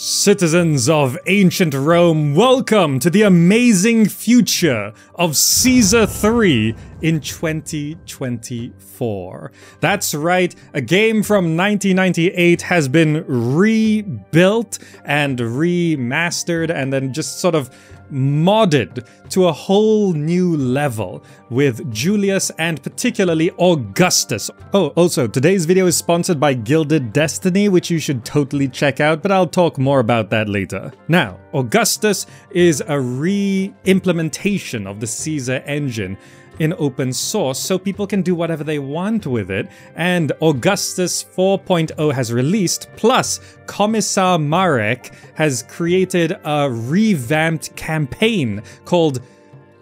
Citizens of ancient Rome, welcome to the amazing future of Caesar 3 in 2024. That's right, a game from 1998 has been rebuilt and remastered and then just sort of modded to a whole new level with Julius and particularly Augustus. Oh, also, today's video is sponsored by Gilded Destiny, which you should totally check out, but I'll talk more about that later. Now, Augustus is a re-implementation of the Caesar engine in open source so people can do whatever they want with it. And Augustus 4.0 has released, plus Commissar Marek has created a revamped campaign called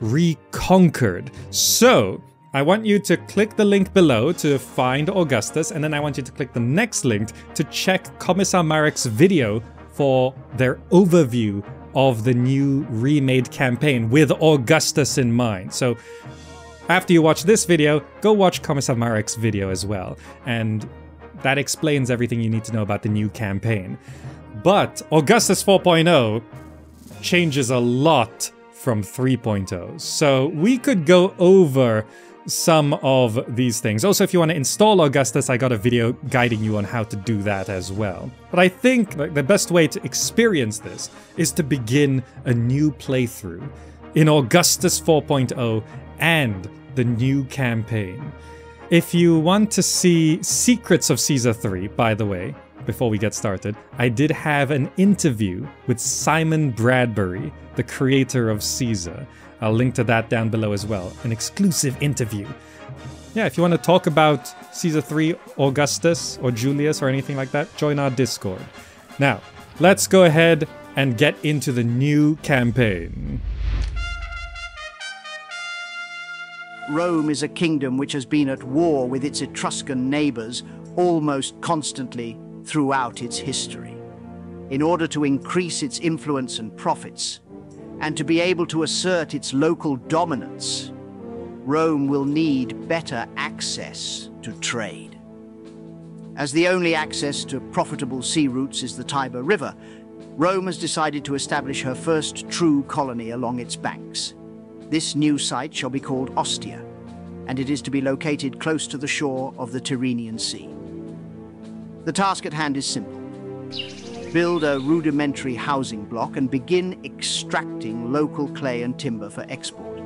Reconquered. So, I want you to click the link below to find Augustus, and then I want you to click the next link to check Commissar Marek's video for their overview of the new remade campaign with Augustus in mind. So after you watch this video, go watch Commissar Marek's video as well, and that explains everything you need to know about the new campaign. But Augustus 4.0 changes a lot from 3.0, so we could go over some of these things. Also, if you want to install Augustus, I got a video guiding you on how to do that as well. But I think the best way to experience this is to begin a new playthrough in Augustus 4.0 and the new campaign. If you want to see Secrets of Caesar 3, by the way, before we get started, I did have an interview with Simon Bradbury, the creator of Caesar. I'll link to that down below as well. An exclusive interview. Yeah, if you want to talk about Caesar 3, Augustus, or Julius, or anything like that, join our Discord. Now, let's go ahead and get into the new campaign. Rome is a kingdom which has been at war with its Etruscan neighbours almost constantly throughout its history. In order to increase its influence and profits, and to be able to assert its local dominance, Rome will need better access to trade. As the only access to profitable sea routes is the Tiber River, Rome has decided to establish her first true colony along its banks. This new site shall be called Ostia, and it is to be located close to the shore of the Tyrrhenian Sea. The task at hand is simple. Build a rudimentary housing block and begin extracting local clay and timber for export.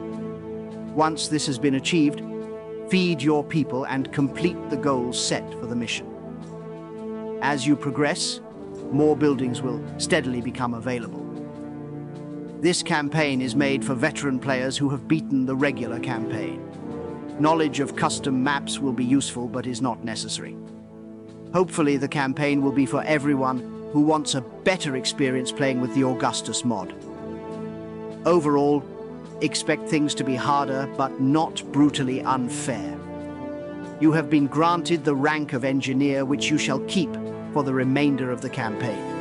Once this has been achieved, feed your people and complete the goals set for the mission. As you progress, more buildings will steadily become available. This campaign is made for veteran players who have beaten the regular campaign. Knowledge of custom maps will be useful but is not necessary. Hopefully the campaign will be for everyone who wants a better experience playing with the Augustus mod. Overall, expect things to be harder but not brutally unfair. You have been granted the rank of engineer which you shall keep for the remainder of the campaign.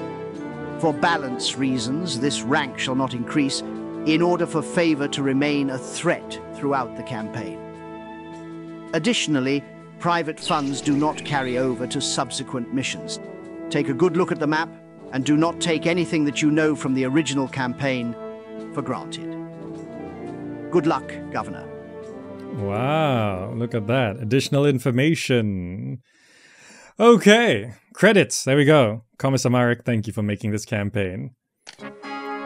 For balance reasons, this rank shall not increase in order for favor to remain a threat throughout the campaign. Additionally, private funds do not carry over to subsequent missions. Take a good look at the map and do not take anything that you know from the original campaign for granted. Good luck, Governor. Wow, look at that. Additional information. Okay, credits. There we go. Commissar Marek, thank you for making this campaign.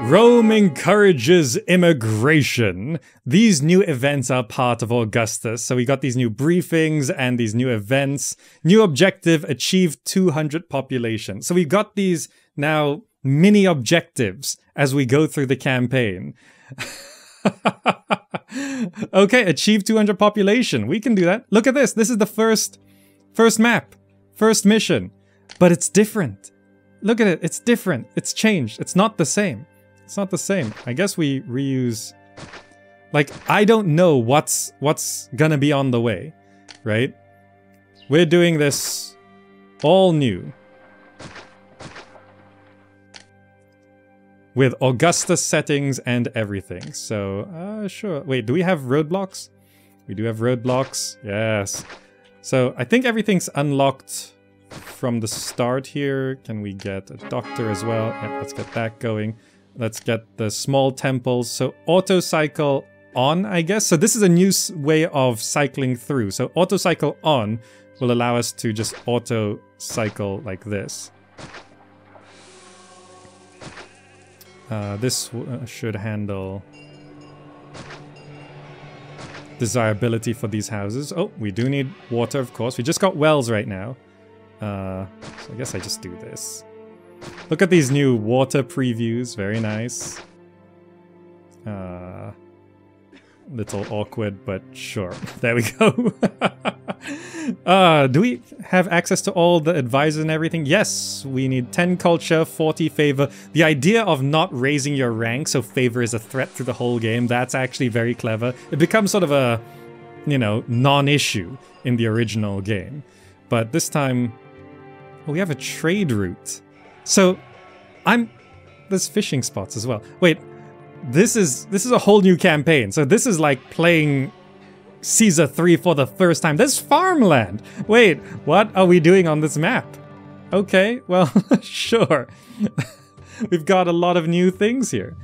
Rome encourages immigration. These new events are part of Augustus. So we got these new briefings and these new events. New objective, achieve 200 population. So we've got these now mini objectives as we go through the campaign. okay, achieve 200 population. We can do that. Look at this. This is the first first map. First mission. But it's different. Look at it. It's different. It's changed. It's not the same. It's not the same. I guess we reuse... Like, I don't know what's what's gonna be on the way, right? We're doing this all new. With Augustus settings and everything. So, uh, sure. Wait, do we have roadblocks? We do have roadblocks. Yes. So I think everything's unlocked from the start here. Can we get a doctor as well? Yeah, let's get that going. Let's get the small temples. So auto cycle on, I guess. So this is a new way of cycling through. So auto cycle on will allow us to just auto cycle like this. Uh, this uh, should handle desirability for these houses. Oh, we do need water, of course. We just got wells right now. Uh, so I guess I just do this. Look at these new water previews. Very nice. Uh, little awkward, but sure. There we go. uh, do we have access to all the advisors and everything? Yes, we need 10 culture, 40 favor. The idea of not raising your rank so favor is a threat through the whole game, that's actually very clever. It becomes sort of a, you know, non-issue in the original game. But this time, we have a trade route. So, I'm... There's fishing spots as well. Wait, this is this is a whole new campaign. So this is like playing Caesar 3 for the first time. There's farmland. Wait, what are we doing on this map? Okay, well, sure. We've got a lot of new things here.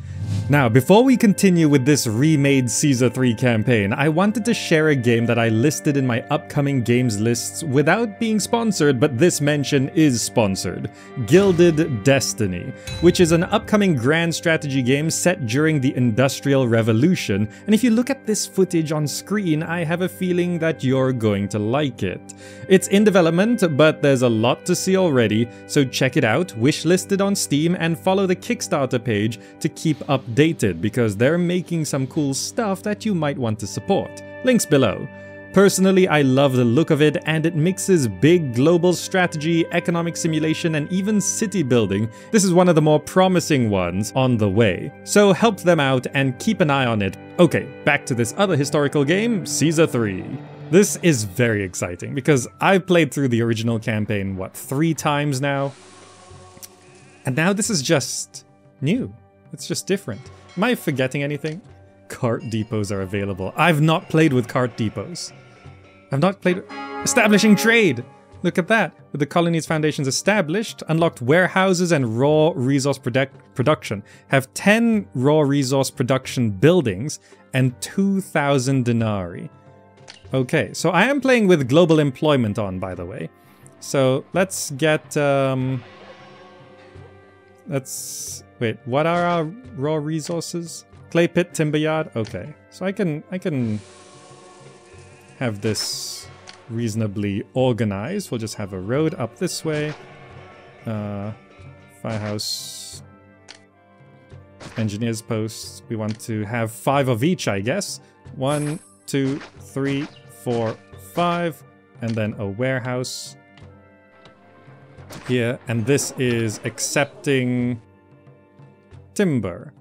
Now, before we continue with this remade Caesar 3 campaign, I wanted to share a game that I listed in my upcoming games lists without being sponsored, but this mention is sponsored. Gilded Destiny, which is an upcoming grand strategy game set during the Industrial Revolution, and if you look at this footage on screen, I have a feeling that you're going to like it. It's in development, but there's a lot to see already, so check it out, wishlisted on Steam, and follow the Kickstarter page to keep updated because they're making some cool stuff that you might want to support. Links below. Personally, I love the look of it and it mixes big global strategy, economic simulation, and even city building. This is one of the more promising ones on the way. So help them out and keep an eye on it. Okay, back to this other historical game, Caesar 3. This is very exciting because I've played through the original campaign, what, three times now? And now this is just new. It's just different. Am I forgetting anything? Cart depots are available. I've not played with cart depots. I've not played... Establishing trade! Look at that. With the colony's foundations established, unlocked warehouses and raw resource produc production. Have 10 raw resource production buildings and 2,000 denarii. Okay, so I am playing with global employment on, by the way. So let's get... Um, let's Wait, what are our raw resources? Clay pit, timber yard? Okay. So I can I can have this reasonably organized. We'll just have a road up this way. Uh, firehouse. Engineer's post. We want to have five of each, I guess. One, two, three, four, five. And then a warehouse here. And this is accepting Timber.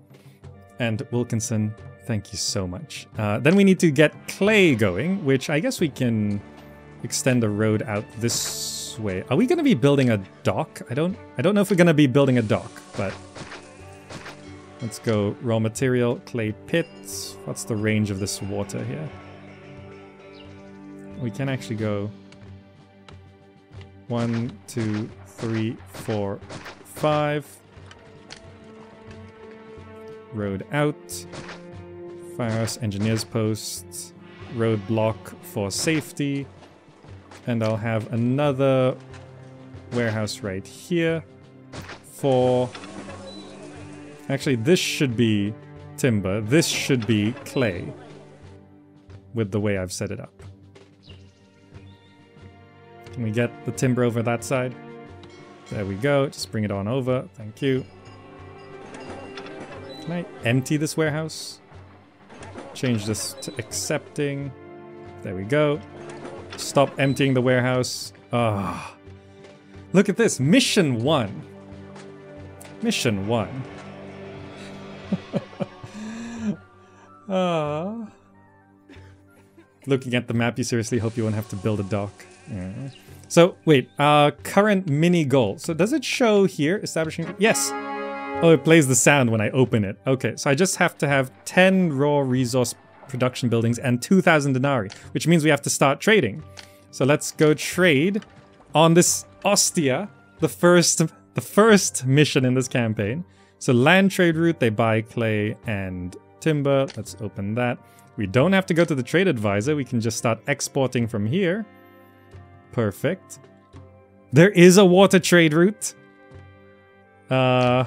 And Wilkinson, thank you so much. Uh, then we need to get clay going, which I guess we can extend the road out this way. Are we going to be building a dock? I don't I don't know if we're going to be building a dock, but let's go raw material, clay pits. What's the range of this water here? We can actually go one, two, three, four, five road out, firehouse engineer's post, roadblock for safety, and I'll have another warehouse right here for... Actually, this should be timber. This should be clay with the way I've set it up. Can we get the timber over that side? There we go. Just bring it on over. Thank you. Can I empty this warehouse? Change this to accepting. There we go. Stop emptying the warehouse. Ah. Look at this. Mission 1. Mission 1. ah. Looking at the map, you seriously hope you won't have to build a dock. Yeah. So, wait. Uh, current mini goal. So does it show here? Establishing... Yes! Oh, it plays the sound when I open it. Okay, so I just have to have 10 raw resource production buildings and 2,000 denarii, which means we have to start trading. So let's go trade on this Ostia, the first the first mission in this campaign. So land trade route, they buy clay and timber. Let's open that. We don't have to go to the trade advisor. We can just start exporting from here. Perfect. There is a water trade route. Uh,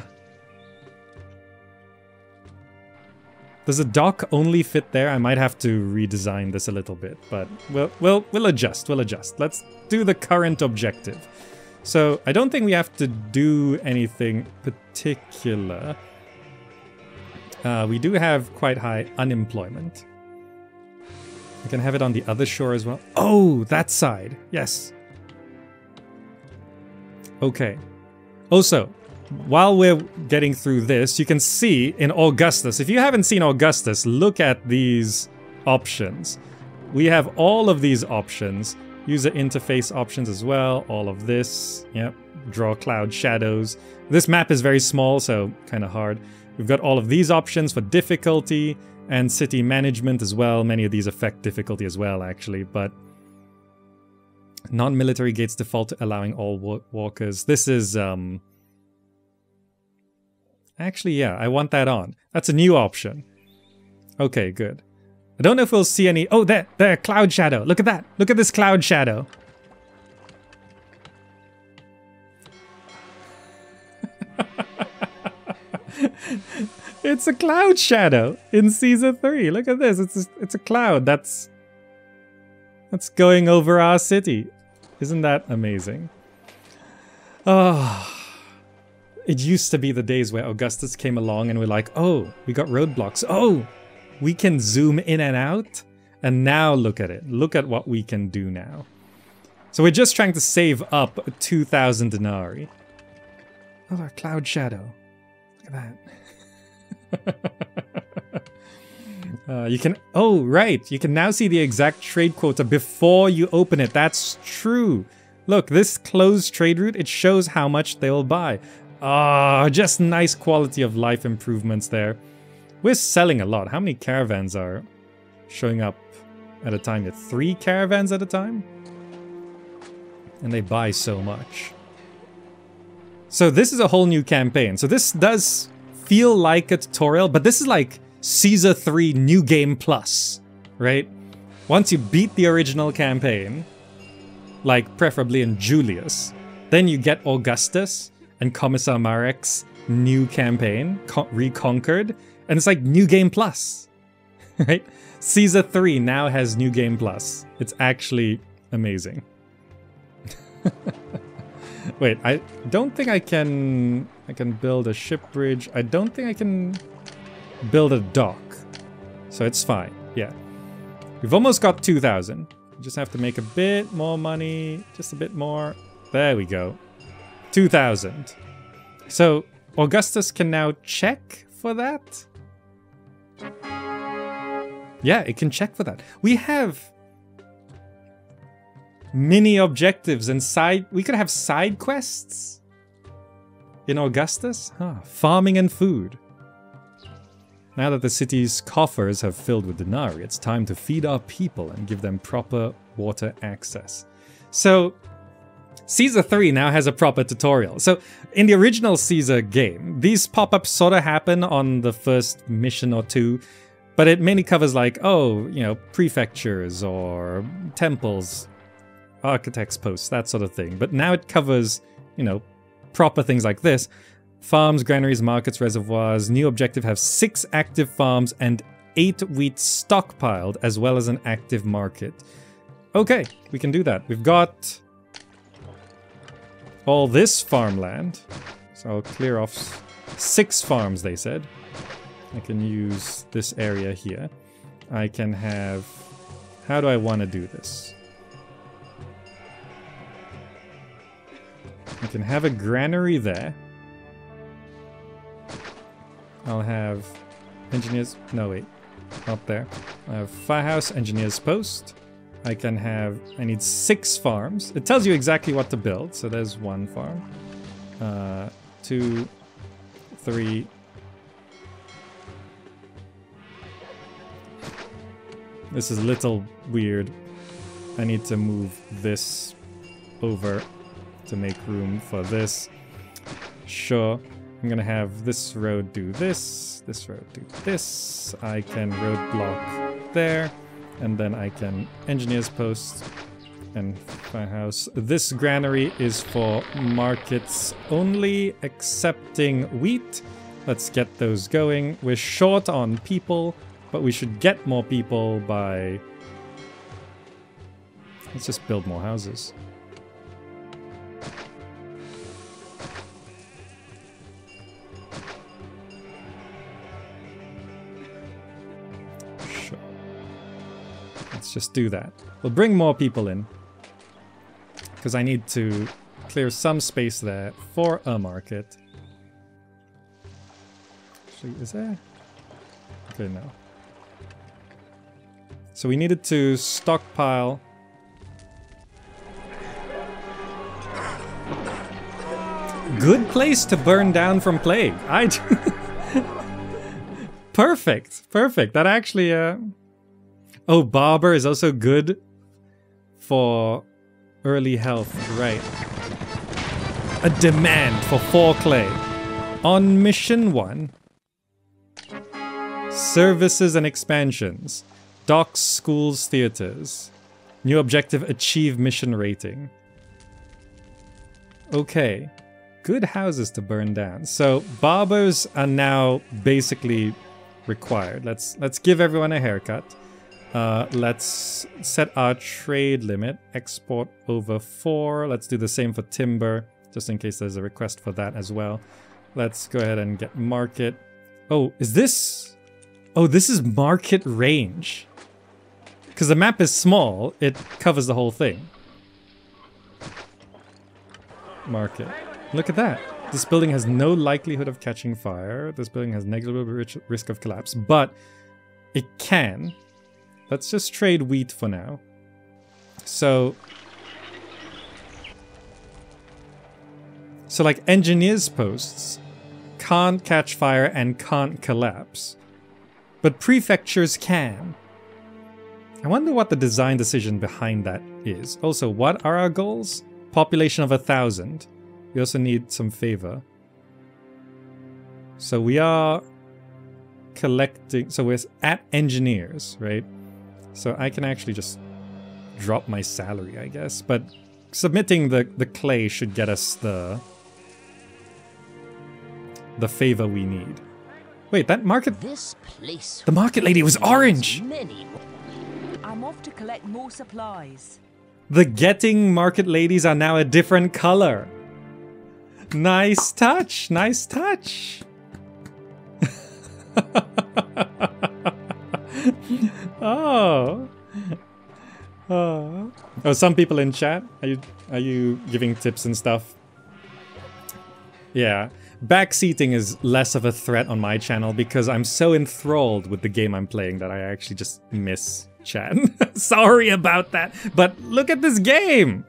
does a dock only fit there? I might have to redesign this a little bit, but we'll, we'll, we'll adjust, we'll adjust. Let's do the current objective. So I don't think we have to do anything particular. Uh, we do have quite high unemployment. We can have it on the other shore as well. Oh, that side. Yes. Okay. Also, while we're getting through this, you can see in Augustus, if you haven't seen Augustus, look at these options. We have all of these options, user interface options as well, all of this, yep, draw cloud shadows. This map is very small, so kind of hard. We've got all of these options for difficulty and city management as well. Many of these affect difficulty as well, actually, but non-military gates default to allowing all walkers. This is, um, actually, yeah, I want that on. That's a new option. Okay, good. I don't know if we'll see any, oh, there, there, cloud shadow. Look at that. Look at this cloud shadow. it's a cloud shadow in Caesar three. Look at this. It's a, it's a cloud that's that's going over our city. Isn't that amazing? Oh, it used to be the days where Augustus came along and we're like, oh, we got roadblocks. Oh, we can zoom in and out. And now look at it. Look at what we can do now. So we're just trying to save up 2,000 denarii. Oh, our cloud shadow. Look at that. uh, you can, oh, right. You can now see the exact trade quota before you open it. That's true. Look, this closed trade route, it shows how much they'll buy. Ah, just nice quality of life improvements there. We're selling a lot. How many caravans are showing up at a time? Three caravans at a time? And they buy so much. So this is a whole new campaign. So this does feel like a tutorial, but this is like Caesar 3 New Game Plus, right? Once you beat the original campaign, like preferably in Julius, then you get Augustus and Commissar Marek's new campaign, Reconquered, and it's like New Game Plus, right? Caesar 3 now has New Game Plus. It's actually amazing. Wait, I don't think I can... I can build a ship bridge. I don't think I can build a dock. So it's fine. Yeah. We've almost got 2,000. We Just have to make a bit more money. Just a bit more. There we go. 2,000. So Augustus can now check for that? Yeah, it can check for that. We have mini objectives and side... We could have side quests in Augustus? Huh. Farming and food. Now that the city's coffers have filled with denarii, it's time to feed our people and give them proper water access. So, Caesar 3 now has a proper tutorial. So, in the original Caesar game, these pop-ups sort of happen on the first mission or two, but it mainly covers like, oh, you know, prefectures or temples, architect's posts, that sort of thing. But now it covers, you know, proper things like this. Farms, granaries, markets, reservoirs. New objective have six active farms and eight wheat stockpiled, as well as an active market. Okay, we can do that. We've got all this farmland. So I'll clear off six farms, they said. I can use this area here. I can have... How do I want to do this? I can have a granary there. I'll have engineers... No, wait. Not there. I have firehouse, engineers post. I can have... I need six farms. It tells you exactly what to build. So there's one farm. Uh, two, three... This is a little weird. I need to move this over to make room for this. Sure. I'm gonna have this road do this, this road do this. I can roadblock there, and then I can engineer's post and firehouse. This granary is for markets only, accepting wheat. Let's get those going. We're short on people, but we should get more people by... Let's just build more houses. Just do that. We'll bring more people in. Because I need to clear some space there for a market. Actually, is there? Okay, no. So we needed to stockpile Good place to burn down from plague. I Perfect. Perfect. That actually uh Oh, Barber is also good for early health, right. A demand for four clay. On mission one. Services and expansions. Docks, schools, theaters. New objective, achieve mission rating. Okay. Good houses to burn down. So barbers are now basically required. Let's let's give everyone a haircut. Uh, let's set our trade limit. Export over four. Let's do the same for timber, just in case there's a request for that as well. Let's go ahead and get market. Oh, is this? Oh, this is market range. Because the map is small, it covers the whole thing. Market. Look at that. This building has no likelihood of catching fire. This building has negligible risk of collapse, but it can. Let's just trade wheat for now. So... So like engineers posts can't catch fire and can't collapse. But prefectures can. I wonder what the design decision behind that is. Also, what are our goals? Population of a thousand. We also need some favor. So we are collecting, so we're at engineers, right? So I can actually just drop my salary, I guess. But submitting the, the clay should get us the the favor we need. Wait, that market This place The market lady was orange. Many I'm off to collect more supplies. The getting market ladies are now a different color. Nice touch. Nice touch. oh. Oh. Oh, some people in chat. Are you are you giving tips and stuff? Yeah. Backseating is less of a threat on my channel because I'm so enthralled with the game I'm playing that I actually just miss chat. Sorry about that. But look at this game.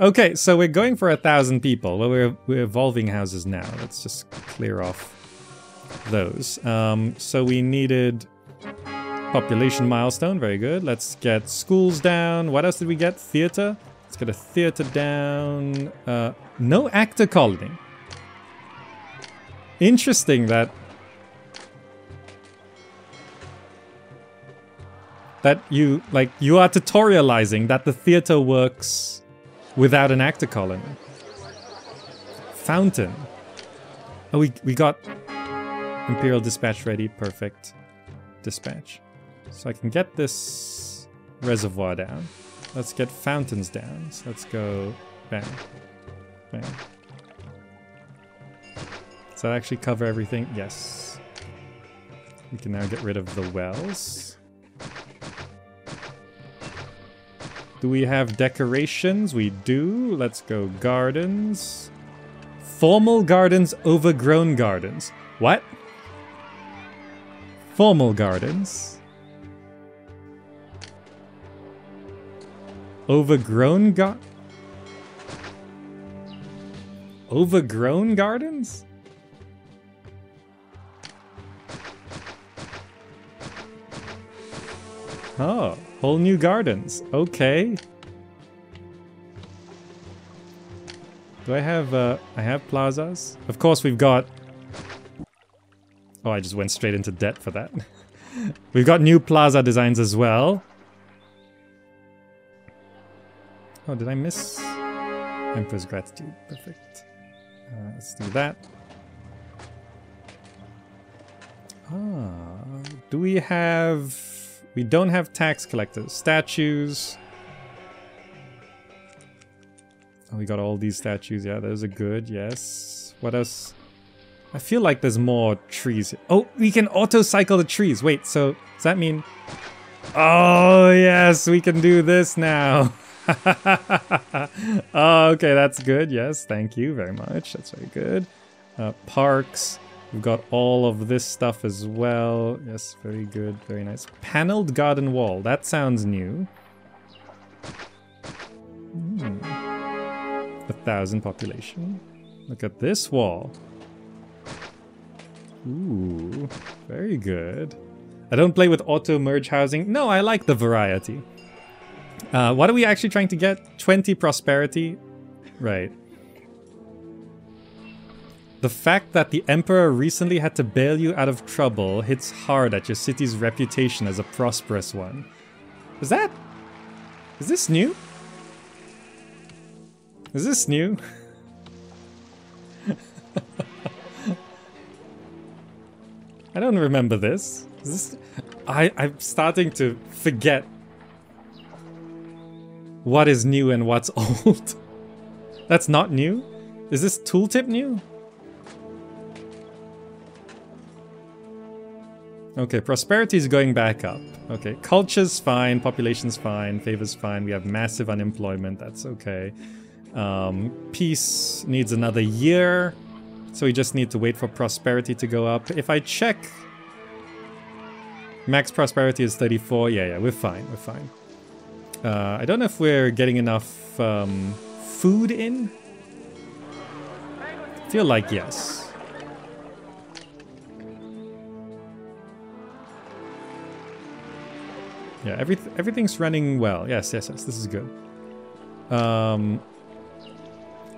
Okay, so we're going for a thousand people. Well, we're, we're evolving houses now. Let's just clear off those. Um, so we needed population milestone. Very good. Let's get schools down. What else did we get? Theater. Let's get a theater down. Uh, no actor colony. Interesting that that you like you are tutorializing that the theater works without an actor colony. Fountain. Oh, we we got Imperial Dispatch ready. Perfect. Dispatch. So I can get this reservoir down. Let's get fountains down. So let's go bang. Bang. Does that actually cover everything? Yes. We can now get rid of the wells. Do we have decorations? We do. Let's go gardens. Formal gardens, overgrown gardens. What? Formal gardens. Overgrown gar- Overgrown gardens? Oh, whole new gardens. Okay. Do I have, uh, I have plazas? Of course we've got... Oh, I just went straight into debt for that. we've got new plaza designs as well. Oh, did I miss? Emperor's Gratitude. Perfect. Uh, let's do that. Ah, do we have... We don't have tax collectors. Statues. Oh, we got all these statues. Yeah, those are good. Yes. What else? I feel like there's more trees. Oh, we can auto-cycle the trees. Wait, so does that mean... Oh, yes, we can do this now. oh, okay, that's good. Yes, thank you very much. That's very good. Uh, parks. We've got all of this stuff as well. Yes, very good. Very nice. Paneled garden wall. That sounds new. Hmm. A thousand population. Look at this wall. Ooh, very good. I don't play with auto merge housing. No, I like the variety. Uh, what are we actually trying to get? 20 prosperity? Right. The fact that the Emperor recently had to bail you out of trouble hits hard at your city's reputation as a prosperous one. Is that... Is this new? Is this new? I don't remember this. Is this... I, I'm starting to forget what is new and what's old. That's not new? Is this tooltip new? Okay, prosperity is going back up. Okay, culture's fine, population's fine, favor's fine, we have massive unemployment, that's okay. Um, peace needs another year, so we just need to wait for prosperity to go up. If I check... Max prosperity is 34, yeah, yeah, we're fine, we're fine. Uh, I don't know if we're getting enough um, food in. feel like yes. Yeah, every everything's running well. Yes, yes, yes. This is good. Um,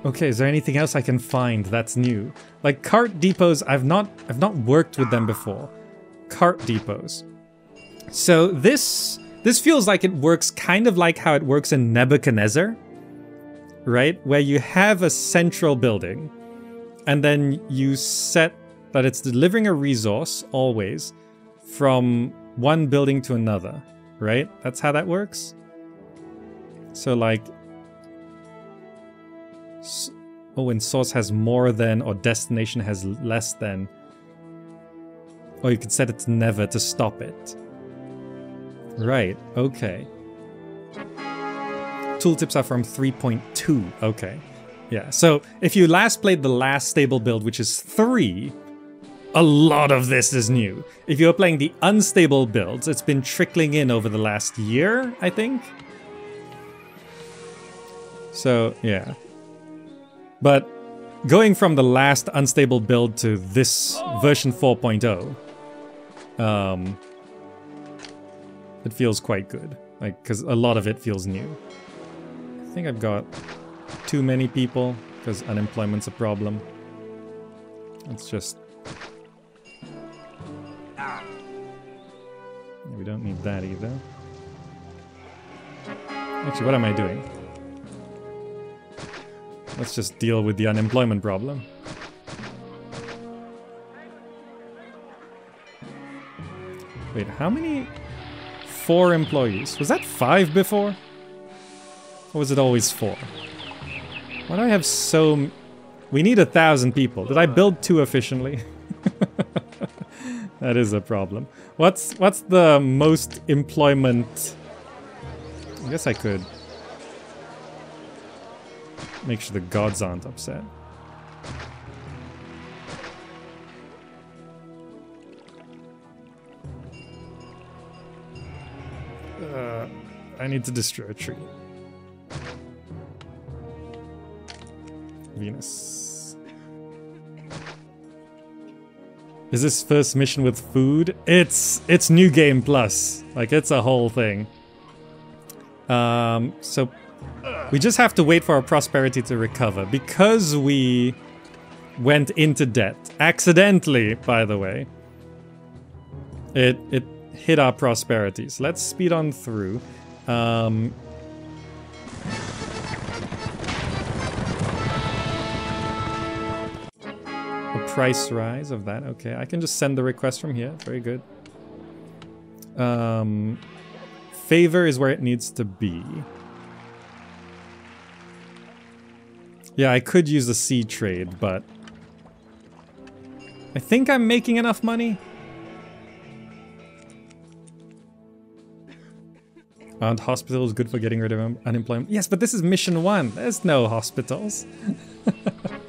okay, is there anything else I can find that's new? Like cart depots, I've not I've not worked with them before. Cart depots. So this this feels like it works kind of like how it works in Nebuchadnezzar, right? Where you have a central building and then you set that it's delivering a resource always from one building to another right? That's how that works. So like, oh, when source has more than or destination has less than, or you could set it to never to stop it. Right, okay. Tooltips are from 3.2, okay. Yeah, so if you last played the last stable build, which is 3, a lot of this is new. If you're playing the unstable builds, it's been trickling in over the last year, I think. So, yeah. But going from the last unstable build to this version 4.0, um, it feels quite good. Like, because a lot of it feels new. I think I've got too many people because unemployment's a problem. Let's just We don't need that either. Actually, what am I doing? Let's just deal with the unemployment problem. Wait, how many? Four employees. Was that five before? Or was it always four? Why do I have so... We need a thousand people. Did I build too efficiently? that is a problem. What's what's the most employment? I guess I could make sure the gods aren't upset. Uh, I need to destroy a tree. Venus. Is this first mission with food? It's it's new game plus. Like it's a whole thing. Um so We just have to wait for our prosperity to recover. Because we went into debt, accidentally, by the way, it, it hit our prosperity. So let's speed on through. Um, a price rise of that. Okay, I can just send the request from here. Very good. Um, favor is where it needs to be. Yeah, I could use the sea trade, but I think I'm making enough money. Aren't hospitals good for getting rid of un unemployment? Yes, but this is mission one. There's no hospitals.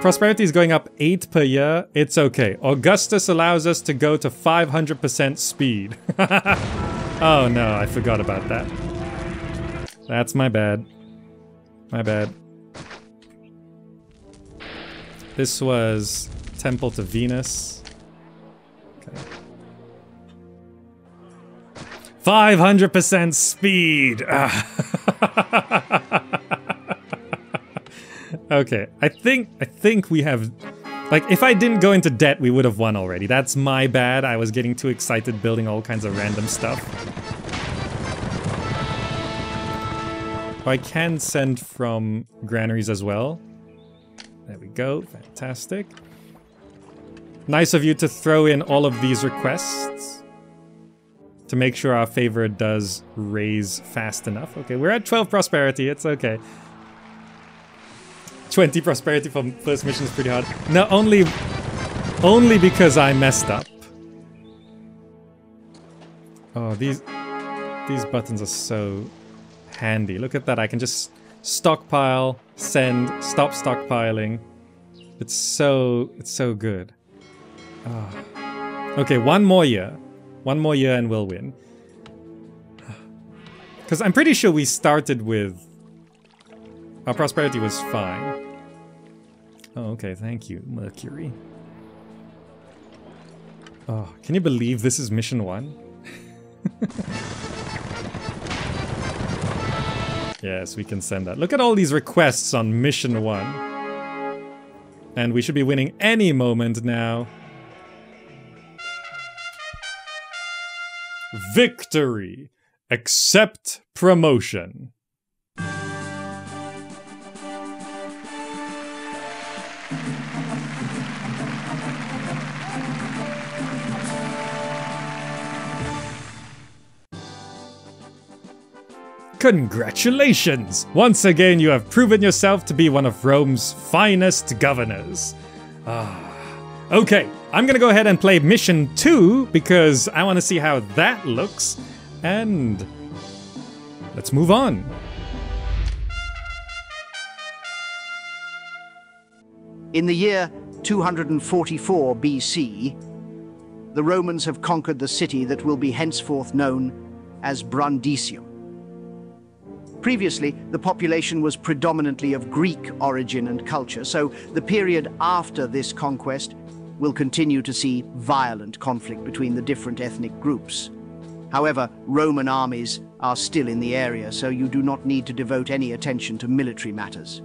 Prosperity is going up 8 per year. It's okay. Augustus allows us to go to 500% speed. oh no, I forgot about that. That's my bad. My bad. This was Temple to Venus. 500% speed! okay, I think I think we have like if I didn't go into debt, we would have won already. That's my bad. I was getting too excited building all kinds of random stuff. I can send from granaries as well. There we go. Fantastic. Nice of you to throw in all of these requests to make sure our favor does raise fast enough. Okay, we're at 12 prosperity. It's okay. 20 prosperity from first mission is pretty hard. No, only, only because I messed up. Oh, these, these buttons are so handy. Look at that. I can just stockpile, send, stop stockpiling. It's so, it's so good. Oh. Okay, one more year. One more year and we'll win. Because I'm pretty sure we started with... Our prosperity was fine. Oh, okay, thank you, Mercury. Oh, can you believe this is mission one? yes, we can send that. Look at all these requests on mission one. And we should be winning any moment now. Victory! Accept promotion. Congratulations! Once again, you have proven yourself to be one of Rome's finest governors. Ah. Okay, I'm gonna go ahead and play mission two because I want to see how that looks. And let's move on. In the year 244 BC, the Romans have conquered the city that will be henceforth known as Brundisium. Previously, the population was predominantly of Greek origin and culture, so the period after this conquest will continue to see violent conflict between the different ethnic groups. However, Roman armies are still in the area, so you do not need to devote any attention to military matters.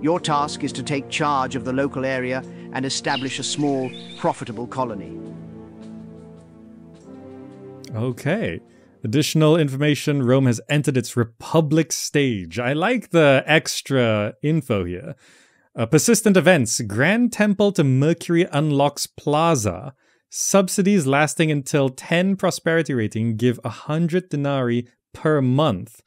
Your task is to take charge of the local area and establish a small, profitable colony. Okay. Additional information Rome has entered its Republic stage. I like the extra info here. Uh, persistent events. Grand Temple to Mercury unlocks Plaza. Subsidies lasting until 10 prosperity rating give 100 denarii per month.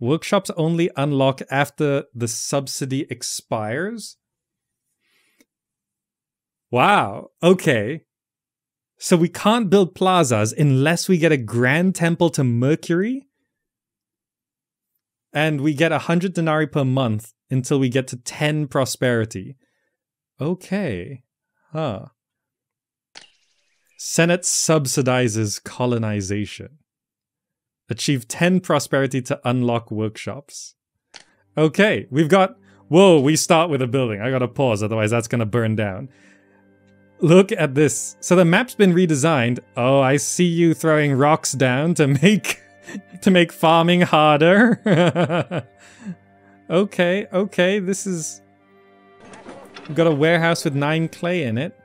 Workshops only unlock after the subsidy expires? Wow, okay. So we can't build plazas unless we get a Grand Temple to Mercury? And we get 100 denarii per month until we get to 10 prosperity. Okay. Huh. Senate subsidizes colonization. Achieve 10 prosperity to unlock workshops. Okay, we've got... Whoa, we start with a building. I gotta pause, otherwise that's gonna burn down. Look at this. So the map's been redesigned. Oh, I see you throwing rocks down to make... to make farming harder. Okay, okay, this is... We've got a warehouse with nine clay in it.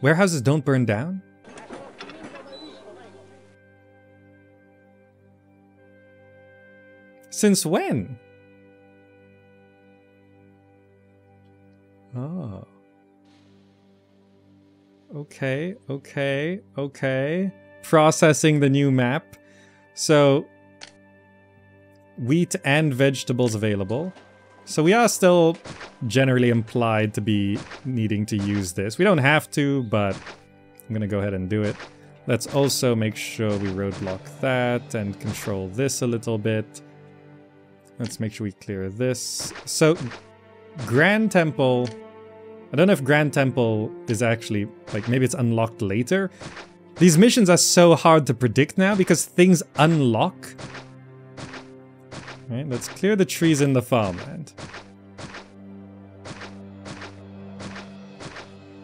Warehouses don't burn down? Since when? Oh. Okay, okay, okay. Processing the new map. So, wheat and vegetables available. So we are still generally implied to be needing to use this. We don't have to, but I'm gonna go ahead and do it. Let's also make sure we roadblock that and control this a little bit. Let's make sure we clear this. So, Grand Temple... I don't know if Grand Temple is actually, like, maybe it's unlocked later. These missions are so hard to predict now because things unlock Right, let's clear the trees in the farmland.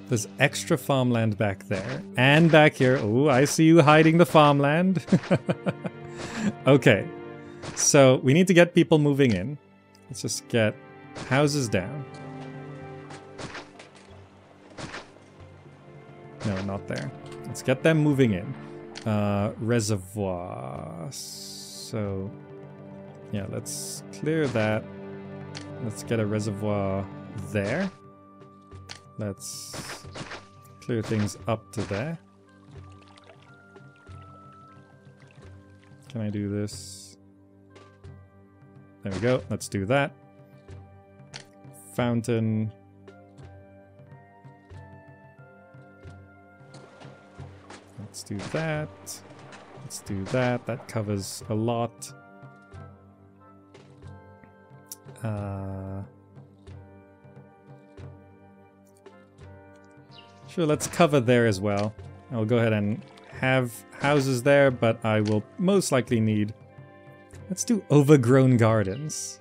There's extra farmland back there. And back here. Oh, I see you hiding the farmland. okay. So we need to get people moving in. Let's just get houses down. No, not there. Let's get them moving in. Uh, reservoir. So yeah, let's clear that. Let's get a reservoir there. Let's clear things up to there. Can I do this? There we go. Let's do that. Fountain. Let's do that. Let's do that. That covers a lot. Uh, sure, let's cover there as well. I'll go ahead and have houses there, but I will most likely need... Let's do overgrown gardens.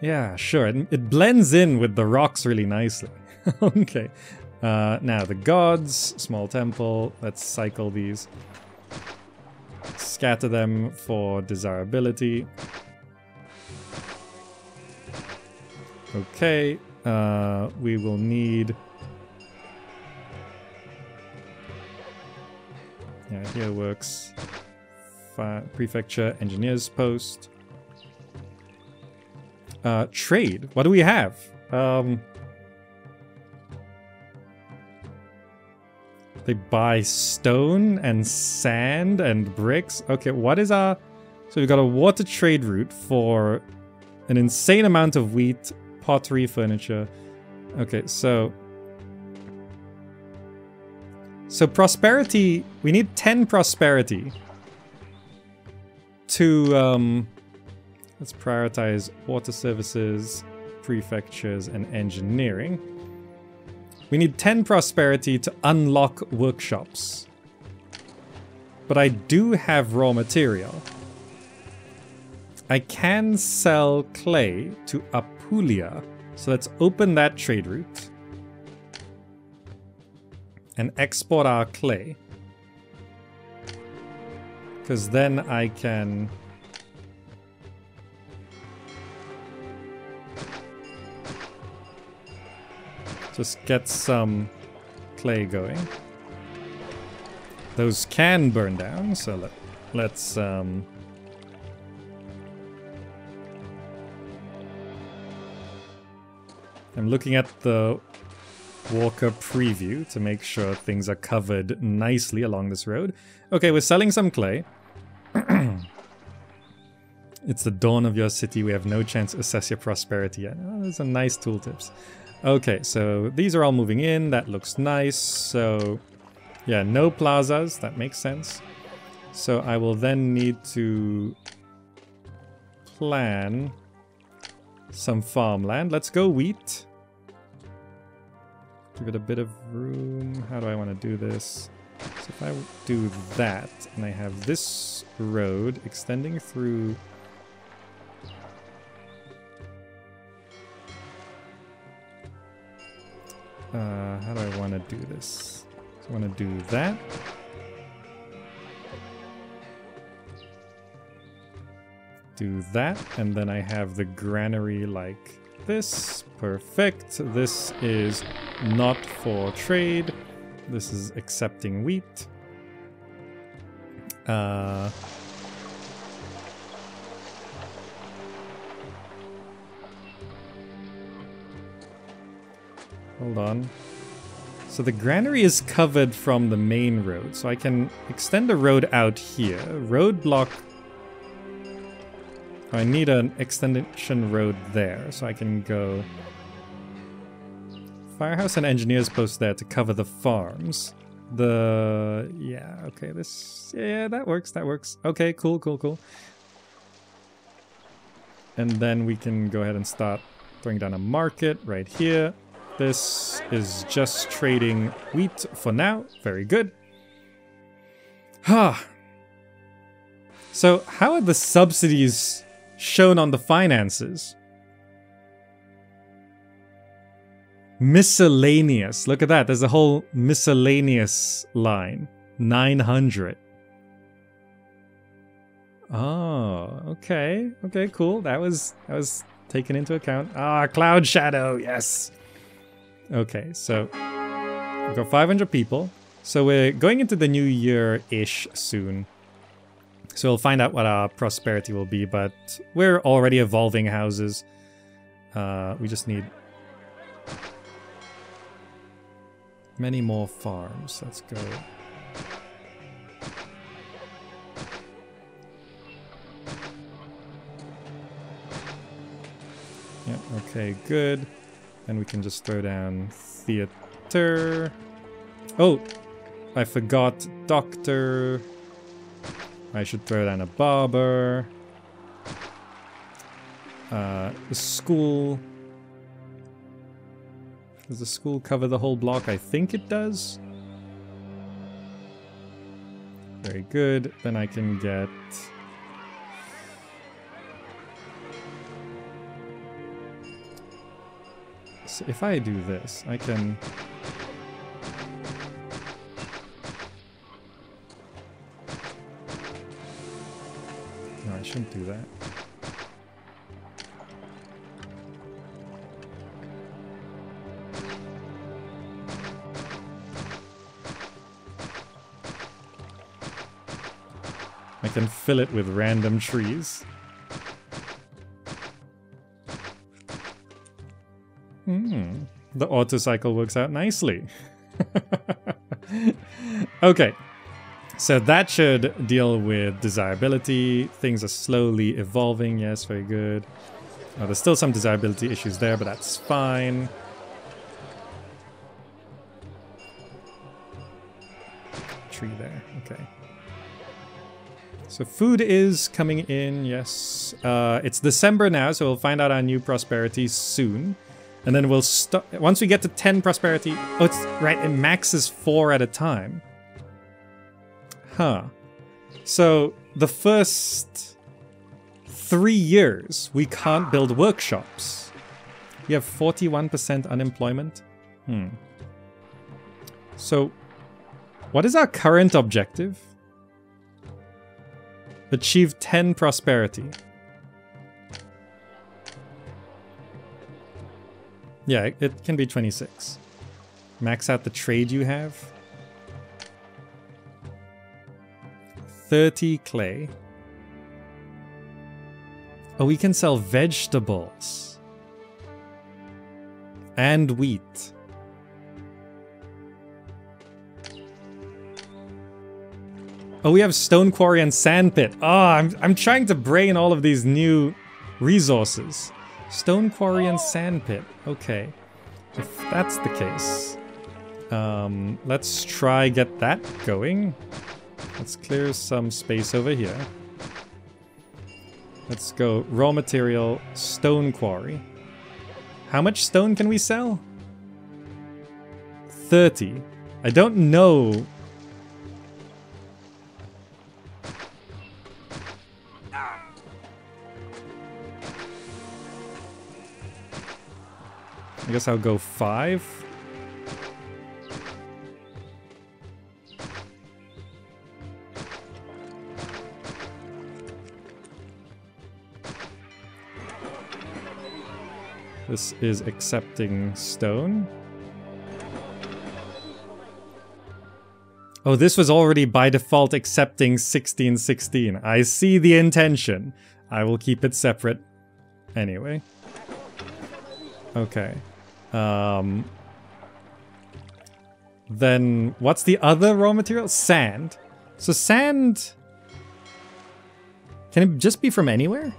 Yeah, sure. It, it blends in with the rocks really nicely. okay. Uh, now, the gods, small temple. Let's cycle these. Scatter them for desirability. Okay, uh, we will need... Yeah, here works. Fi Prefecture, Engineer's Post. Uh, trade. What do we have? Um, they buy stone and sand and bricks. Okay, what is our... So we've got a water trade route for an insane amount of wheat, pottery, furniture. Okay, so... So prosperity, we need 10 prosperity to, um, let's prioritize water services, prefectures, and engineering. We need 10 prosperity to unlock workshops. But I do have raw material. I can sell clay to up Apulia. So let's open that trade route. And export our clay. Because then I can... Just get some clay going. Those can burn down, so let, let's um, I'm looking at the Walker preview to make sure things are covered nicely along this road. Okay, we're selling some clay. it's the dawn of your city. We have no chance to assess your prosperity yet. Oh, those are nice tooltips. Okay, so these are all moving in. That looks nice. So, yeah, no plazas. That makes sense. So I will then need to plan some farmland. Let's go wheat. Give it a bit of room. How do I want to do this? So if I do that, and I have this road extending through... Uh, how do I want to do this? So I want to do that. do that, and then I have the granary like this. Perfect. This is not for trade. This is accepting wheat. Uh, hold on. So the granary is covered from the main road, so I can extend the road out here. I need an extension road there, so I can go Firehouse and engineers post there to cover the farms. The... yeah, okay, this... yeah, that works, that works. Okay, cool, cool, cool. And then we can go ahead and start throwing down a market right here. This is just trading wheat for now. Very good. Ha! so how are the subsidies shown on the finances? Miscellaneous. Look at that. There's a whole miscellaneous line. 900. Oh, okay. Okay, cool. That was that was taken into account. Ah, Cloud Shadow. Yes. Okay, so we've got 500 people. So we're going into the new year-ish soon. So we'll find out what our prosperity will be, but we're already evolving houses. Uh, we just need Many more farms. Let's go. Yeah, okay, good. And we can just throw down theater. Oh, I forgot doctor. I should throw down a barber. Uh, the school. Does the school cover the whole block? I think it does. Very good. Then I can get... So if I do this, I can... shouldn't do that. I can fill it with random trees. Hmm. The auto cycle works out nicely. okay. So that should deal with desirability. Things are slowly evolving. Yes, very good. Oh, there's still some desirability issues there, but that's fine. Tree there. Okay. So food is coming in, yes. Uh, it's December now, so we'll find out our new prosperity soon. And then we'll stop. Once we get to 10 prosperity... Oh, it's right, it maxes 4 at a time. Huh. So the first three years, we can't build workshops. We have 41% unemployment. Hmm. So what is our current objective? Achieve 10 prosperity. Yeah, it can be 26. Max out the trade you have. 30 clay. Oh, we can sell vegetables. And wheat. Oh, we have stone quarry and sand pit. Oh, I'm, I'm trying to brain all of these new resources. Stone quarry and sand pit. Okay. If that's the case, um, let's try get that going. Let's clear some space over here. Let's go raw material, stone quarry. How much stone can we sell? 30. I don't know I guess I'll go five. This is accepting stone. Oh, this was already by default accepting 1616. I see the intention. I will keep it separate anyway. Okay. Um, then what's the other raw material? Sand. So sand... Can it just be from anywhere?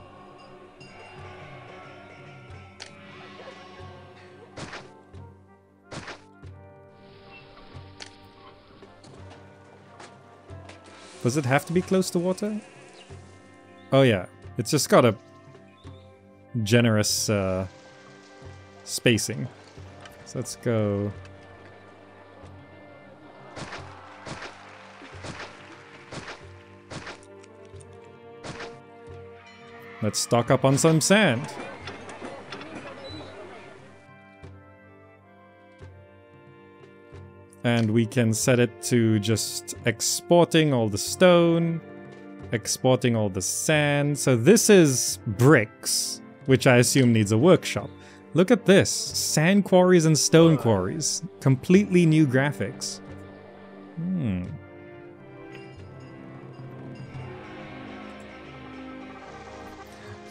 Does it have to be close to water? Oh yeah, it's just got a generous uh, spacing. So let's go... Let's stock up on some sand. And we can set it to just exporting all the stone, exporting all the sand. So this is bricks, which I assume needs a workshop. Look at this, sand quarries and stone quarries. Completely new graphics. Hmm.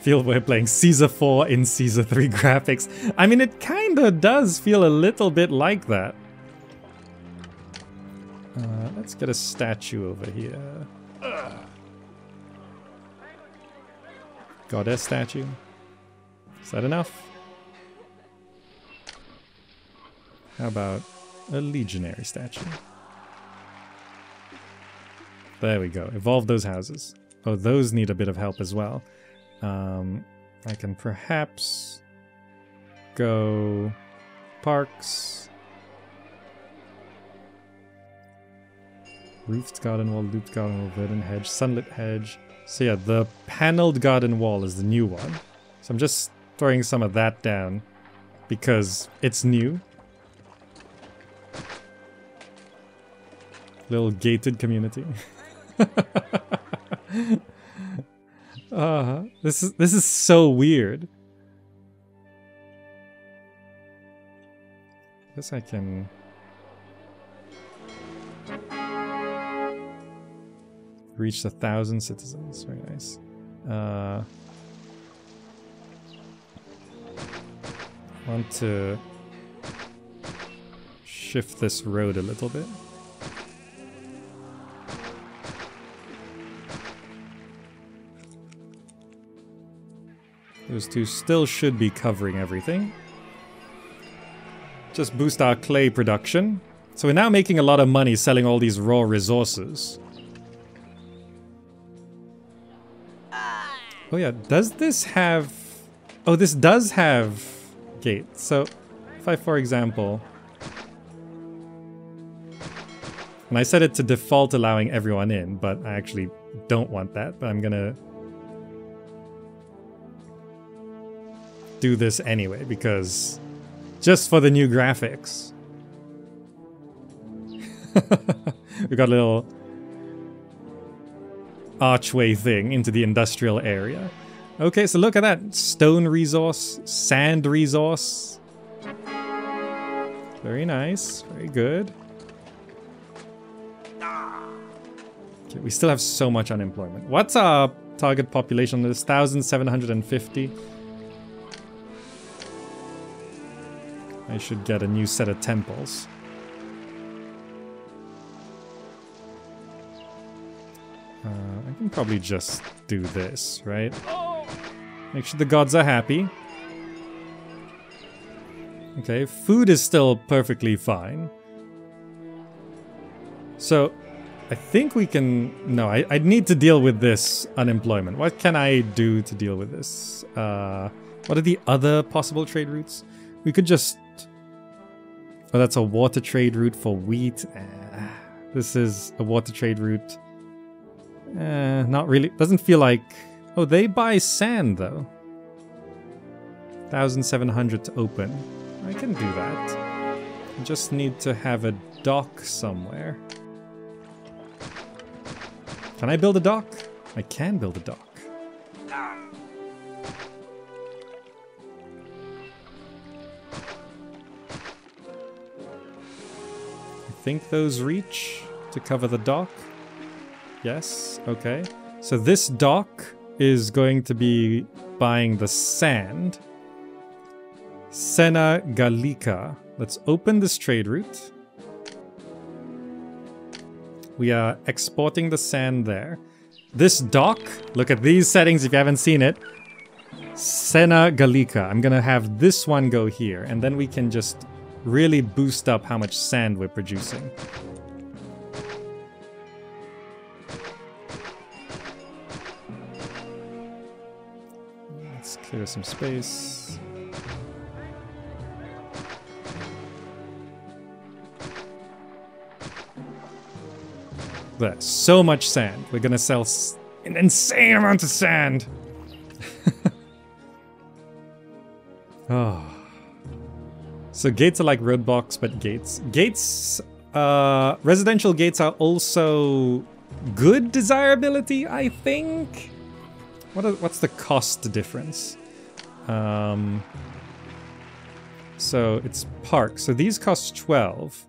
Feel we're playing Caesar 4 in Caesar 3 graphics. I mean, it kinda does feel a little bit like that. Uh, let's get a statue over here. Goddess statue. Is that enough? How about a legionary statue? There we go. Evolve those houses. Oh, those need a bit of help as well. Um, I can perhaps go parks. Roofed garden wall, looped garden wall, verdant hedge, sunlit hedge. So yeah, the paneled garden wall is the new one. So I'm just throwing some of that down because it's new. Little gated community. uh, this is this is so weird. I Guess I can reached a thousand citizens. Very nice. Uh, want to shift this road a little bit. Those two still should be covering everything. Just boost our clay production. So we're now making a lot of money selling all these raw resources. Oh yeah, does this have... Oh, this does have gates. So if I, for example... And I set it to default allowing everyone in, but I actually don't want that, but I'm gonna do this anyway, because just for the new graphics. we got a little archway thing into the industrial area. Okay, so look at that. Stone resource, sand resource. Very nice, very good. Okay, we still have so much unemployment. What's our target population? There's 1,750. I should get a new set of temples. Uh, can probably just do this, right? Make sure the gods are happy. Okay, food is still perfectly fine. So, I think we can... No, I, I need to deal with this unemployment. What can I do to deal with this? Uh, what are the other possible trade routes? We could just... Oh, that's a water trade route for wheat. Uh, this is a water trade route Eh, not really. Doesn't feel like... Oh, they buy sand, though. 1,700 to open. I can do that. Just need to have a dock somewhere. Can I build a dock? I can build a dock. I think those reach to cover the dock. Yes, okay. So this dock is going to be buying the sand. Sena Gallica. Let's open this trade route. We are exporting the sand there. This dock, look at these settings if you haven't seen it. Sena Gallica. I'm gonna have this one go here, and then we can just really boost up how much sand we're producing. Clear some space. There's so much sand. We're gonna sell an insane amount of sand. oh. So gates are like roadblocks, but gates. Gates, uh, residential gates are also good desirability, I think. What are, what's the cost difference? Um, so it's park. So these cost 12.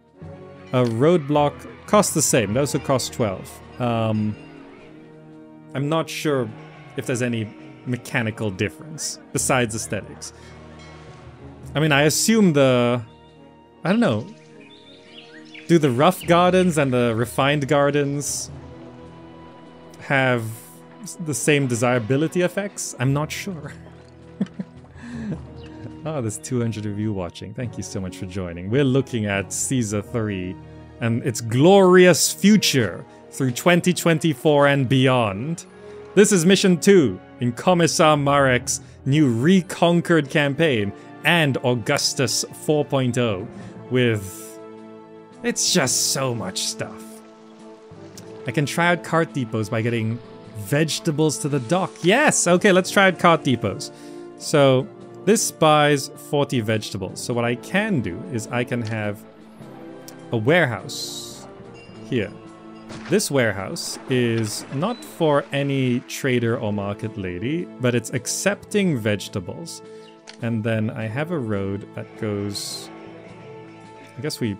A roadblock costs the same. Those will cost 12. Um, I'm not sure if there's any mechanical difference besides aesthetics. I mean, I assume the... I don't know. Do the rough gardens and the refined gardens have the same desirability effects? I'm not sure. oh, there's 200 of you watching. Thank you so much for joining. We're looking at Caesar 3 and its glorious future through 2024 and beyond. This is Mission 2 in Commissar Marek's new Reconquered campaign and Augustus 4.0 with... It's just so much stuff. I can try out cart depots by getting vegetables to the dock. Yes! Okay, let's try out cart depots. So, this buys 40 vegetables. So what I can do is I can have a warehouse here. This warehouse is not for any trader or market lady, but it's accepting vegetables. And then I have a road that goes... I guess we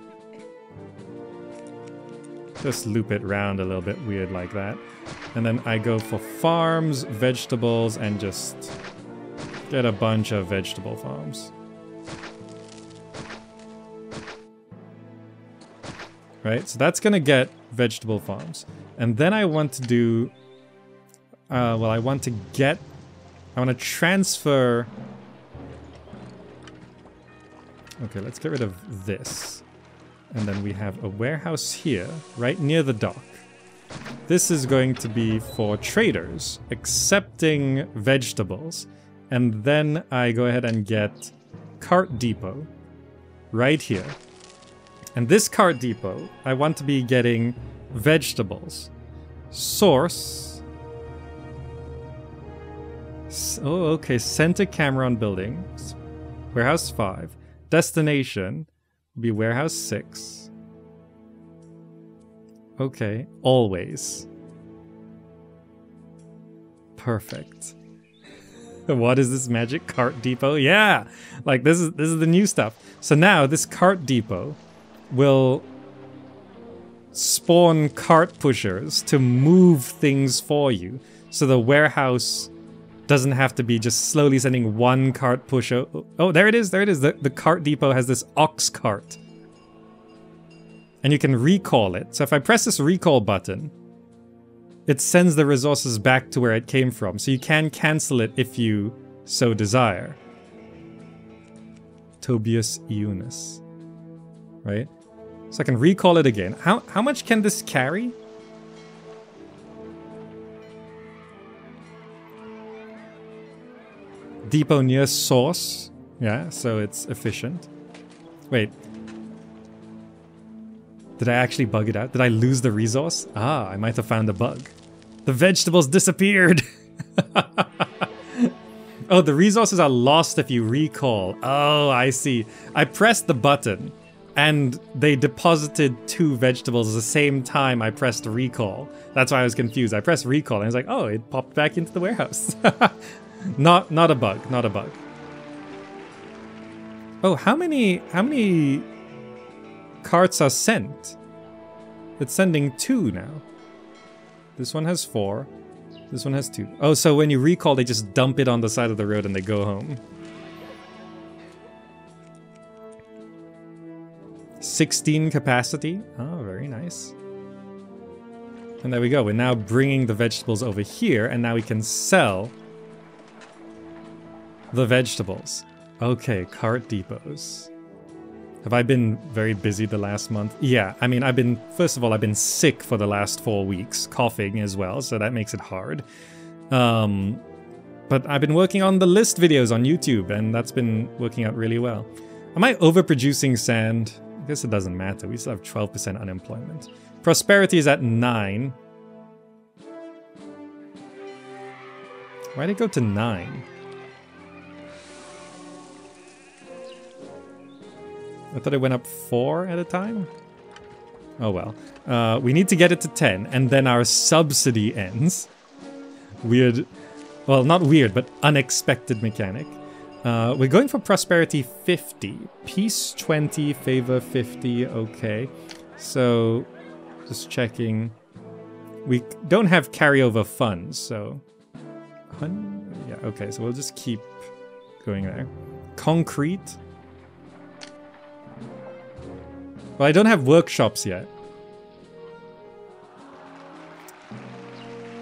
just loop it round a little bit weird like that. And then I go for farms, vegetables, and just get a bunch of vegetable farms. right? So that's gonna get vegetable farms. And then I want to do, uh, well, I want to get, I want to transfer, okay, let's get rid of this. And then we have a warehouse here, right near the dock. This is going to be for traders, accepting vegetables. And then I go ahead and get cart depot right here. And this cart depot, I want to be getting vegetables. Source. Oh, okay. Center Cameron building. Warehouse 5. Destination will be Warehouse 6. Okay. Always. Perfect. what is this magic cart depot? Yeah. Like this is this is the new stuff. So now this cart depot will spawn cart pushers to move things for you. So the warehouse doesn't have to be just slowly sending one cart pusher. Oh, there it is, there it is. The, the cart depot has this ox cart. And you can recall it. So if I press this recall button, it sends the resources back to where it came from. So you can cancel it if you so desire. Tobias Eunice. Right? So I can recall it again. How, how much can this carry? Depot near source. Yeah, so it's efficient. Wait. Did I actually bug it out? Did I lose the resource? Ah, I might have found a bug. The vegetables disappeared! oh, the resources are lost if you recall. Oh, I see. I pressed the button and they deposited two vegetables at the same time I pressed recall. That's why I was confused. I pressed recall and I was like, oh, it popped back into the warehouse. not not a bug, not a bug. Oh, how many how many carts are sent? it's sending two now. This one has four. This one has two. Oh, so when you recall, they just dump it on the side of the road and they go home. 16 capacity. Oh, very nice. And there we go. We're now bringing the vegetables over here, and now we can sell the vegetables. Okay, cart depots. Have I been very busy the last month? Yeah, I mean, I've been, first of all, I've been sick for the last four weeks, coughing as well, so that makes it hard. Um, but I've been working on the list videos on YouTube, and that's been working out really well. Am I overproducing sand? I guess it doesn't matter. We still have 12% unemployment. Prosperity is at 9. Why did it go to 9? I thought it went up 4 at a time? Oh well. Uh, we need to get it to 10, and then our subsidy ends. Weird. Well, not weird, but unexpected mechanic. Uh, we're going for prosperity 50. Peace 20, favor 50, okay. So, just checking. We don't have carryover funds, so... Yeah, okay, so we'll just keep going there. Concrete. Well, I don't have workshops yet.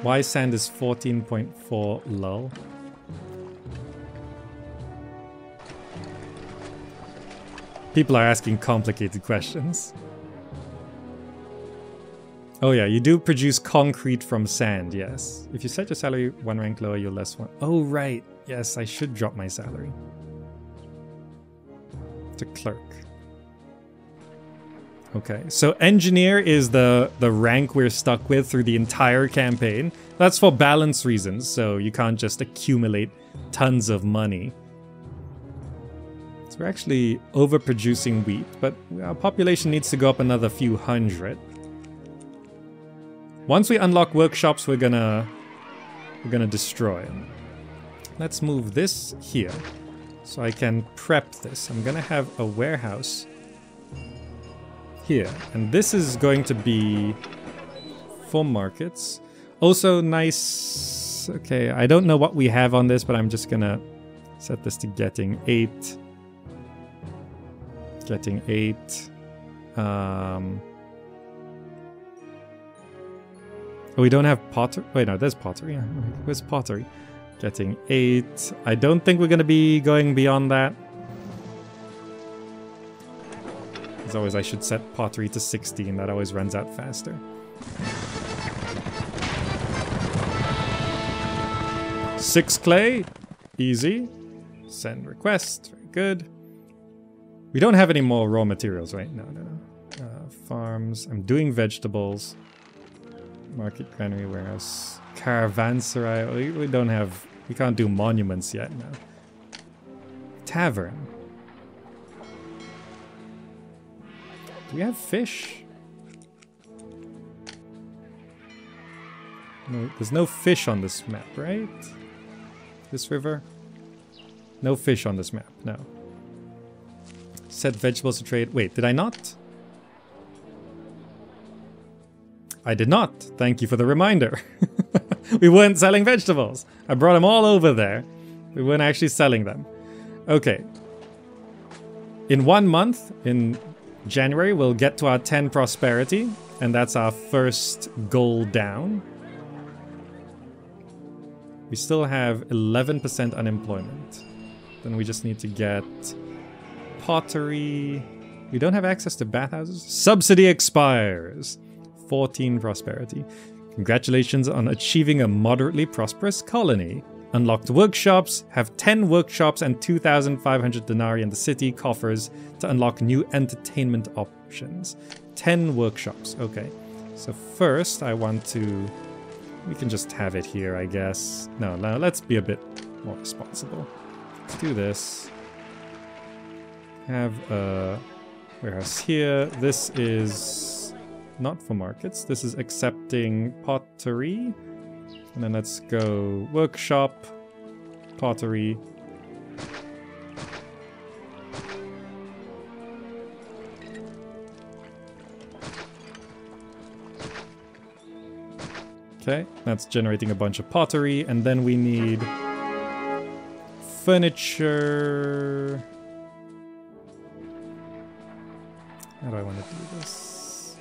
Why sand is 14.4 lull? People are asking complicated questions. Oh yeah, you do produce concrete from sand, yes. If you set your salary one rank lower, you're less one. Oh right, yes, I should drop my salary. To clerk. Okay, so engineer is the, the rank we're stuck with through the entire campaign. That's for balance reasons, so you can't just accumulate tons of money. So we're actually overproducing wheat, but our population needs to go up another few hundred. Once we unlock workshops, we're gonna we're gonna destroy them. Let's move this here, so I can prep this. I'm gonna have a warehouse here, and this is going to be for markets. Also nice. Okay, I don't know what we have on this, but I'm just gonna set this to getting eight. Getting eight. Um, oh, we don't have pottery. Wait, no, there's pottery. Where's pottery? Getting eight. I don't think we're to be going beyond that. As always, I should set pottery to 16. That always runs out faster. Six clay. Easy. Send request. Very good. We don't have any more raw materials, right? No, no, no. Uh, farms. I'm doing vegetables. Market, granary, warehouse. Caravanserai. We, we don't have... We can't do monuments yet, no. Tavern. We have fish? No, there's no fish on this map, right? This river? No fish on this map, no. Set vegetables to trade. Wait, did I not? I did not. Thank you for the reminder. we weren't selling vegetables. I brought them all over there. We weren't actually selling them. Okay. In one month, in January, we'll get to our 10 prosperity, and that's our first goal down. We still have 11% unemployment. Then we just need to get pottery. We don't have access to bathhouses. Subsidy expires. 14 prosperity. Congratulations on achieving a moderately prosperous colony. Unlocked workshops, have 10 workshops and 2,500 denarii in the city coffers to unlock new entertainment options. 10 workshops, okay. So first I want to... We can just have it here, I guess. No, no, let's be a bit more responsible. Let's do this have a warehouse here. This is not for markets. This is accepting pottery. And then let's go workshop, pottery. Okay, that's generating a bunch of pottery, and then we need furniture. How do I want to do this?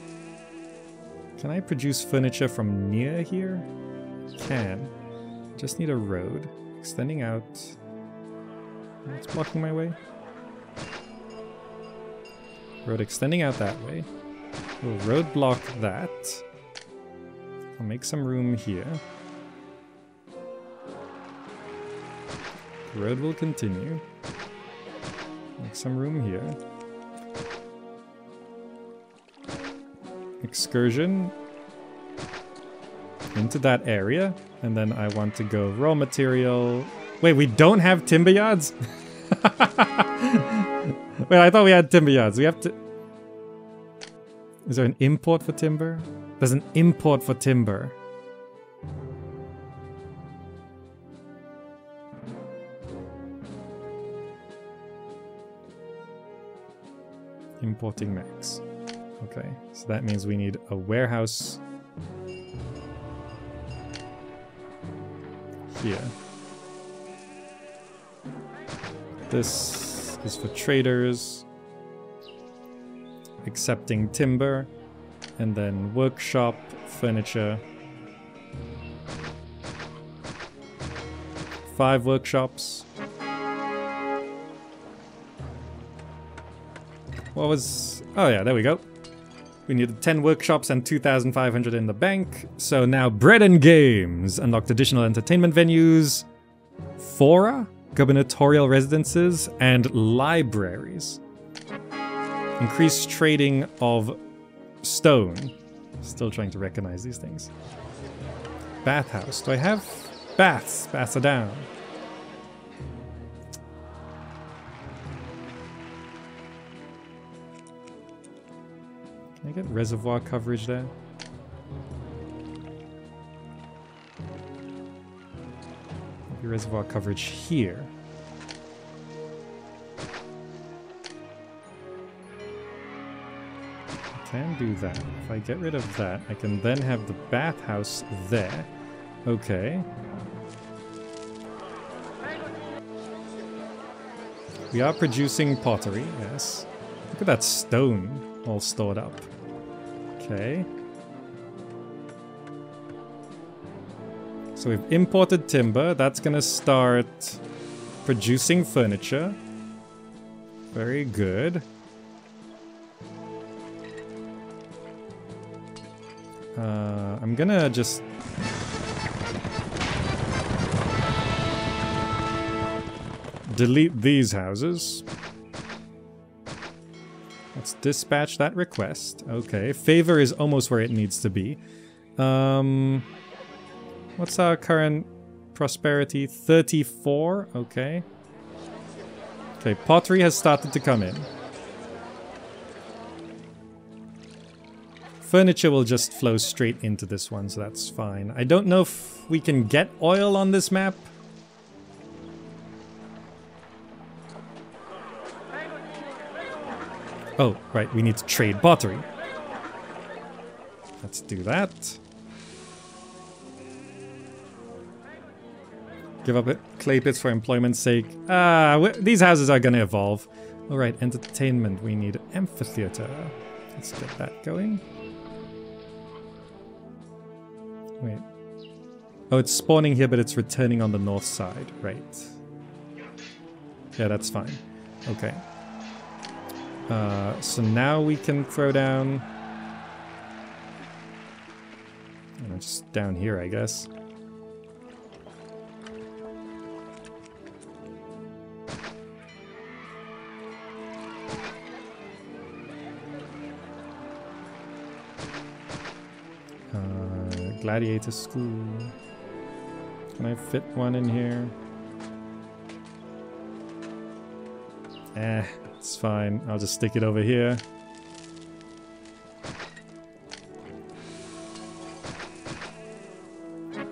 Can I produce furniture from near here? Can. Just need a road. Extending out. What's blocking my way? Road extending out that way. We'll road block that. I'll make some room here. The road will continue. Make some room here. Excursion into that area. And then I want to go raw material. Wait, we don't have timber yards? Wait, I thought we had timber yards. We have to... Is there an import for timber? There's an import for timber. Importing max. Okay, so that means we need a warehouse here. This is for traders, accepting timber, and then workshop, furniture. Five workshops. What was... Oh yeah, there we go. We needed 10 workshops and 2,500 in the bank. So now bread and games. Unlocked additional entertainment venues. Fora, gubernatorial residences, and libraries. Increased trading of stone. Still trying to recognize these things. Bathhouse. Do I have baths? Baths are down. I get reservoir coverage there? Maybe reservoir coverage here. I can do that. If I get rid of that, I can then have the bathhouse there. Okay. We are producing pottery, yes. Look at that stone all stored up. Okay. So we've imported timber. That's going to start producing furniture. Very good. Uh, I'm gonna just... Delete these houses. Let's dispatch that request. Okay, favor is almost where it needs to be. Um, what's our current prosperity? 34? Okay. Okay, pottery has started to come in. Furniture will just flow straight into this one, so that's fine. I don't know if we can get oil on this map. Oh, right, we need to trade pottery. Let's do that. Give up clay pits for employment's sake. Ah, these houses are gonna evolve. Alright, entertainment. We need amphitheater. Let's get that going. Wait. Oh, it's spawning here, but it's returning on the north side. Right. Yeah, that's fine. Okay. Uh, so now we can throw down... just down here, I guess. Uh, gladiator school. Can I fit one in here? Eh, it's fine. I'll just stick it over here.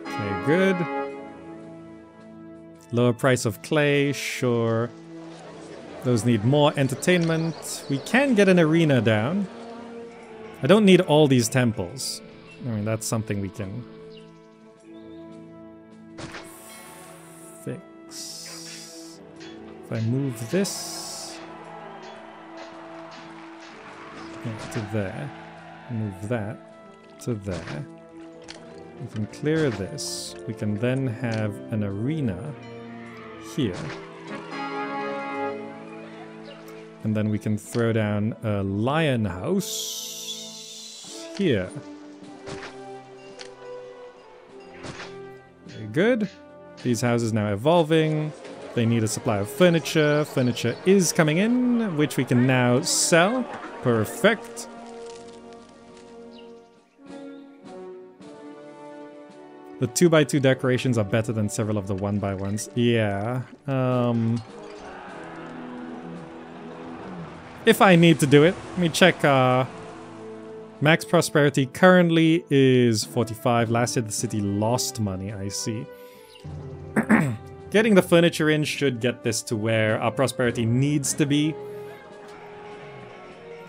Okay, good. Lower price of clay, sure. Those need more entertainment. We can get an arena down. I don't need all these temples. I mean, that's something we can fix. If I move this... to there, move that to there, we can clear this. We can then have an arena here. And then we can throw down a lion house here. Very good. These houses now evolving. They need a supply of furniture. Furniture is coming in, which we can now sell. Perfect. The 2x2 decorations are better than several of the 1x1s. Yeah. Um, if I need to do it, let me check. Uh, max prosperity currently is 45. Last year the city lost money, I see. Getting the furniture in should get this to where our prosperity needs to be.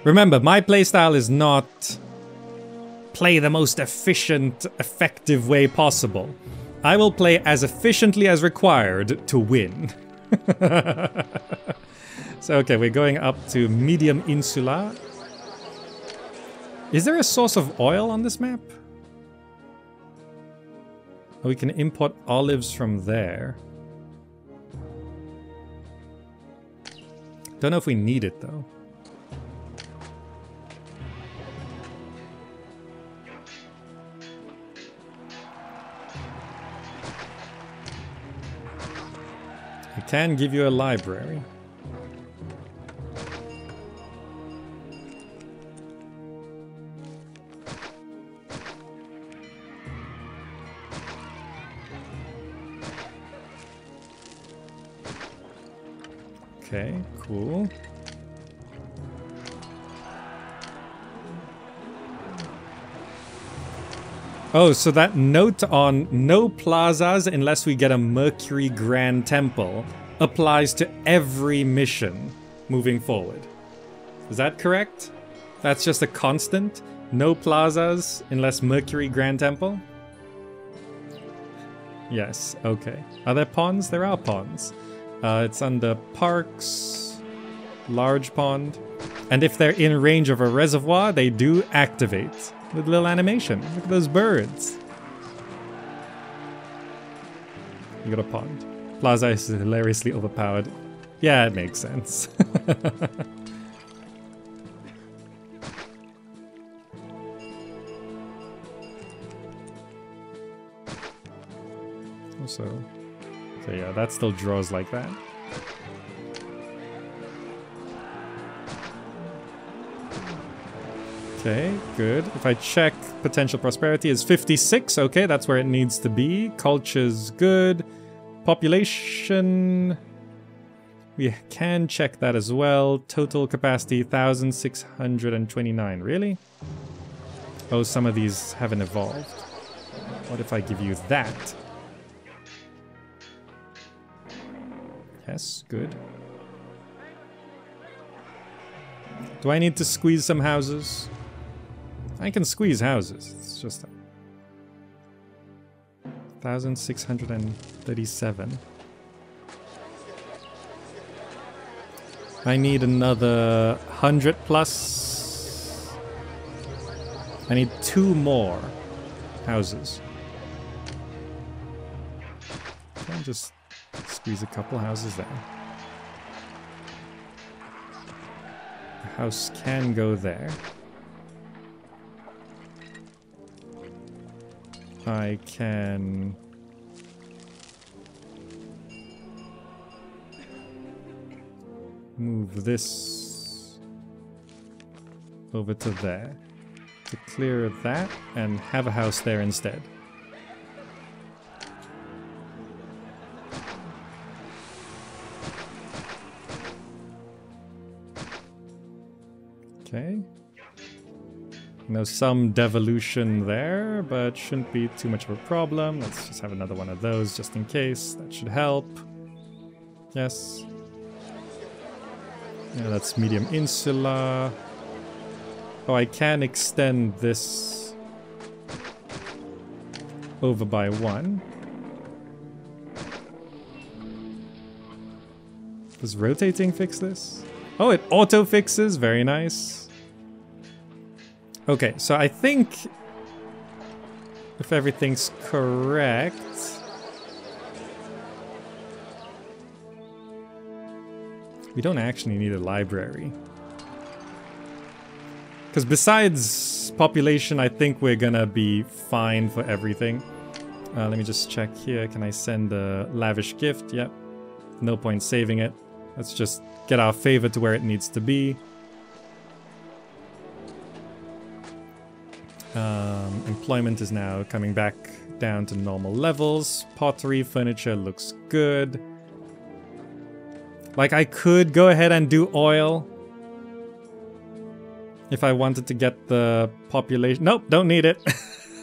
Remember, my playstyle is not play the most efficient, effective way possible. I will play as efficiently as required to win. so, okay, we're going up to Medium Insula. Is there a source of oil on this map? Oh, we can import olives from there. Don't know if we need it though. Can give you a library. Okay, cool. Oh, so that note on no plazas unless we get a Mercury Grand Temple applies to every mission moving forward. Is that correct? That's just a constant? No plazas unless Mercury Grand Temple? Yes, okay. Are there ponds? There are ponds. Uh, it's under parks, large pond. And if they're in range of a reservoir, they do activate with little animation. Look at those birds. You got a pond. Plaza is hilariously overpowered. Yeah, it makes sense. also, so yeah, that still draws like that. Okay, good. If I check potential prosperity is 56, okay, that's where it needs to be. Culture's good. Population, we can check that as well. Total capacity 1629, really? Oh, some of these haven't evolved. What if I give you that? Yes, good. Do I need to squeeze some houses? I can squeeze houses. It's just... 1,637. I need another 100 plus. I need two more houses. Can I just squeeze a couple houses there? The house can go there. I can... Move this over to there to clear that and have a house there instead. Okay. There's some devolution there, but shouldn't be too much of a problem. Let's just have another one of those just in case. That should help. Yes. Yeah, that's medium insula. Oh, I can extend this over by one. Does rotating fix this? Oh, it auto fixes. Very nice. Okay, so I think if everything's correct, we don't actually need a library. Because besides population, I think we're gonna be fine for everything. Uh, let me just check here. Can I send a lavish gift? Yep. No point saving it. Let's just get our favor to where it needs to be. Um, employment is now coming back down to normal levels. Pottery, furniture looks good. Like I could go ahead and do oil. If I wanted to get the population. Nope, don't need it.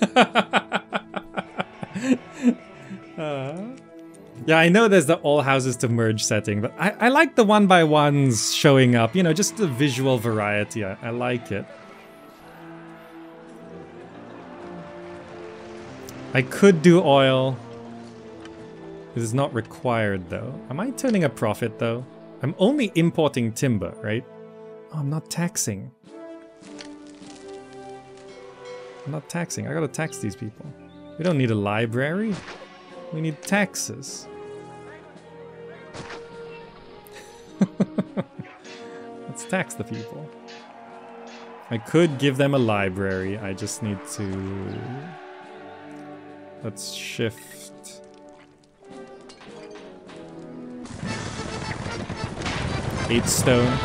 uh, yeah, I know there's the all houses to merge setting, but I, I like the one by ones showing up. You know, just the visual variety. I, I like it. I could do oil. It is not required though. Am I turning a profit though? I'm only importing timber, right? Oh, I'm not taxing. I'm not taxing. I gotta tax these people. We don't need a library. We need taxes. Let's tax the people. I could give them a library. I just need to... Let's shift... Eight stone.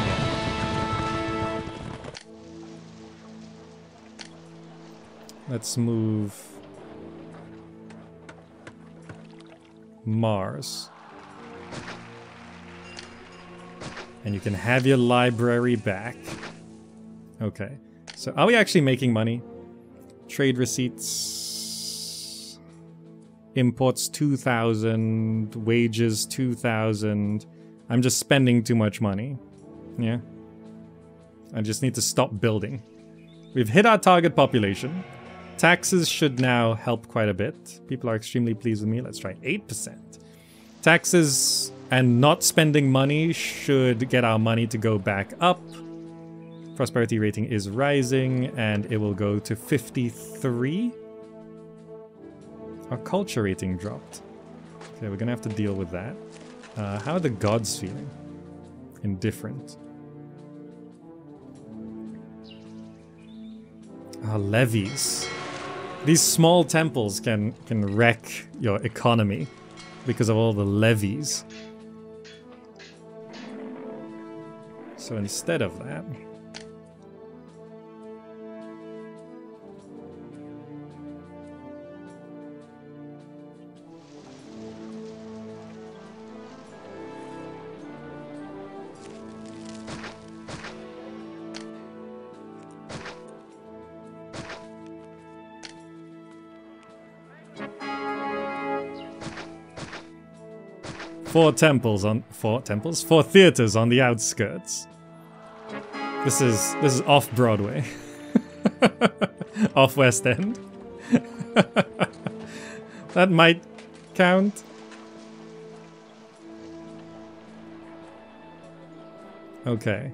Let's move Mars. And you can have your library back. Okay. So are we actually making money? Trade receipts. Imports 2,000. Wages 2,000. I'm just spending too much money. Yeah. I just need to stop building. We've hit our target population. Taxes should now help quite a bit. People are extremely pleased with me. Let's try 8%. Taxes and not spending money should get our money to go back up. Prosperity rating is rising and it will go to 53. Our culture rating dropped. Okay, we're gonna have to deal with that. Uh, how are the gods feeling? Indifferent. Our levies. These small temples can, can wreck your economy because of all the levies. So instead of that... Four temples on four temples, four theaters on the outskirts. This is this is off Broadway. off West End. that might count. Okay.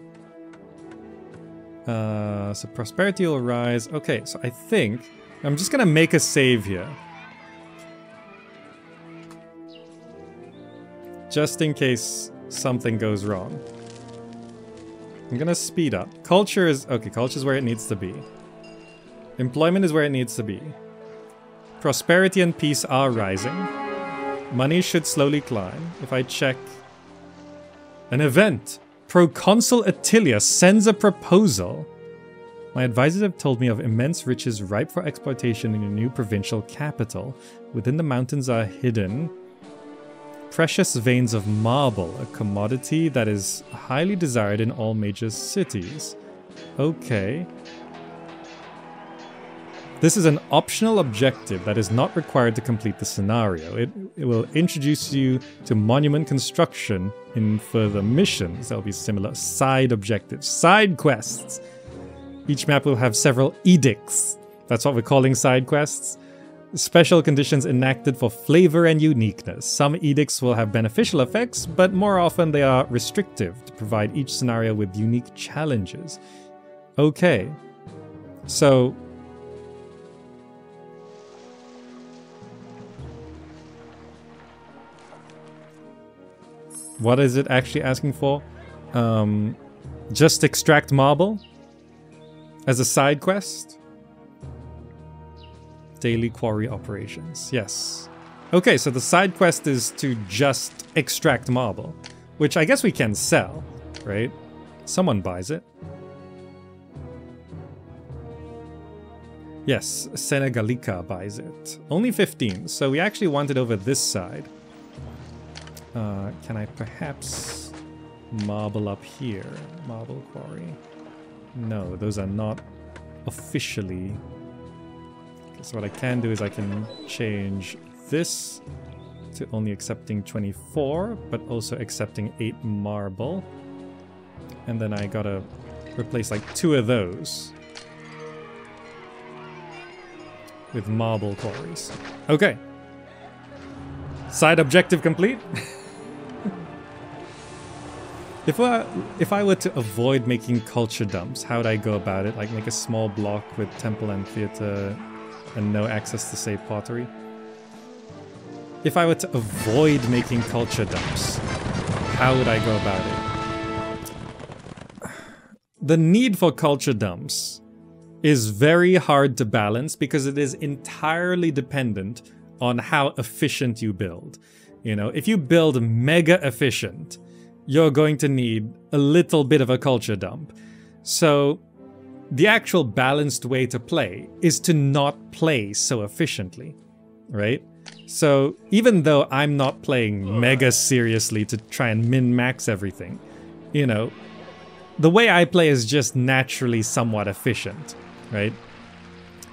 Uh, so prosperity will rise. Okay, so I think I'm just gonna make a save here. Just in case something goes wrong. I'm gonna speed up. Culture is... Okay, culture is where it needs to be. Employment is where it needs to be. Prosperity and peace are rising. Money should slowly climb. If I check... An event! Proconsul Attilia sends a proposal. My advisors have told me of immense riches ripe for exploitation in your new provincial capital. Within the mountains are hidden precious veins of marble, a commodity that is highly desired in all major cities. Okay. This is an optional objective that is not required to complete the scenario. It, it will introduce you to monument construction in further missions. There'll be similar side objectives, side quests. Each map will have several edicts. That's what we're calling side quests. Special conditions enacted for flavor and uniqueness. Some edicts will have beneficial effects, but more often they are restrictive to provide each scenario with unique challenges. Okay. So. What is it actually asking for? Um, just extract marble as a side quest? Daily quarry operations. Yes. Okay, so the side quest is to just extract marble, which I guess we can sell, right? Someone buys it. Yes, Senegalica buys it. Only 15, so we actually want it over this side. Uh, can I perhaps marble up here? Marble quarry. No, those are not officially so what I can do is I can change this to only accepting 24, but also accepting 8 marble. And then I gotta replace like two of those with marble quarries. Okay. Side objective complete. if I if I were to avoid making culture dumps, how would I go about it? Like make a small block with temple and theater and no access to save pottery. If I were to avoid making culture dumps, how would I go about it? The need for culture dumps is very hard to balance because it is entirely dependent on how efficient you build. You know, if you build mega efficient, you're going to need a little bit of a culture dump. So the actual balanced way to play is to not play so efficiently, right? So even though I'm not playing mega seriously to try and min-max everything, you know, the way I play is just naturally somewhat efficient, right?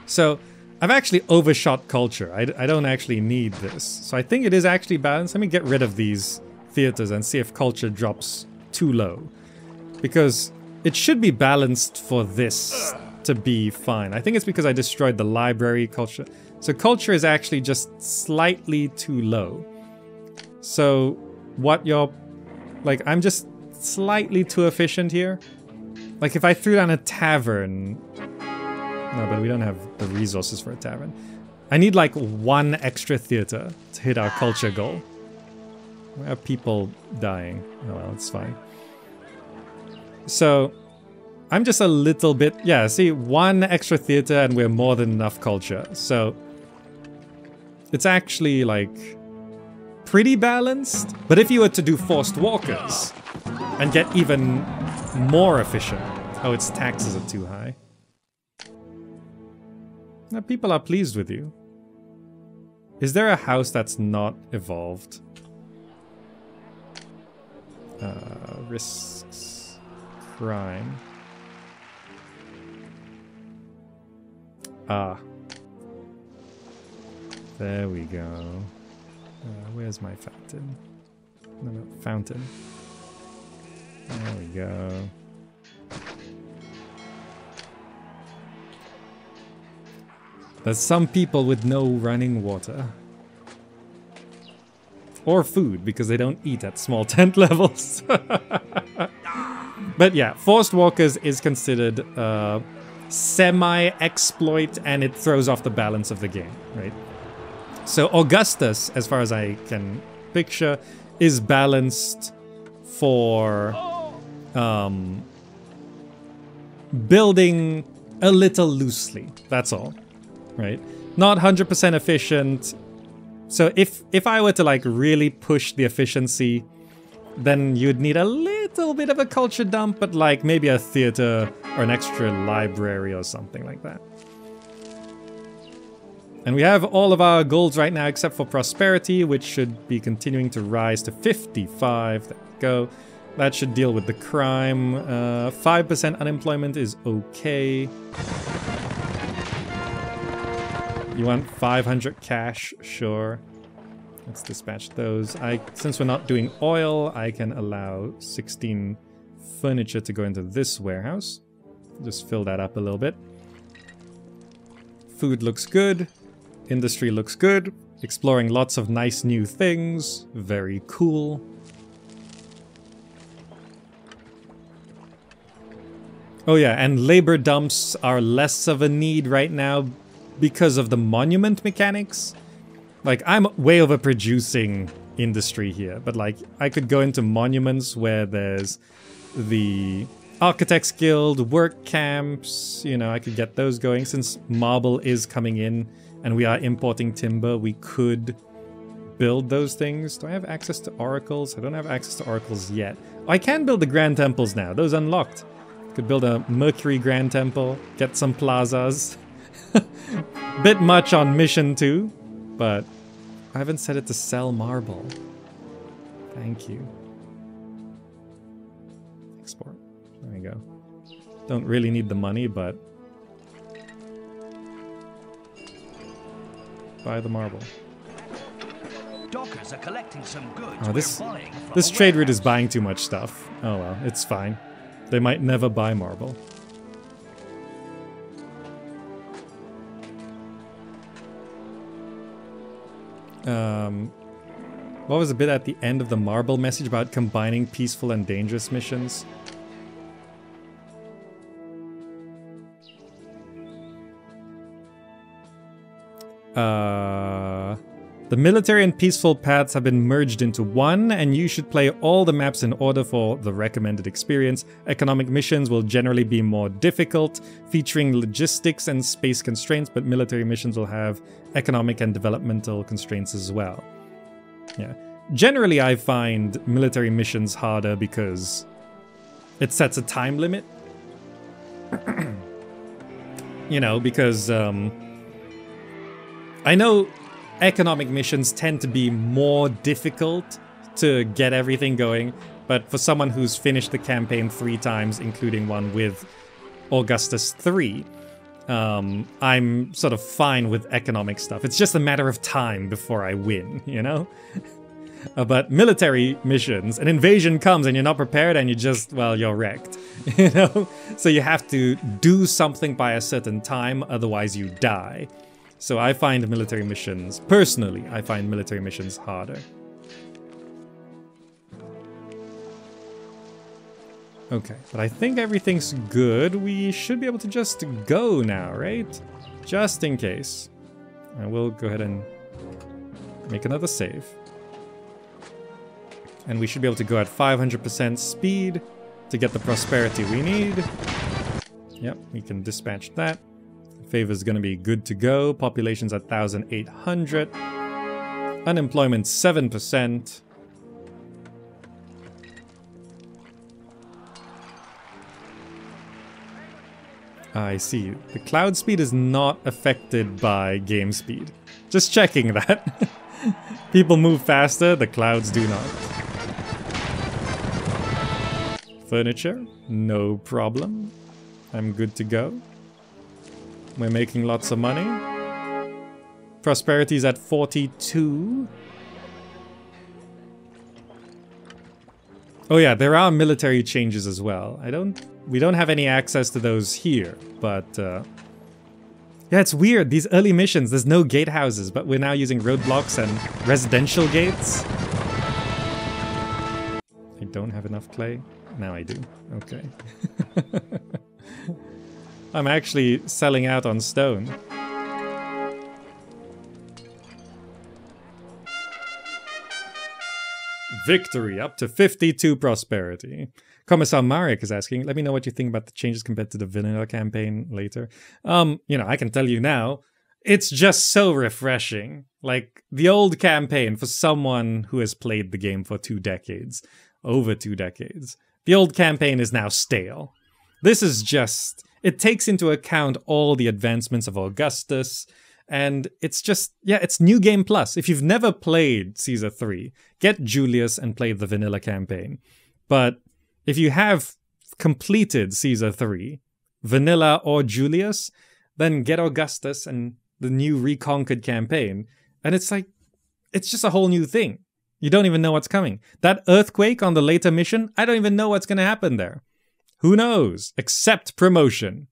So I've actually overshot culture. I, I don't actually need this. So I think it is actually balanced. Let me get rid of these theaters and see if culture drops too low. Because it should be balanced for this to be fine. I think it's because I destroyed the library culture. So culture is actually just slightly too low. So what you're... Like, I'm just slightly too efficient here. Like, if I threw down a tavern... No, but we don't have the resources for a tavern. I need, like, one extra theater to hit our culture goal. We have people dying. Oh well, it's fine. So I'm just a little bit, yeah, see, one extra theater and we're more than enough culture. So it's actually like pretty balanced. But if you were to do forced walkers and get even more efficient, oh, its taxes are too high. Now, people are pleased with you. Is there a house that's not evolved? Uh, risks crime. Ah. There we go. Uh, where's my fountain? No, no, fountain. There we go. There's some people with no running water. Or food, because they don't eat at small tent levels. But yeah, Forced Walkers is considered uh, semi-exploit and it throws off the balance of the game, right? So Augustus, as far as I can picture, is balanced for um, building a little loosely. That's all, right? Not 100% efficient. So if if I were to like really push the efficiency, then you'd need a little bit of a culture dump, but like maybe a theater or an extra library or something like that. And we have all of our goals right now except for prosperity, which should be continuing to rise to 55. There we go. That should deal with the crime. 5% uh, unemployment is okay. You want 500 cash? Sure. Let's dispatch those. I, Since we're not doing oil, I can allow 16 furniture to go into this warehouse. Just fill that up a little bit. Food looks good. Industry looks good. Exploring lots of nice new things. Very cool. Oh yeah, and labor dumps are less of a need right now because of the monument mechanics. Like, I'm way overproducing industry here, but like, I could go into monuments where there's the Architects Guild, work camps, you know, I could get those going since marble is coming in and we are importing timber, we could build those things. Do I have access to oracles? I don't have access to oracles yet. Oh, I can build the grand temples now. Those unlocked. Could build a Mercury Grand Temple, get some plazas. Bit much on mission 2, but I haven't set it to sell marble. Thank you. Export. There we go. Don't really need the money, but... Buy the marble. Dockers are collecting some goods. Oh, this, this trade route is buying too much stuff. Oh well, it's fine. They might never buy marble. Um, what was a bit at the end of the marble message about combining peaceful and dangerous missions? Uh, the military and peaceful paths have been merged into one, and you should play all the maps in order for the recommended experience. Economic missions will generally be more difficult, featuring logistics and space constraints, but military missions will have economic and developmental constraints as well. Yeah. Generally, I find military missions harder because it sets a time limit. you know, because um, I know economic missions tend to be more difficult to get everything going, but for someone who's finished the campaign three times, including one with Augustus 3, um, I'm sort of fine with economic stuff. It's just a matter of time before I win, you know? Uh, but military missions, an invasion comes and you're not prepared and you just, well, you're wrecked, you know? So you have to do something by a certain time, otherwise you die. So I find military missions, personally, I find military missions harder. Okay, but I think everything's good. We should be able to just go now, right? Just in case. I will go ahead and make another save. And we should be able to go at 500% speed to get the prosperity we need. Yep, we can dispatch that. Favor's gonna be good to go. Population's at 1,800. Unemployment 7%. I see. The cloud speed is not affected by game speed. Just checking that. People move faster, the clouds do not. Furniture, no problem. I'm good to go. We're making lots of money. Prosperity's at 42. Oh yeah, there are military changes as well. I don't... We don't have any access to those here, but... Uh, yeah, it's weird. These early missions, there's no gatehouses, but we're now using roadblocks and residential gates. I don't have enough clay. Now I do. Okay. I'm actually selling out on stone. Victory, up to 52 prosperity. Commissar Marek is asking, let me know what you think about the changes compared to the vanilla campaign later. Um, you know, I can tell you now, it's just so refreshing. Like the old campaign for someone who has played the game for two decades, over two decades. The old campaign is now stale. This is just, it takes into account all the advancements of Augustus, and it's just, yeah, it's New Game Plus. If you've never played Caesar 3, get Julius and play the vanilla campaign. But if you have completed Caesar 3, vanilla or Julius, then get Augustus and the new Reconquered campaign. And it's like, it's just a whole new thing. You don't even know what's coming. That earthquake on the later mission, I don't even know what's going to happen there. Who knows? Accept promotion.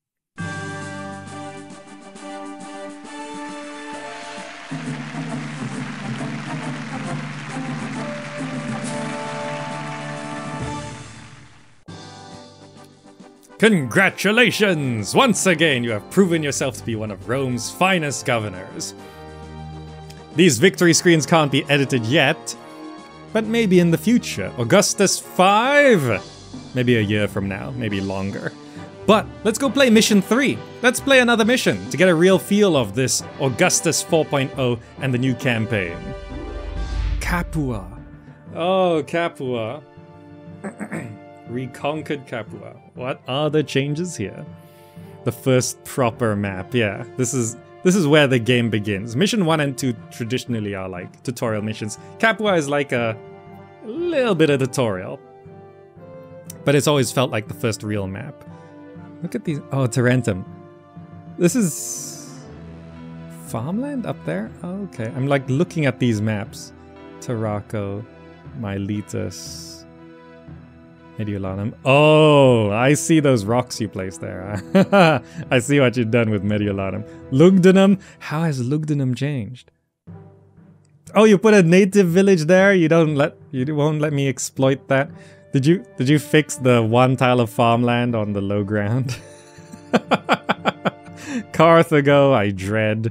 Congratulations! Once again, you have proven yourself to be one of Rome's finest governors. These victory screens can't be edited yet, but maybe in the future. Augustus 5! Maybe a year from now, maybe longer. But let's go play mission 3. Let's play another mission to get a real feel of this Augustus 4.0 and the new campaign. Capua. Oh, Capua. Reconquered Capua. What are the changes here? The first proper map, yeah. This is this is where the game begins. Mission 1 and 2 traditionally are like tutorial missions. Capua is like a little bit of tutorial. But it's always felt like the first real map. Look at these. Oh, Tarentum. This is farmland up there? Oh, okay. I'm like looking at these maps. Tarraco, Miletus, Mediolanum. Oh, I see those rocks you placed there. I see what you've done with Mediolanum. Lugdunum. How has Lugdunum changed? Oh, you put a native village there. You don't let you won't let me exploit that. Did you did you fix the one tile of farmland on the low ground? Carthago, I dread.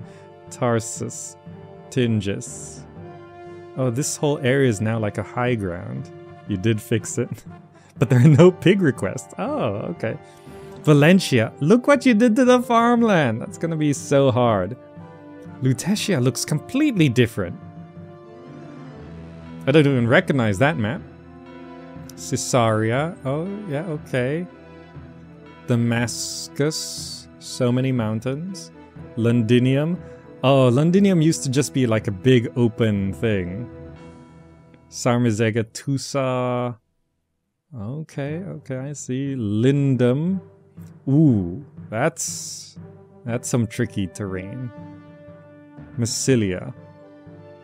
Tarsus, Tingis. Oh, this whole area is now like a high ground. You did fix it. but there are no pig requests. Oh, okay. Valencia, look what you did to the farmland. That's gonna be so hard. Lutetia looks completely different. I don't even recognize that map. Caesarea, oh yeah, okay. Damascus, so many mountains. Londinium, oh, Londinium used to just be like a big open thing. Sarmizegetusa, Okay, okay, I see. Lindum. Ooh, that's that's some tricky terrain. Massilia.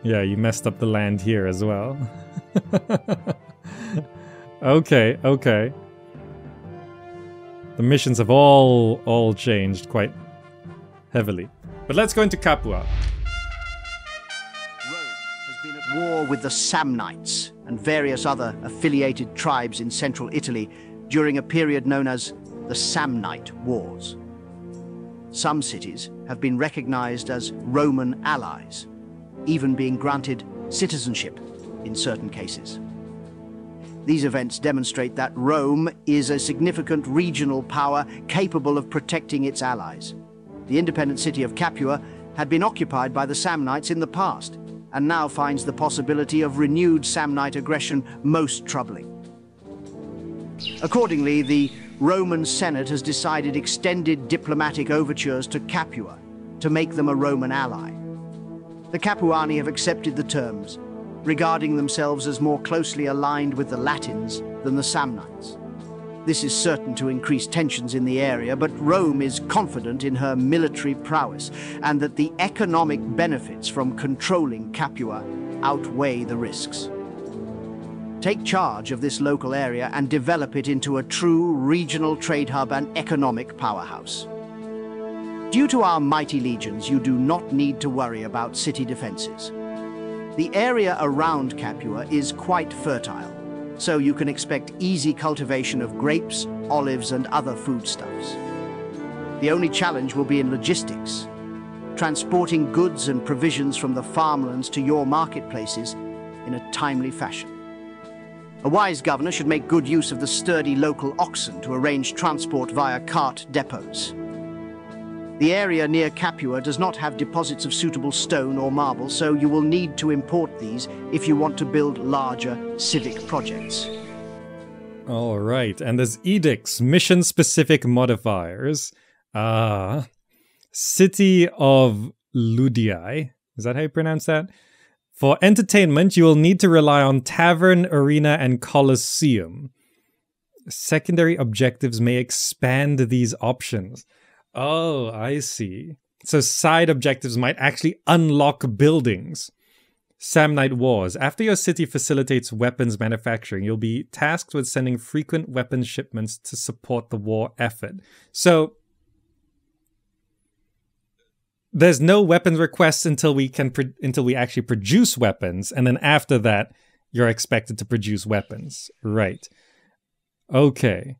Yeah, you messed up the land here as well. okay, okay. The missions have all all changed quite heavily. But let's go into Capua. Rome has been at war with the Samnites, and various other affiliated tribes in central Italy during a period known as the Samnite Wars. Some cities have been recognized as Roman allies, even being granted citizenship in certain cases. These events demonstrate that Rome is a significant regional power capable of protecting its allies. The independent city of Capua had been occupied by the Samnites in the past, and now finds the possibility of renewed Samnite aggression most troubling. Accordingly, the Roman Senate has decided extended diplomatic overtures to Capua to make them a Roman ally. The Capuani have accepted the terms, regarding themselves as more closely aligned with the Latins than the Samnites. This is certain to increase tensions in the area, but Rome is confident in her military prowess and that the economic benefits from controlling Capua outweigh the risks. Take charge of this local area and develop it into a true regional trade hub and economic powerhouse. Due to our mighty legions, you do not need to worry about city defenses. The area around Capua is quite fertile, so you can expect easy cultivation of grapes, olives and other foodstuffs. The only challenge will be in logistics, transporting goods and provisions from the farmlands to your marketplaces in a timely fashion. A wise governor should make good use of the sturdy local oxen to arrange transport via cart depots. The area near Capua does not have deposits of suitable stone or marble, so you will need to import these if you want to build larger civic projects. All right, and there's edicts, mission-specific modifiers. Ah, uh, City of Ludii. Is that how you pronounce that? For entertainment, you will need to rely on Tavern, Arena, and Colosseum. Secondary objectives may expand these options. Oh, I see. So side objectives might actually unlock buildings. Samnite Wars. After your city facilitates weapons manufacturing, you'll be tasked with sending frequent weapons shipments to support the war effort. So there's no weapons requests until we can pro- until we actually produce weapons, and then after that, you're expected to produce weapons. Right. Okay.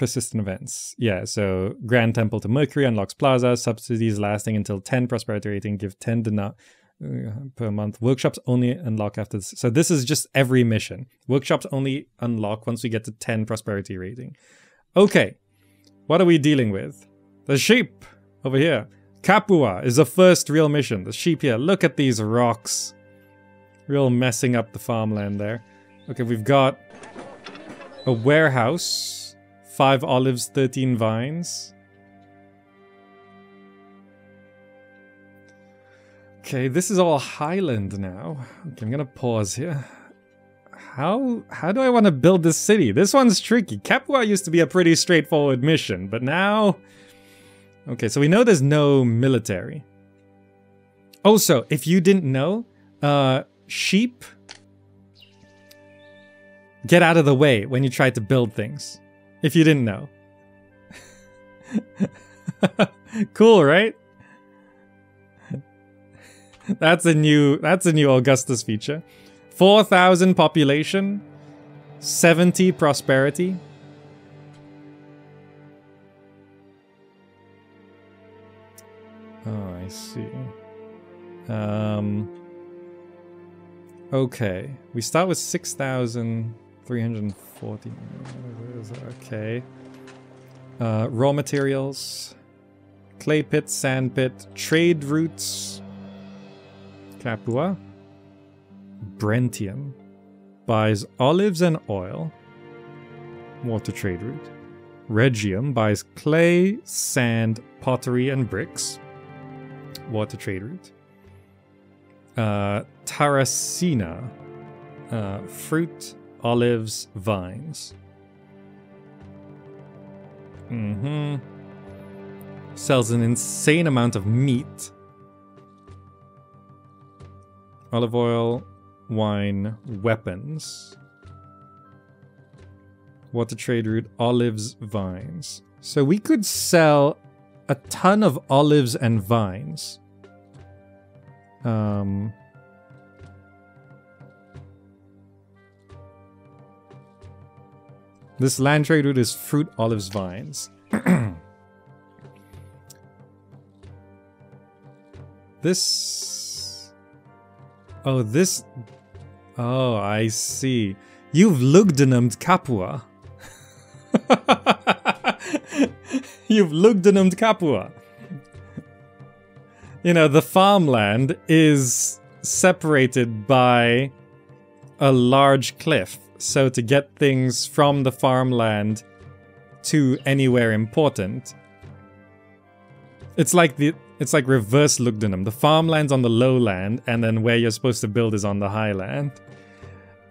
Persistent events. Yeah, so Grand Temple to Mercury unlocks Plaza, subsidies lasting until 10 prosperity rating, give 10 dinar uh, per month. Workshops only unlock after this. So this is just every mission. Workshops only unlock once we get to 10 prosperity rating. Okay, what are we dealing with? The sheep over here. Capua is the first real mission. The sheep here. Look at these rocks. Real messing up the farmland there. Okay, we've got a warehouse. Five olives, 13 vines. Okay, this is all highland now. Okay, I'm gonna pause here. How how do I want to build this city? This one's tricky. Capua used to be a pretty straightforward mission, but now... Okay, so we know there's no military. Also, if you didn't know, uh, sheep get out of the way when you try to build things. If you didn't know. cool, right? that's a new that's a new Augustus feature. 4,000 population, 70 prosperity. Oh, I see. Um Okay, we start with 6,340. Okay. Uh, raw materials, clay pit, sand pit, trade routes, Capua, Brentium, buys olives and oil, water trade route. Regium buys clay, sand, pottery, and bricks, water trade route. Uh, Tarracina, uh, fruit, olives, vines. Mm-hmm. Sells an insane amount of meat. Olive oil, wine, weapons. Water trade route, olives, vines. So we could sell a ton of olives and vines. Um, this land trade route is fruit, olives, vines. this... Oh, this... Oh, I see. You've lugdunumed Capua. You've lugdunumed Capua you know, the farmland is separated by a large cliff. So to get things from the farmland to anywhere important, it's like the it's like reverse Lugdunum. The farmland's on the lowland, and then where you're supposed to build is on the highland.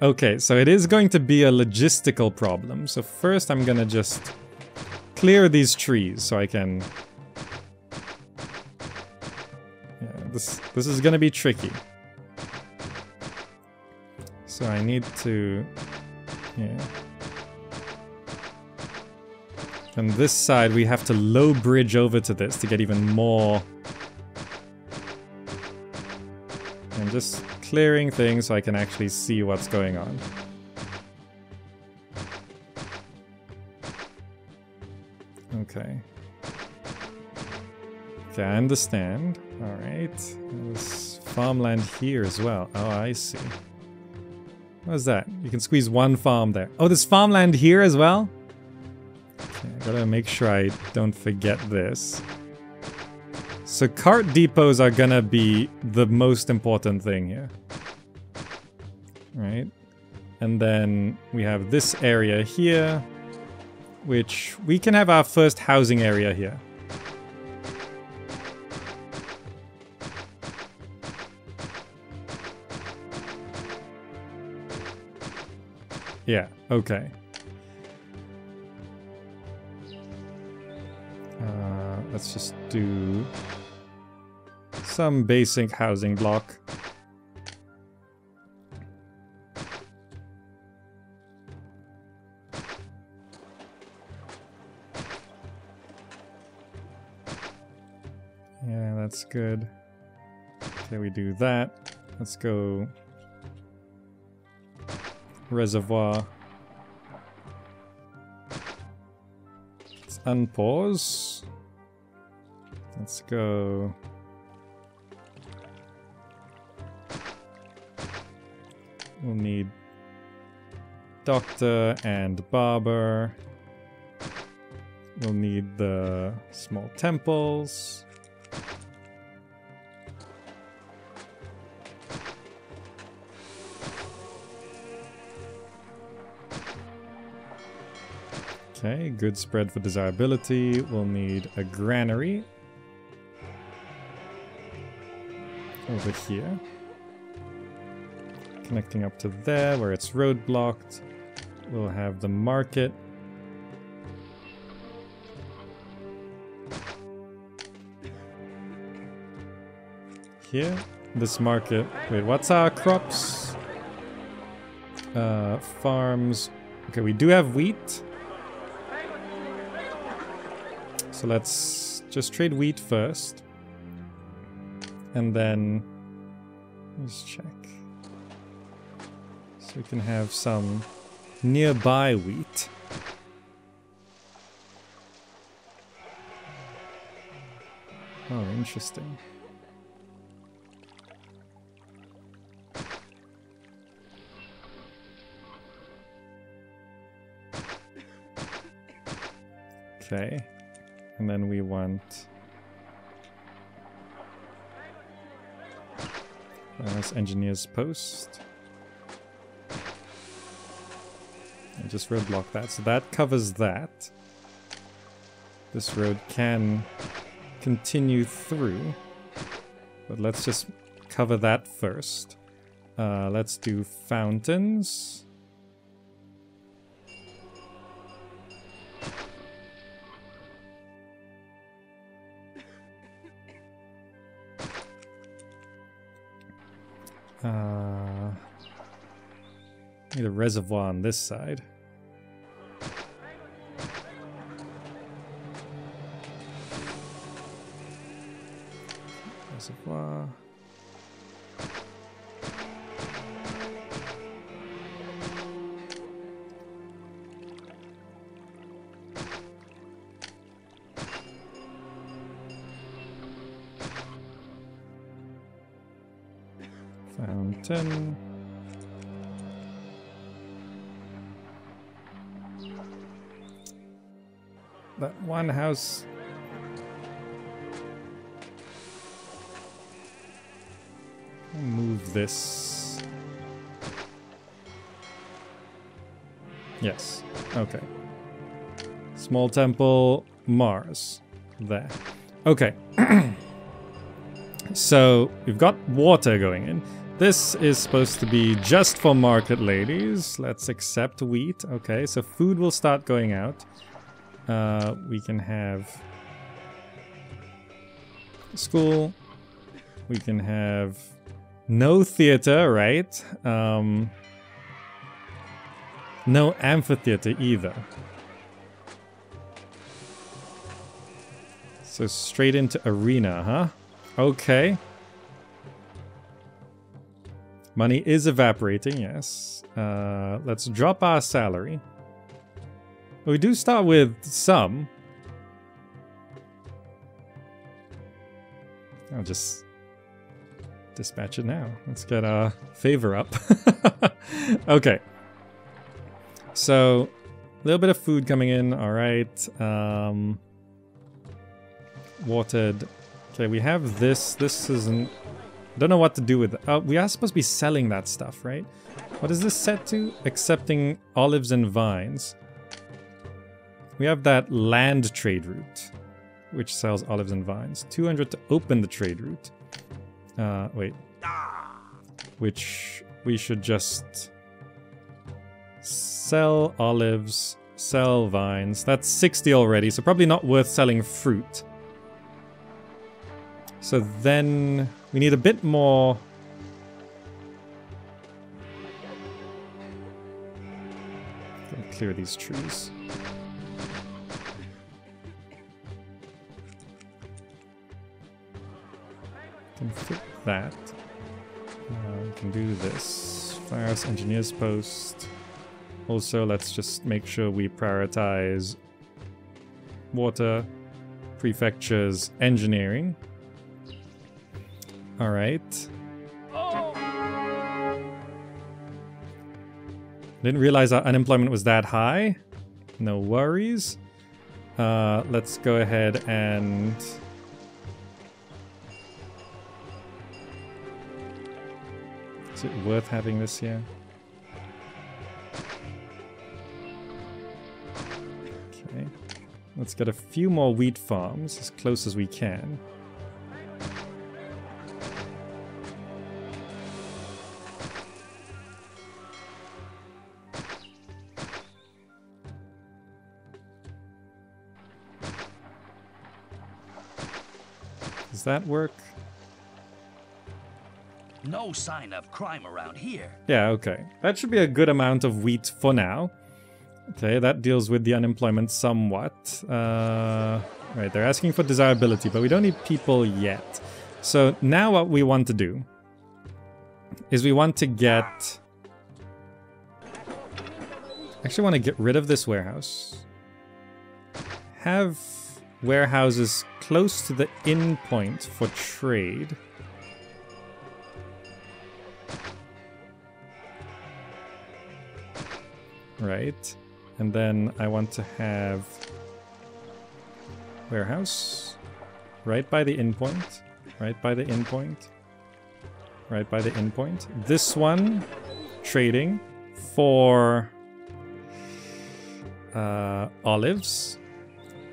Okay, so it is going to be a logistical problem. So first I'm gonna just clear these trees so I can this this is gonna be tricky. So I need to, yeah. And this side we have to low bridge over to this to get even more. I'm just clearing things so I can actually see what's going on. Okay. Okay, I understand. Alright. There's farmland here as well. Oh, I see. What is that? You can squeeze one farm there. Oh, there's farmland here as well? Okay, I gotta make sure I don't forget this. So cart depots are gonna be the most important thing here. Right? And then we have this area here, which we can have our first housing area here. Yeah, okay. Uh, let's just do some basic housing block. Yeah, that's good. Okay, we do that. Let's go reservoir. let's unpause. Let's go. We'll need doctor and barber. We'll need the small temples. Okay, good spread for desirability. We'll need a granary. Over here. Connecting up to there where it's roadblocked. We'll have the market. Here, this market. Wait, what's our crops? Uh, farms. Okay, we do have wheat. So let's just trade wheat first. And then let's check. So we can have some nearby wheat. Oh, interesting. Okay. And then we want... That's engineer's post. And just roadblock that. So that covers that. This road can continue through. But let's just cover that first. Uh, let's do fountains. Uh, need a reservoir on this side. Temple, Mars. There. Okay. so, we've got water going in. This is supposed to be just for market ladies. Let's accept wheat. Okay, so food will start going out. Uh, we can have school. We can have no theater, right? Um, no amphitheater either. So straight into arena, huh? Okay. Money is evaporating, yes. Uh, let's drop our salary. We do start with some. I'll just dispatch it now. Let's get our favor up. okay. So, a little bit of food coming in. All right. Um, watered. Okay, we have this. This isn't... Don't know what to do with it. Uh, we are supposed to be selling that stuff, right? What is this set to? Accepting olives and vines. We have that land trade route, which sells olives and vines. 200 to open the trade route. Uh, wait. Which we should just sell olives, sell vines. That's 60 already, so probably not worth selling fruit. So then we need a bit more... Clear these trees. Can fit that. Uh, we can do this. Firehouse Engineer's Post. Also, let's just make sure we prioritize water prefecture's engineering. All right. Didn't realize our unemployment was that high. No worries. Uh, let's go ahead and... Is it worth having this here? Okay. Let's get a few more wheat farms as close as we can. That work? No sign of crime around here. Yeah, okay. That should be a good amount of wheat for now. Okay, that deals with the unemployment somewhat. Uh, right, they're asking for desirability, but we don't need people yet. So now what we want to do is we want to get... Actually want to get rid of this warehouse. Have warehouses close to the in point for trade. Right. And then I want to have warehouse right by the in point. Right by the in point. Right by the in point. This one trading for uh, olives.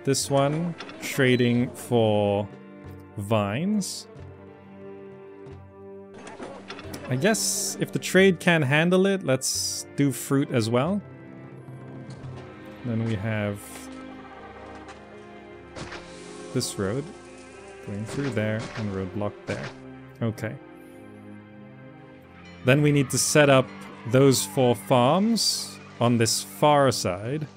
This one trading for vines. I guess if the trade can handle it, let's do fruit as well. Then we have this road going through there and roadblock there. Okay. Then we need to set up those four farms on this far side.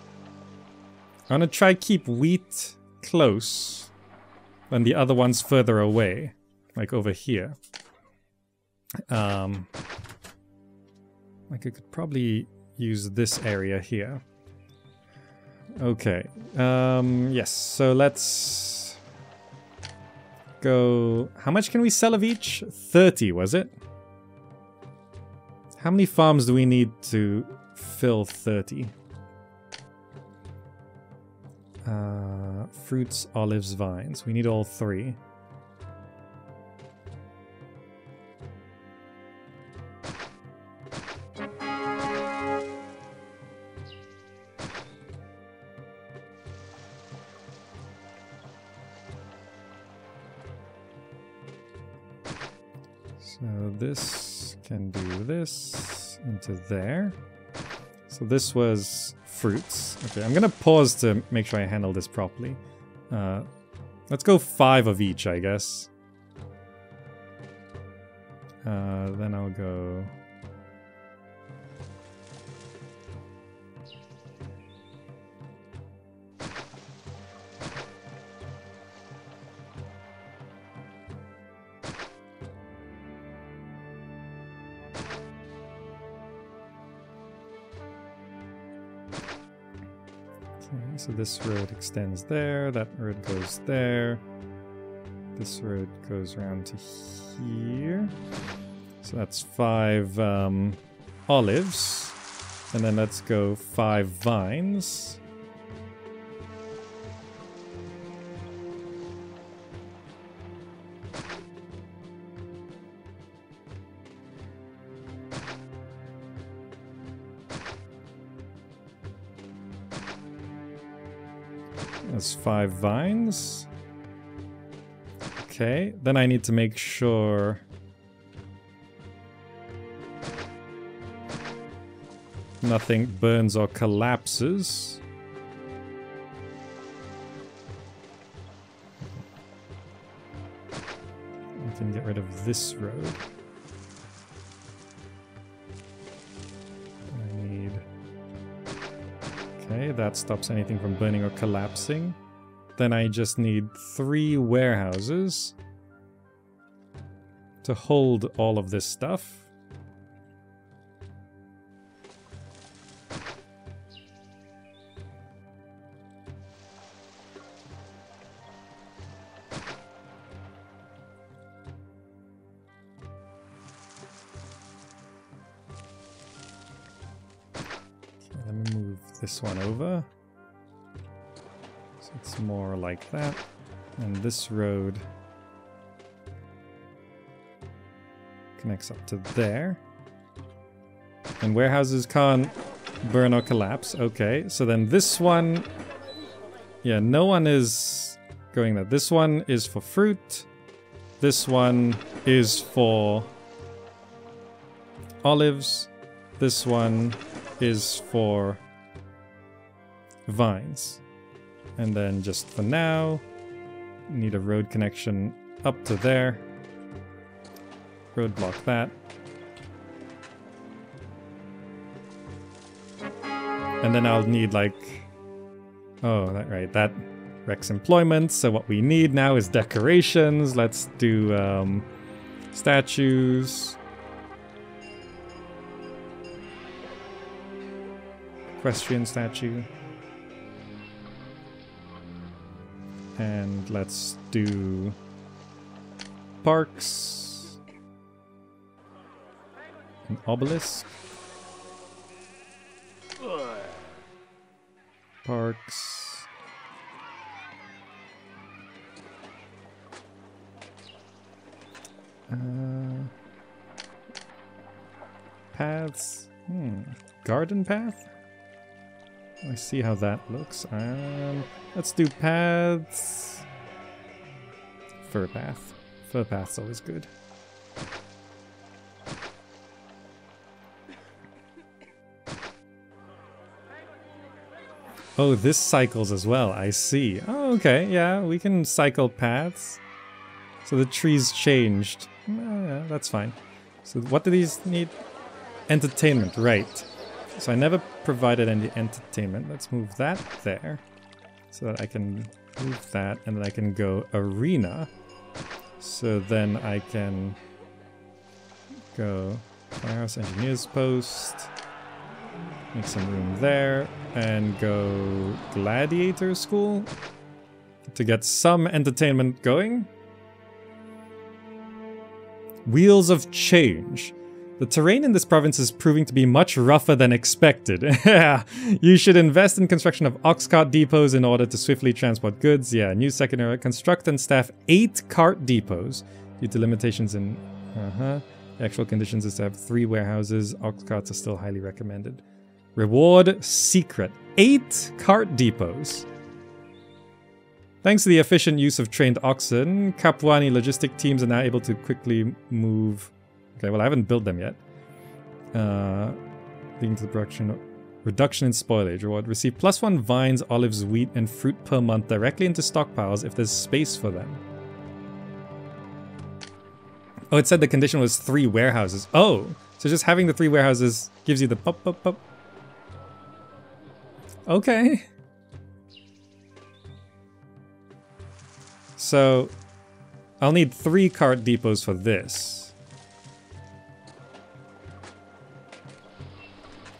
I'm gonna try keep wheat close and the other ones further away, like over here. Um, like I could probably use this area here. Okay. Um, yes, so let's go... How much can we sell of each? 30, was it? How many farms do we need to fill 30? Uh, fruits, olives, vines. We need all three. So this can do this into there. So this was fruits. Okay, I'm gonna pause to make sure I handle this properly. Uh, let's go five of each, I guess. Uh, then I'll go... so this road extends there, that road goes there. This road goes around to here. So that's five um, olives. And then let's go five vines. Five vines. Okay, then I need to make sure... Nothing burns or collapses. I can get rid of this road. That stops anything from burning or collapsing. Then I just need three warehouses to hold all of this stuff. One over. So it's more like that. And this road connects up to there. And warehouses can't burn or collapse. Okay, so then this one... Yeah, no one is going there. This one is for fruit. This one is for olives. This one is for vines. And then just for now, need a road connection up to there. Roadblock that. And then I'll need like... Oh, that right, that Rex employment. So what we need now is decorations. Let's do um, statues. Equestrian statue. And let's do parks. An obelisk. Parks. Uh, paths. Hmm. Garden path? I see how that looks. Um, let's do paths. Fur path. Fur path's always good. Oh, this cycles as well. I see. Oh, okay. Yeah, we can cycle paths. So the trees changed. Yeah, that's fine. So what do these need? Entertainment, right. So I never provided any entertainment. Let's move that there. So that I can move that and then I can go arena. So then I can go firehouse engineers post. Make some room there and go gladiator school to get some entertainment going. Wheels of Change. The terrain in this province is proving to be much rougher than expected. You should invest in construction of ox cart depots in order to swiftly transport goods. Yeah, new second era. Construct and staff eight cart depots due to limitations in... Uh-huh. Actual conditions is to have three warehouses. Ox carts are still highly recommended. Reward secret. Eight cart depots. Thanks to the efficient use of trained oxen, Capuan logistic teams are now able to quickly move... Okay, well I haven't built them yet. Uh, leading to the production reduction in spoilage. Reward receive plus one vines, olives, wheat, and fruit per month directly into stockpiles if there's space for them. Oh, it said the condition was three warehouses. Oh, so just having the three warehouses gives you the pop, pop, pop. Okay. So, I'll need three cart depots for this.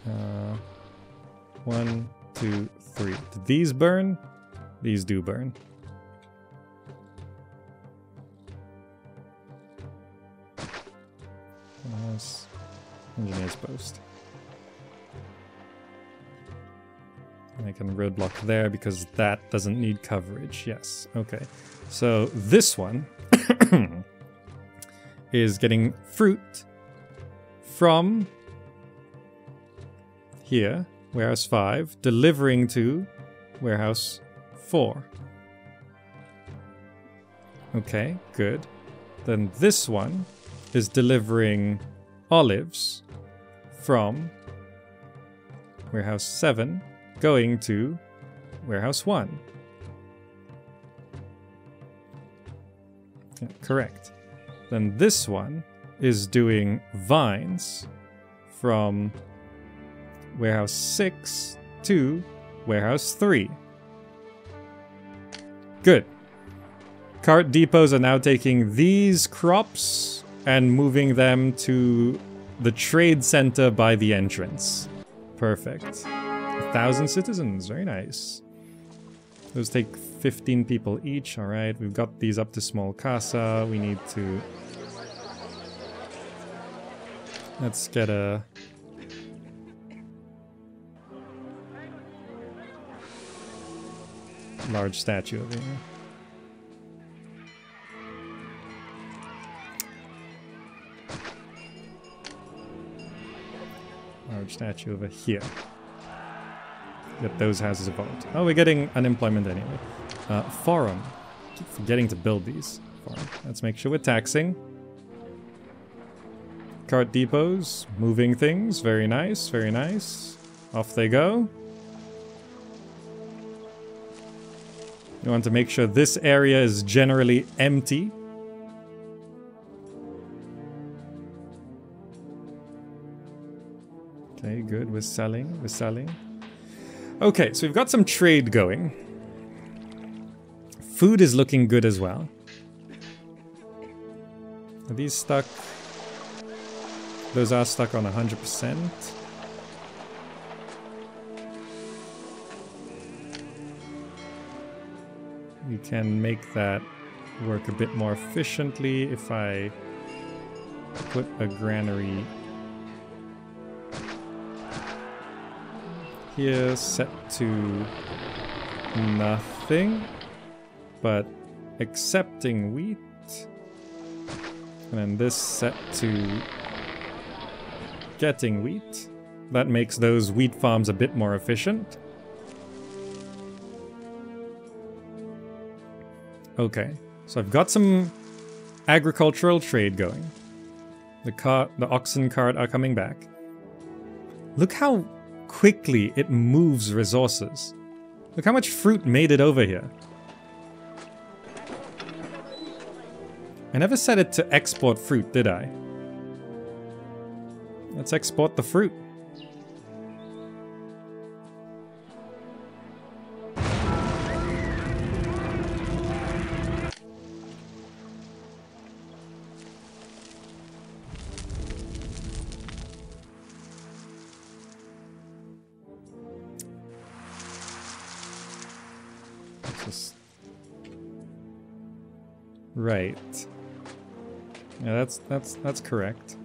Uh, one, two, three. Did these burn? These do burn. Yes. Engineer's post. I can roadblock there because that doesn't need coverage. Yes, okay. So this one is getting fruit from here, warehouse 5, delivering to warehouse 4. Okay, good. Then this one is delivering olives from warehouse 7 going to warehouse 1. Yeah, correct. Then this one is doing vines from warehouse 6 to warehouse 3. Good. Cart depots are now taking these crops and moving them to the trade center by the entrance. Perfect. A thousand citizens, very nice. Those take 15 people each, alright. We've got these up to small casa. We need to... Let's get a... large statue over here. Large statue over here. Get those houses evolved. Oh, we're getting unemployment anyway. Uh, forum. Keep forgetting to build these. Forum. Let's make sure we're taxing. Cart depots, moving things. Very nice, very nice. Off they go. You want to make sure this area is generally empty. Okay, good. We're selling. We're selling. Okay, so we've got some trade going. Food is looking good as well. Are these stuck? Those are stuck on 100%. You can make that work a bit more efficiently if I put a granary here set to nothing, but accepting wheat. And then this set to getting wheat. That makes those wheat farms a bit more efficient. Okay, so I've got some agricultural trade going. The cart, the oxen cart are coming back. Look how quickly it moves resources. Look how much fruit made it over here. I never set it to export fruit, did I? Let's export the fruit. Right. Yeah, that's that's that's correct.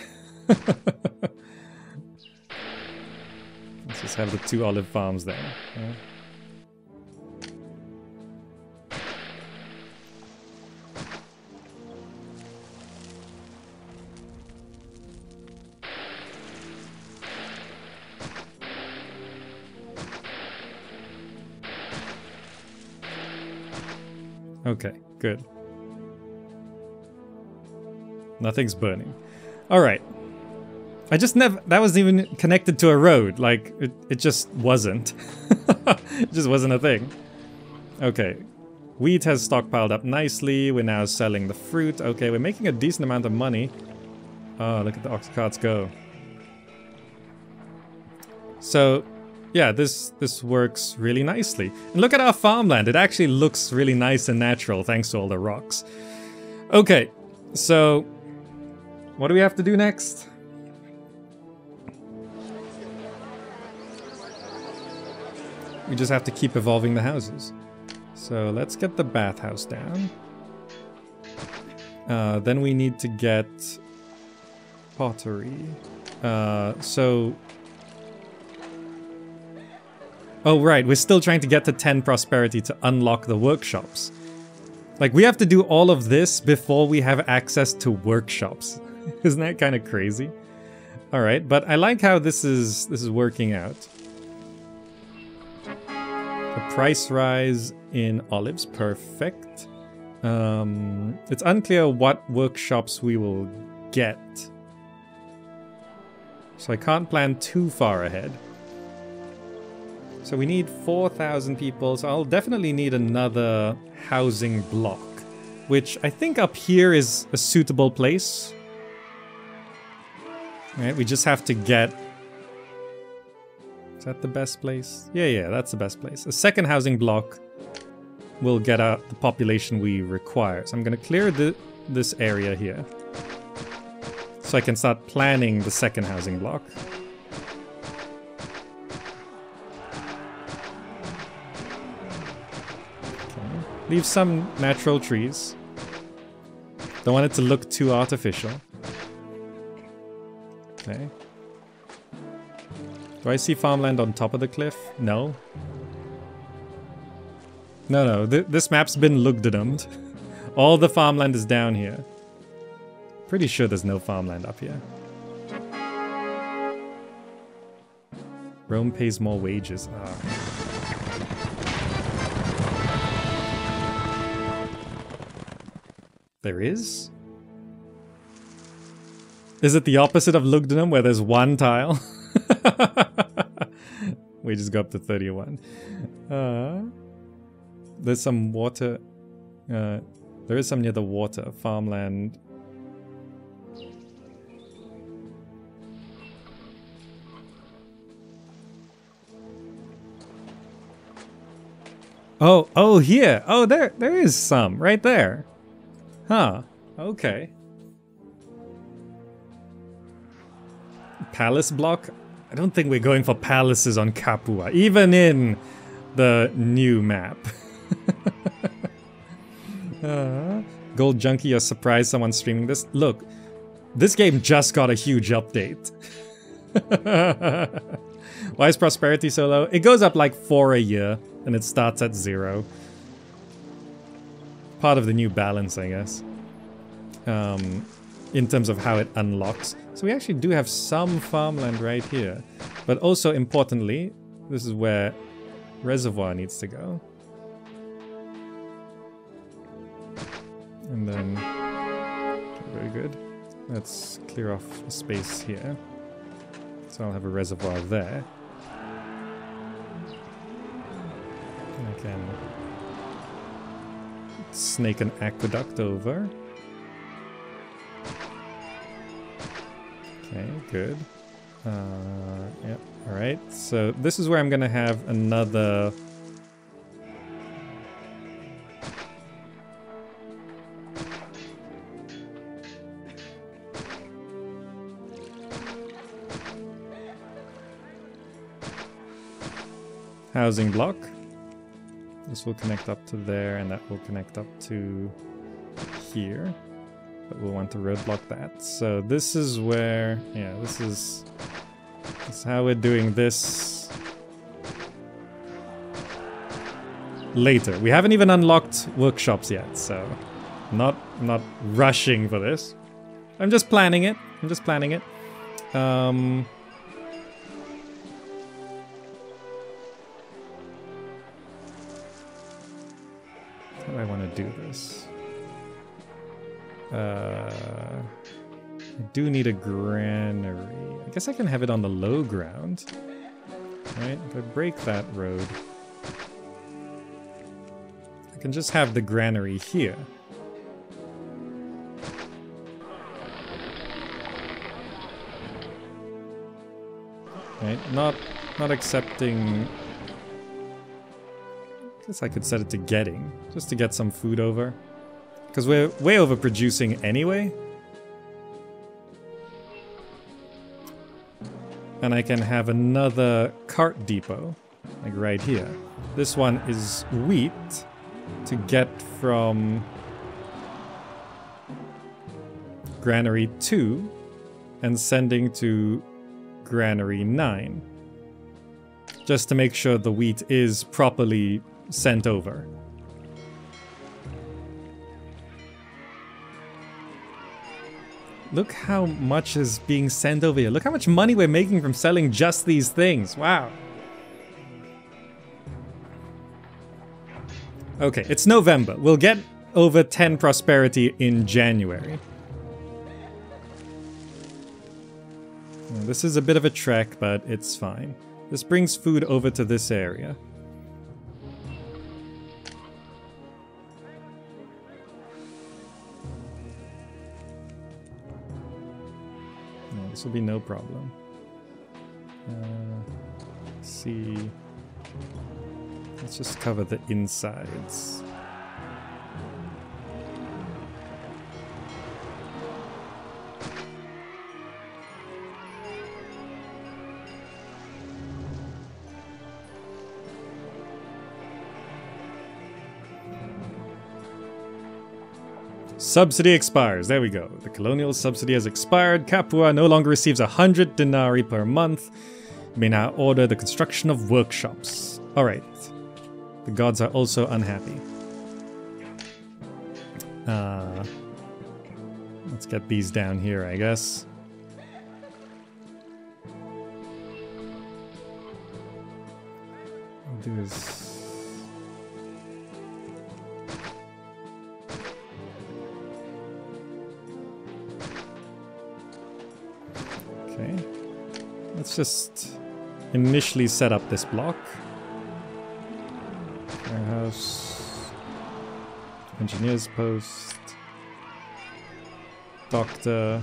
Let's just have the two olive farms there. Yeah. Okay, good. Nothing's burning. Alright. I just never... That wasn't even connected to a road. Like, it, it just wasn't. it just wasn't a thing. Okay. Wheat has stockpiled up nicely. We're now selling the fruit. Okay, we're making a decent amount of money. Oh, look at the ox carts go. So, yeah, this this works really nicely. And look at our farmland. It actually looks really nice and natural thanks to all the rocks. Okay, so what do we have to do next? We just have to keep evolving the houses. So let's get the bathhouse down. Uh, then we need to get pottery. Uh, so... Oh, right. We're still trying to get to 10 prosperity to unlock the workshops. Like, we have to do all of this before we have access to workshops. Isn't that kind of crazy? All right, but I like how this is this is working out. A price rise in olives, perfect. Um, it's unclear what workshops we will get. So I can't plan too far ahead. So we need 4,000 people, so I'll definitely need another housing block. Which I think up here is a suitable place Right, we just have to get... Is that the best place? Yeah, yeah, that's the best place. A second housing block will get out the population we require. So I'm going to clear the, this area here. So I can start planning the second housing block. Okay. Leave some natural trees. Don't want it to look too artificial. Okay. Do I see farmland on top of the cliff? No. No, no, th this map's been Lugdunummed. All the farmland is down here. Pretty sure there's no farmland up here. Rome pays more wages. Ah. There is? Is it the opposite of Lugdunum where there's one tile? we just go up to 31. Uh, there's some water. Uh, there is some near the water. Farmland. Oh, oh, here. Oh, there, there is some right there. Huh. Okay. Palace block? I don't think we're going for palaces on Capua, even in the new map. uh, Gold Junkie, you're surprised someone's streaming this? Look, this game just got a huge update. Why is prosperity so low? It goes up like four a year, and it starts at zero. Part of the new balance, I guess. Um, in terms of how it unlocks. So we actually do have some farmland right here. But also importantly, this is where reservoir needs to go. And then, very good. Let's clear off a space here. So I'll have a reservoir there. And I can snake an aqueduct over. Okay, good. Uh, yep, alright. So this is where I'm gonna have another... Housing block. This will connect up to there and that will connect up to here but we'll want to roadblock that. So this is where, yeah, this is, this is how we're doing this later. We haven't even unlocked workshops yet, so not, not rushing for this. I'm just planning it. I'm just planning it. Um, how do I want to do this? Uh, I do need a granary. I guess I can have it on the low ground. Right? If I break that road, I can just have the granary here. Right? Not, not accepting... I guess I could set it to getting, just to get some food over. Because we're way overproducing anyway. And I can have another cart depot, like right here. This one is wheat to get from Granary 2 and sending to Granary 9. Just to make sure the wheat is properly sent over. Look how much is being sent over here. Look how much money we're making from selling just these things. Wow. Okay, it's November. We'll get over 10 prosperity in January. this is a bit of a trek, but it's fine. This brings food over to this area. This will be no problem. Uh, see. Let's just cover the insides. Subsidy expires. There we go. The colonial subsidy has expired. Capua no longer receives 100 denarii per month. You may now order the construction of workshops. Alright. The gods are also unhappy. Uh, let's get these down here, I guess. Do is Okay. Let's just initially set up this block. Warehouse. Engineer's post. Doctor.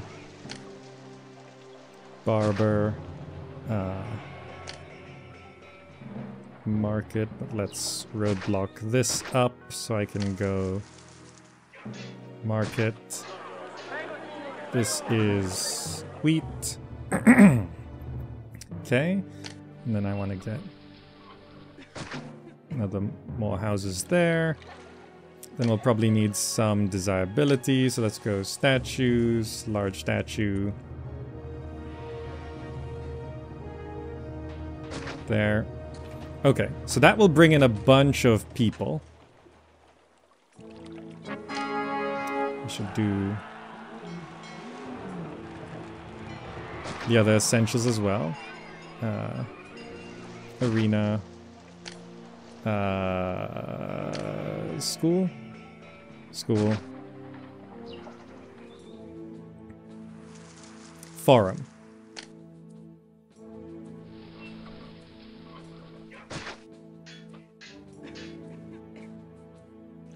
Barber. Uh, market, but let's roadblock this up so I can go market. This is wheat. okay. And then I want to get another more houses there. Then we'll probably need some desirability. So let's go statues, large statue. There. Okay, so that will bring in a bunch of people. I should do the other essentials as well. Uh, arena. Uh, school. School. Forum.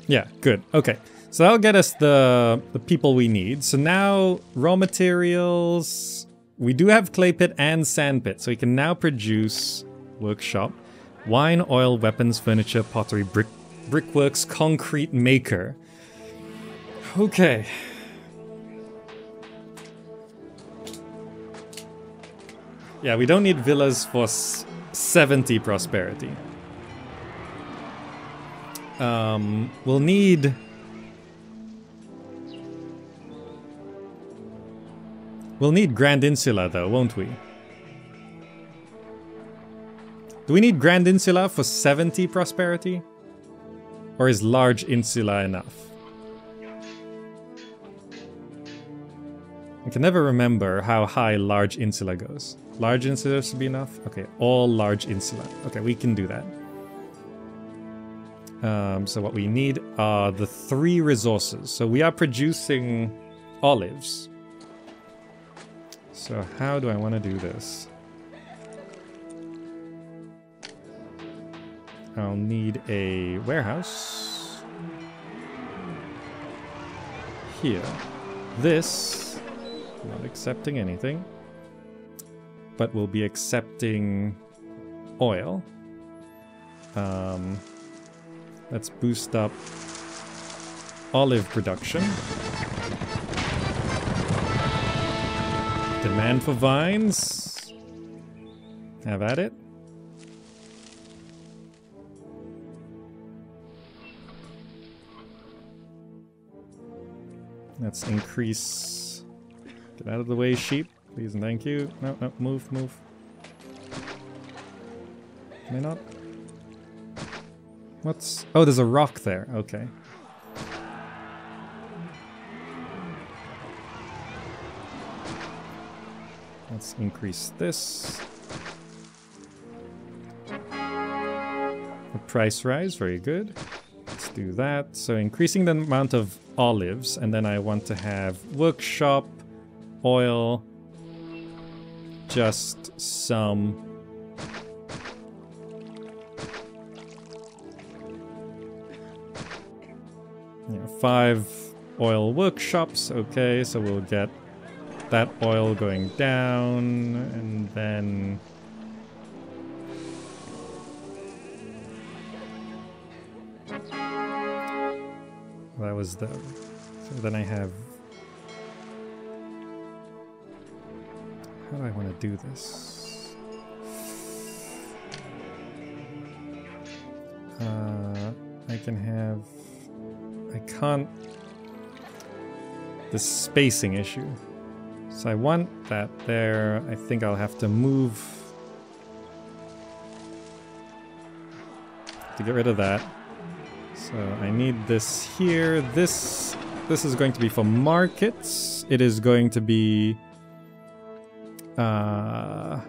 Yeah, good. Okay. So that'll get us the the people we need. So now raw materials. We do have clay pit and sand pit, so we can now produce workshop, wine, oil, weapons, furniture, pottery, brick, brickworks, concrete maker. Okay. Yeah, we don't need villas for 70 prosperity. Um, we'll need... We'll need Grand Insula though, won't we? Do we need Grand Insula for 70 prosperity? Or is Large Insula enough? I can never remember how high Large Insula goes. Large Insula should be enough? Okay, all Large Insula. Okay, we can do that. Um, so what we need are the three resources. So we are producing olives. So how do I want to do this? I'll need a warehouse. Here. This, not accepting anything, but we'll be accepting oil. Um, Let's boost up olive production. Demand for vines. Have at it. Let's increase. Get out of the way, sheep. Please and thank you. No, no, move, move. I not? What's... Oh, there's a rock there. Okay. Let's increase this. A price rise, very good. Let's do that. So increasing the amount of olives, and then I want to have workshop, oil, just some five oil workshops. Okay, so we'll get that oil going down, and then... That was the... So then I have... How do I want to do this? Uh, I can have... I can't... The spacing issue. So I want that there. I think I'll have to move to get rid of that. So I need this here. This this is going to be for markets. It is going to be uh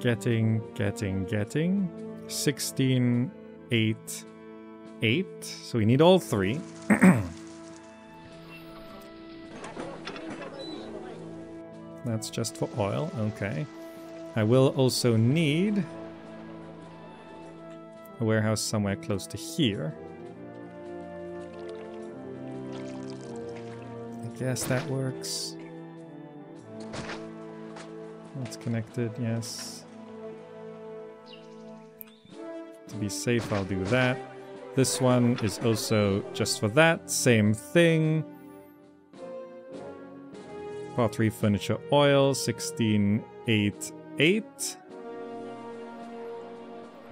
getting getting getting 16 8 8. So we need all three. That's just for oil. Okay. I will also need a warehouse somewhere close to here. I guess that works. That's connected, yes. To be safe, I'll do that. This one is also just for that, same thing. Pottery, furniture, oil, 1688.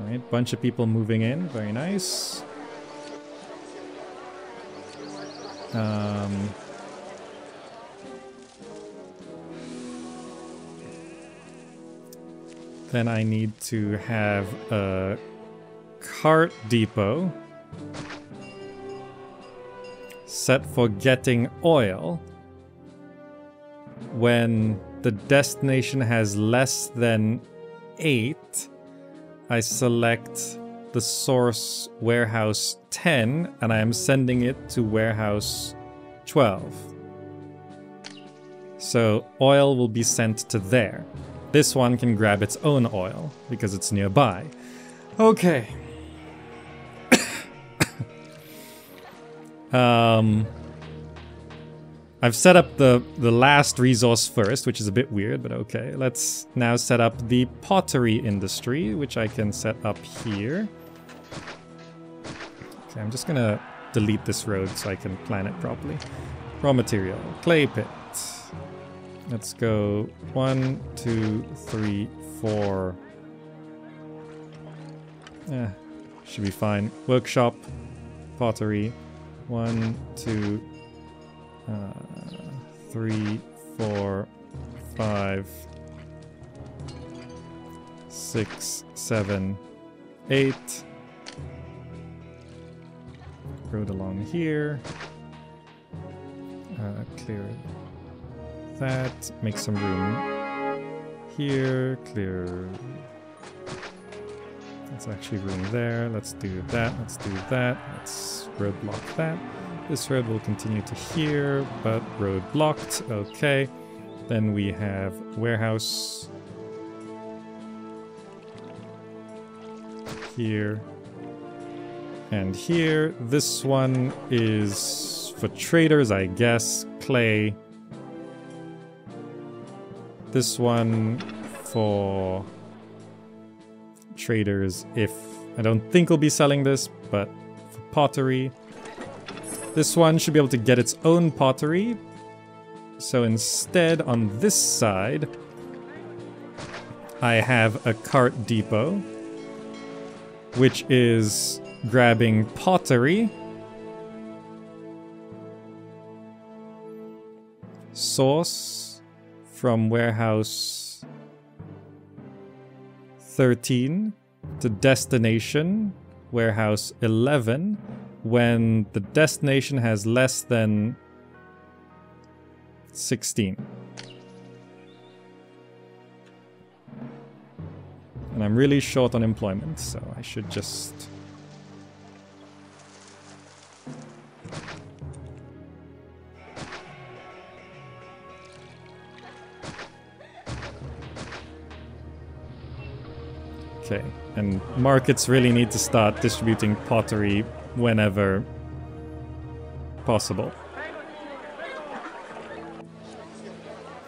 Alright, bunch of people moving in, very nice. Um, then I need to have a cart depot set for getting oil when the destination has less than 8 I select the source warehouse 10 and I am sending it to warehouse 12. So oil will be sent to there. This one can grab its own oil because it's nearby. Okay. um I've set up the, the last resource first, which is a bit weird, but okay. Let's now set up the pottery industry, which I can set up here. Okay, I'm just gonna delete this road so I can plan it properly. Raw material, clay pit. Let's go one, two, three, four. Yeah, should be fine. Workshop, pottery, one, two, uh, three, four, five, six, seven, eight. Road along here. Uh, clear that. Make some room here. Clear. There's actually room there. Let's do that. Let's do that. Let's roadblock that. This road will continue to here, but road blocked. Okay. Then we have warehouse here and here. This one is for traders, I guess. Clay. This one for traders if I don't think we'll be selling this, but for pottery. This one should be able to get its own pottery. So instead, on this side, I have a cart depot, which is grabbing pottery, source from warehouse 13 to destination warehouse 11 when the destination has less than 16. And I'm really short on employment, so I should just... Okay, and markets really need to start distributing pottery whenever possible.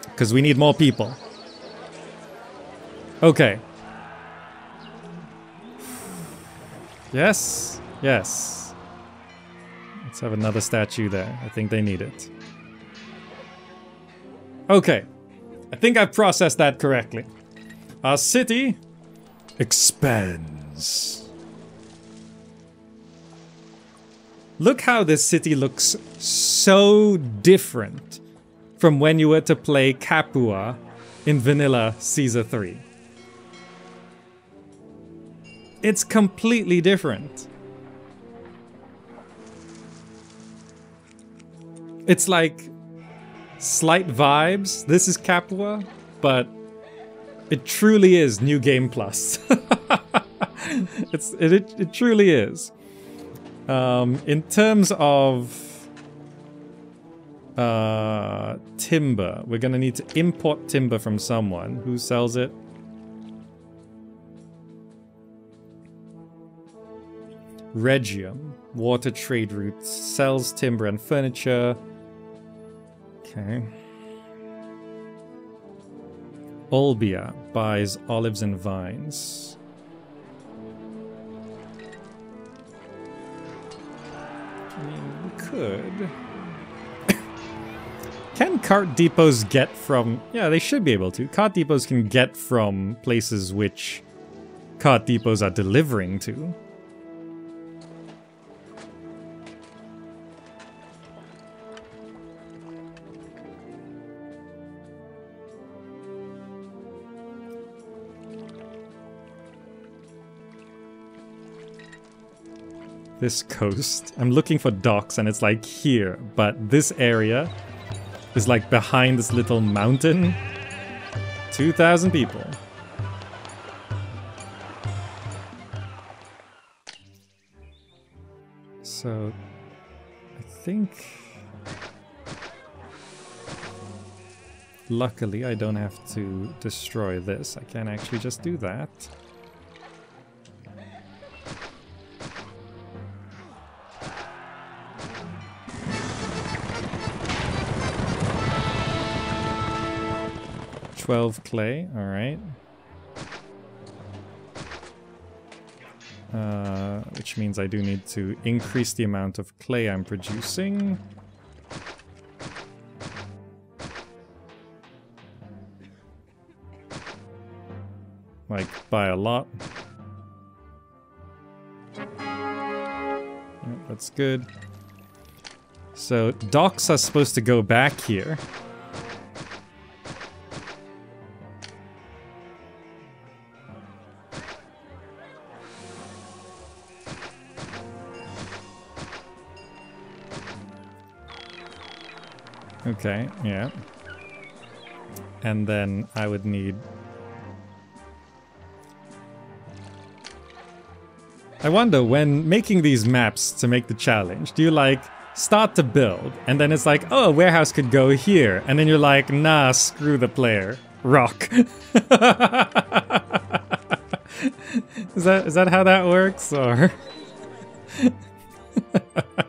Because we need more people. Okay. Yes, yes. Let's have another statue there. I think they need it. Okay. I think I've processed that correctly. Our city expands. Look how this city looks so different from when you were to play Capua in Vanilla Caesar 3. It's completely different. It's like slight vibes. This is Capua, but it truly is New Game Plus. it's it, it, it truly is. Um, in terms of uh, timber, we're gonna need to import timber from someone. Who sells it? Regium, water trade routes, sells timber and furniture. Okay. Olbia buys olives and vines. I mean, we could. can cart depots get from... Yeah, they should be able to. Cart depots can get from places which cart depots are delivering to. This coast. I'm looking for docks and it's like here, but this area is like behind this little mountain. 2,000 people. So, I think... Luckily, I don't have to destroy this. I can actually just do that. Twelve clay, alright. Uh, which means I do need to increase the amount of clay I'm producing. Like, by a lot. That's good. So, docks are supposed to go back here. Okay, yeah. And then I would need... I wonder, when making these maps to make the challenge, do you like start to build, and then it's like, oh, a warehouse could go here, and then you're like, nah, screw the player. Rock. is that is that how that works, or...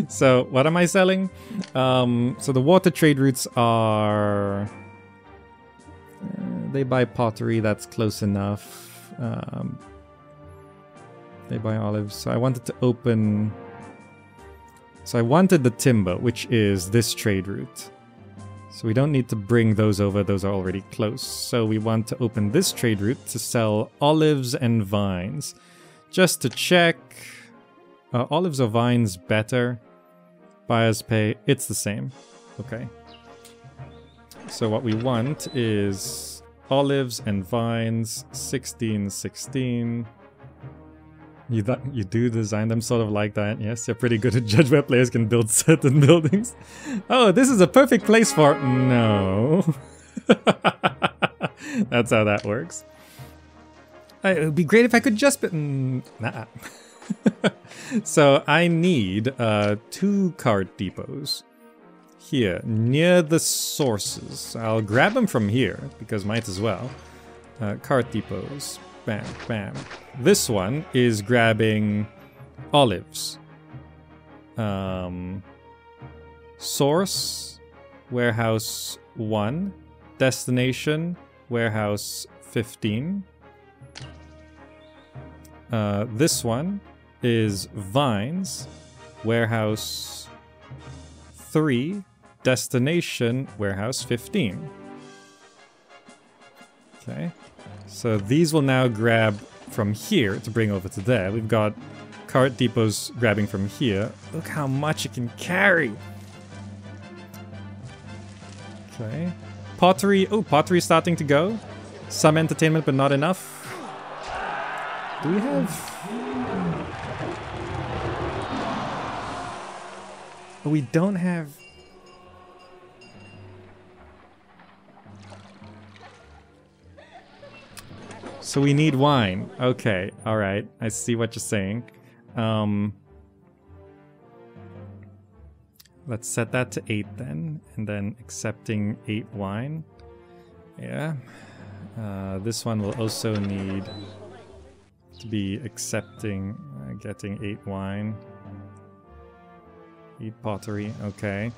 so what am I selling? Um, so the water trade routes are... Uh, they buy pottery, that's close enough. Um, they buy olives. So I wanted to open... So I wanted the timber, which is this trade route. So we don't need to bring those over, those are already close. So we want to open this trade route to sell olives and vines. Just to check... Uh, olives or vines better? Buyer's pay, it's the same. Okay. So what we want is olives and vines, 16, 16. You, th you do design them sort of like that, yes? You're pretty good at judge where players can build certain buildings. Oh, this is a perfect place for... No. That's how that works. It would be great if I could just... Mm, nah. so I need uh, two cart depots here near the sources. I'll grab them from here because might as well. Uh, cart depots. Bam, bam. This one is grabbing olives. Um, source, warehouse 1. Destination, warehouse 15. Uh, this one is Vines, Warehouse 3, Destination, Warehouse 15. Okay, so these will now grab from here to bring over to there. We've got cart depots grabbing from here. Look how much it can carry. Okay. Pottery. Oh, pottery starting to go. Some entertainment, but not enough. Do we have... Oh, we don't have... So we need wine. Okay, alright. I see what you're saying. Um, let's set that to 8 then. And then accepting 8 wine. Yeah. Uh, this one will also need to be accepting uh, getting 8 wine. 8 pottery, okay.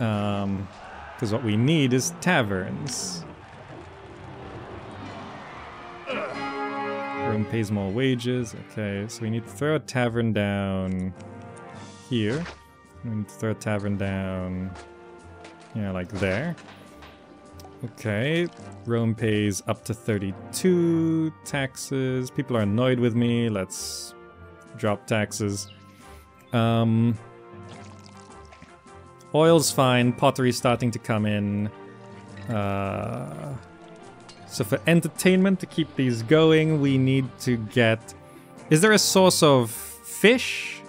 Um, because what we need is taverns. Rome pays more wages. Okay, so we need to throw a tavern down here. We need to throw a tavern down, yeah, like there. Okay, Rome pays up to 32 taxes. People are annoyed with me. Let's drop taxes. Um, oil's fine. Pottery's starting to come in. Uh, so for entertainment, to keep these going, we need to get... Is there a source of fish?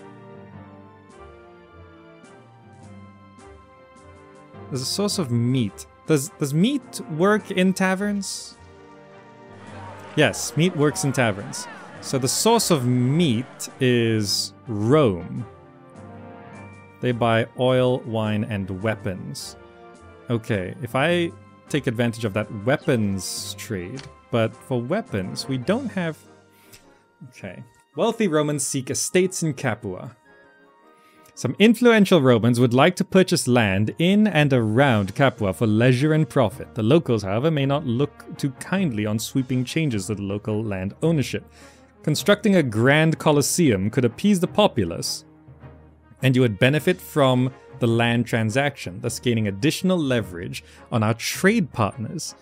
There's a source of meat. Does does meat work in taverns? Yes, meat works in taverns. So the source of meat is Rome. They buy oil, wine, and weapons. Okay, if I take advantage of that weapons trade, but for weapons, we don't have... Okay. Wealthy Romans seek estates in Capua. Some influential Romans would like to purchase land in and around Capua for leisure and profit. The locals, however, may not look too kindly on sweeping changes to the local land ownership. Constructing a grand colosseum could appease the populace, and you would benefit from the land transaction, thus gaining additional leverage on our trade partners.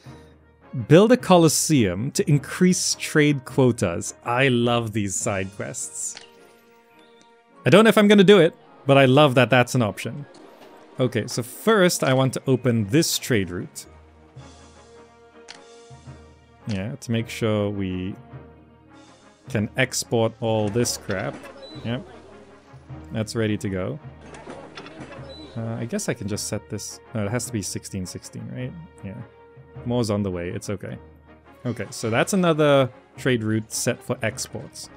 Build a colosseum to increase trade quotas. I love these side quests. I don't know if I'm going to do it, but I love that that's an option. Okay, so first I want to open this trade route. Yeah, to make sure we can export all this crap. Yep. That's ready to go. Uh, I guess I can just set this... No, it has to be 1616, right? Yeah. More's on the way. It's okay. Okay, so that's another trade route set for exports.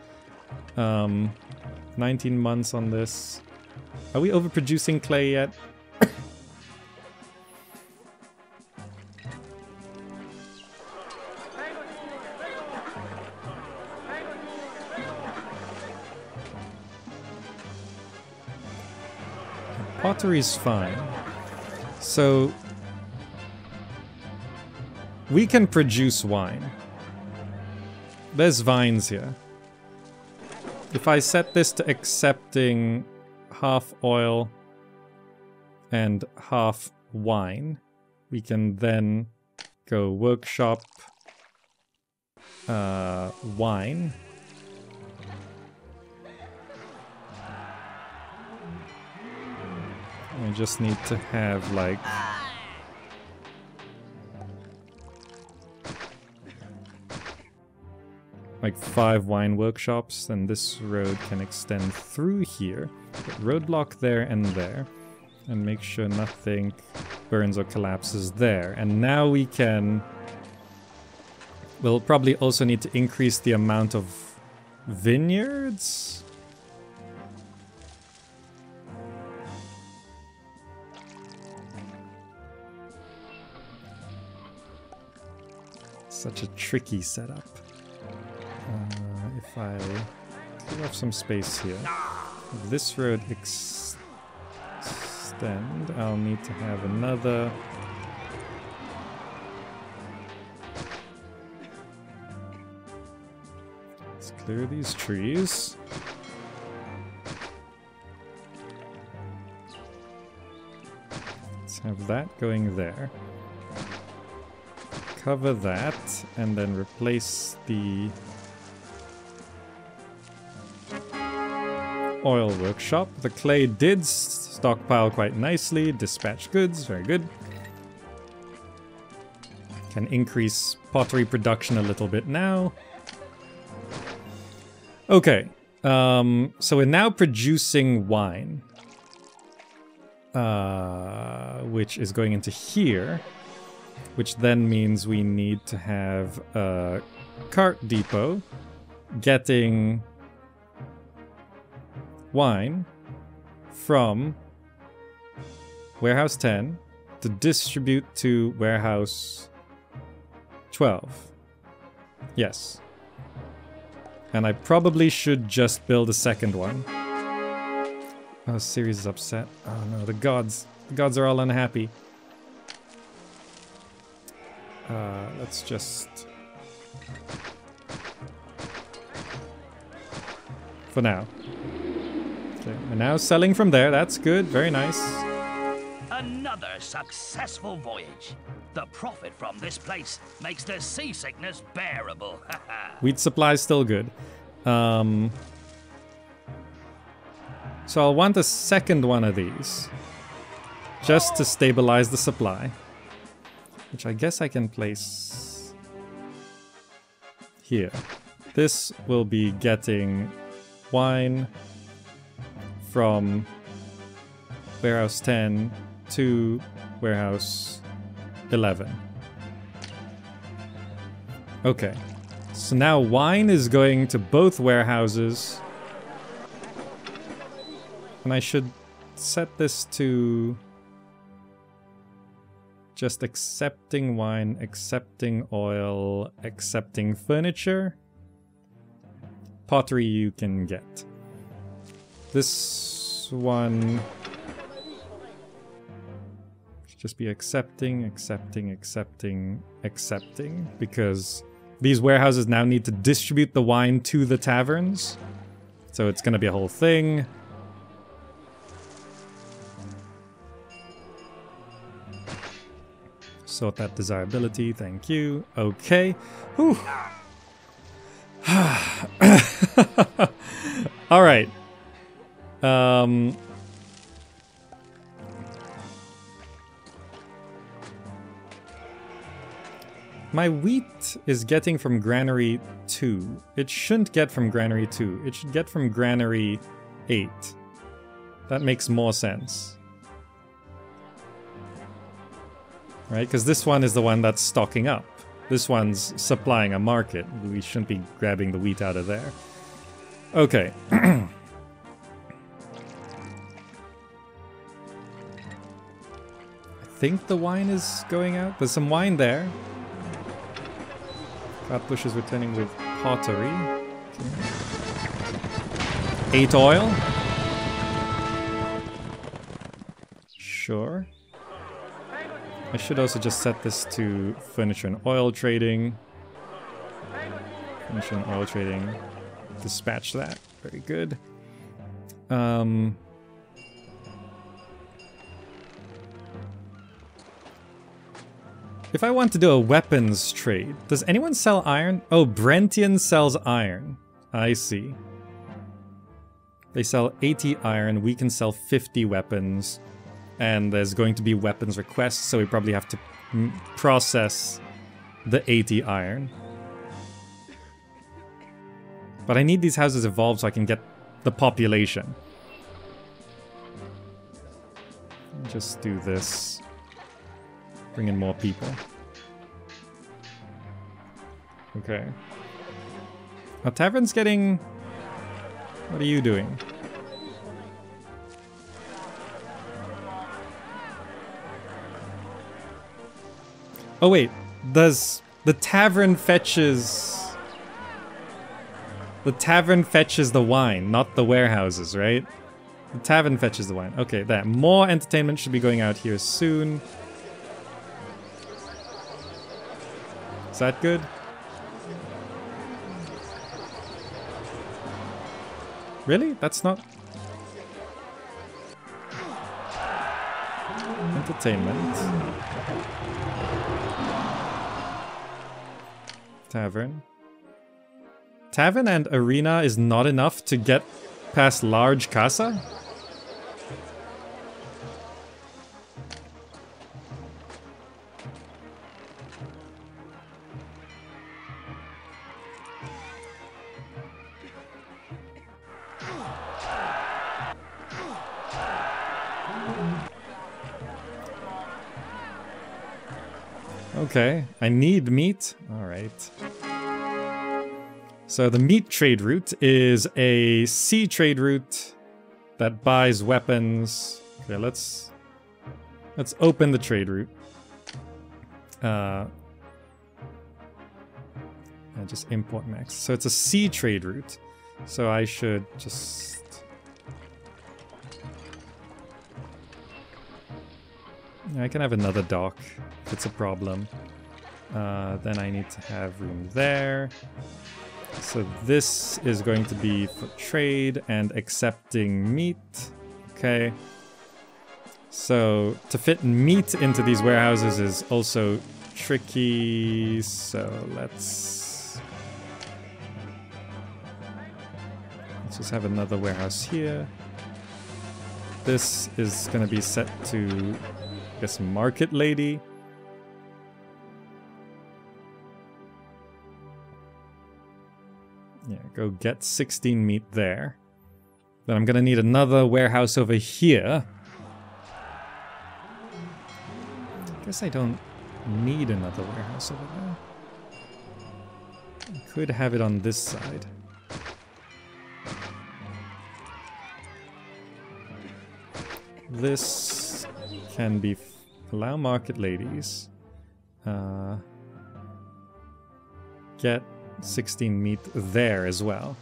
Um, 19 months on this. Are we overproducing clay yet? Pottery's fine. So... We can produce wine. There's vines here. If I set this to accepting half oil and half wine, we can then go workshop uh, wine. I just need to have like like five wine workshops, then this road can extend through here. Roadblock there and there. And make sure nothing burns or collapses there. And now we can... We'll probably also need to increase the amount of vineyards? Such a tricky setup. Uh, if I off some space here, if this road ex extend, I'll need to have another. Let's clear these trees. Let's have that going there cover that and then replace the oil workshop. The clay did stockpile quite nicely, dispatch goods, very good. Can increase pottery production a little bit now. Okay. Um, so we're now producing wine. Uh, which is going into here. Which then means we need to have a cart depot getting wine from warehouse 10 to distribute to warehouse 12. Yes. And I probably should just build a second one. Oh, Ceres is upset. Oh no, the gods. The gods are all unhappy. Uh, let's just... For now. Okay, we're now selling from there. That's good. Very nice. Another successful voyage. The profit from this place makes the seasickness bearable. Wheat supply is still good. Um, so I'll want a second one of these. Just to stabilize the supply. Which I guess I can place here. This will be getting wine from warehouse 10 to warehouse 11. Okay. So now wine is going to both warehouses. And I should set this to just accepting wine, accepting oil, accepting furniture. Pottery you can get. This one just be accepting, accepting, accepting, accepting, because these warehouses now need to distribute the wine to the taverns. So it's going to be a whole thing. Sort that desirability, thank you. Okay. Whew. All right. Um My wheat is getting from Granary 2. It shouldn't get from Granary 2. It should get from Granary 8. That makes more sense. Right? Because this one is the one that's stocking up. This one's supplying a market. We shouldn't be grabbing the wheat out of there. Okay. I think the wine is going out. There's some wine there. Flatbush is returning with pottery. Okay. Eight oil. Sure. I should also just set this to furniture and oil trading. Furniture and oil trading. Dispatch that. Very good. Um, if I want to do a weapons trade, does anyone sell iron? Oh, Brentian sells iron. I see. They sell 80 iron, we can sell 50 weapons and there's going to be weapons requests, so we probably have to process the 80 iron. But I need these houses evolved so I can get the population. Just do this. Bring in more people. Okay. Our tavern's getting... What are you doing? Oh wait, does the tavern fetches... The tavern fetches the wine, not the warehouses, right? The tavern fetches the wine. Okay, that. More entertainment should be going out here soon. Is that good? Really? That's not... Entertainment. Tavern. Tavern and arena is not enough to get past large casa? Okay, I need meat. All right. So the meat trade route is a sea trade route that buys weapons. Okay, let's let's open the trade route. Uh, and just import max. So it's a sea trade route. So I should just I can have another dock if it's a problem. Uh, then I need to have room there. So this is going to be for trade and accepting meat. Okay. So to fit meat into these warehouses is also tricky. So let's let's just have another warehouse here. This is going to be set to I guess market lady. Yeah, go get 16 meat there. Then I'm gonna need another warehouse over here. I guess I don't need another warehouse over there. I could have it on this side. This can be allow market ladies. Uh, get 16 meat there as well.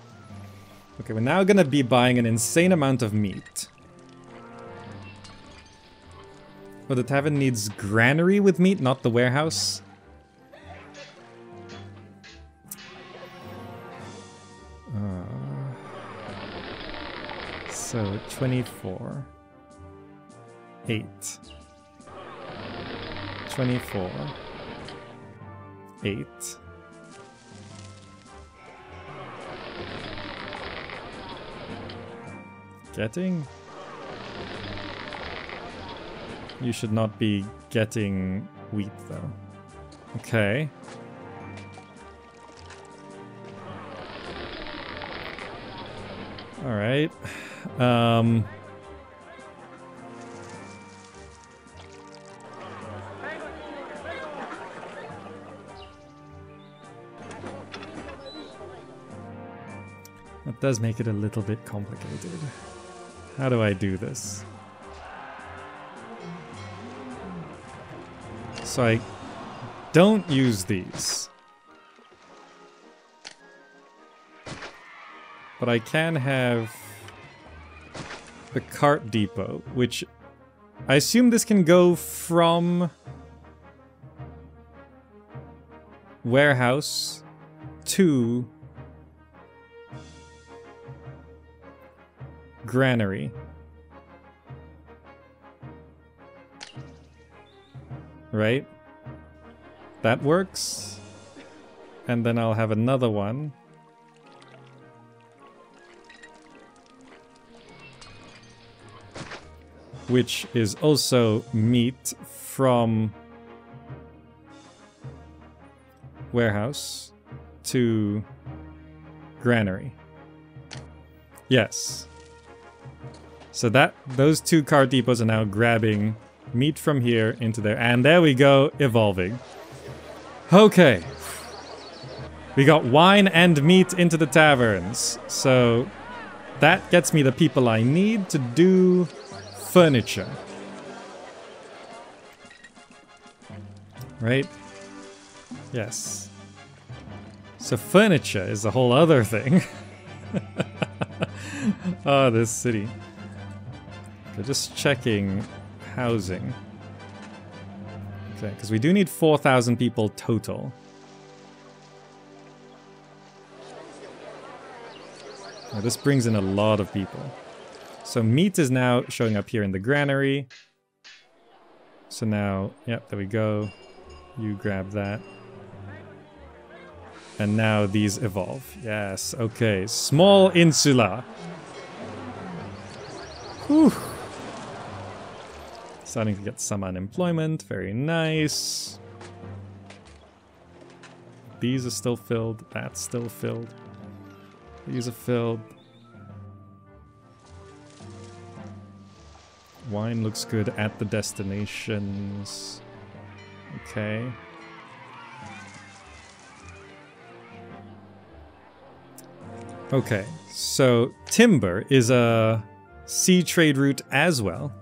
Okay, we're now gonna be buying an insane amount of meat. But the tavern needs granary with meat, not the warehouse. Uh, so 24. 8. 24. 8. Getting? You should not be getting wheat though. Okay. Alright. Um... That does make it a little bit complicated. How do I do this? So I don't use these. But I can have the cart depot, which I assume this can go from warehouse to granary. Right? That works. And then I'll have another one. Which is also meat from warehouse to granary. Yes. So that those two car depots are now grabbing meat from here into there. And there we go, evolving. Okay. We got wine and meat into the taverns. So that gets me the people I need to do furniture. Right? Yes. So furniture is a whole other thing. oh, this city. Okay, just checking housing. Okay, because we do need 4,000 people total. Now, this brings in a lot of people. So meat is now showing up here in the granary. So now, yep, there we go. You grab that. And now these evolve. Yes, okay. Small insula. Whew. Starting to get some unemployment. Very nice. These are still filled. That's still filled. These are filled. Wine looks good at the destinations. Okay. Okay, so timber is a sea trade route as well.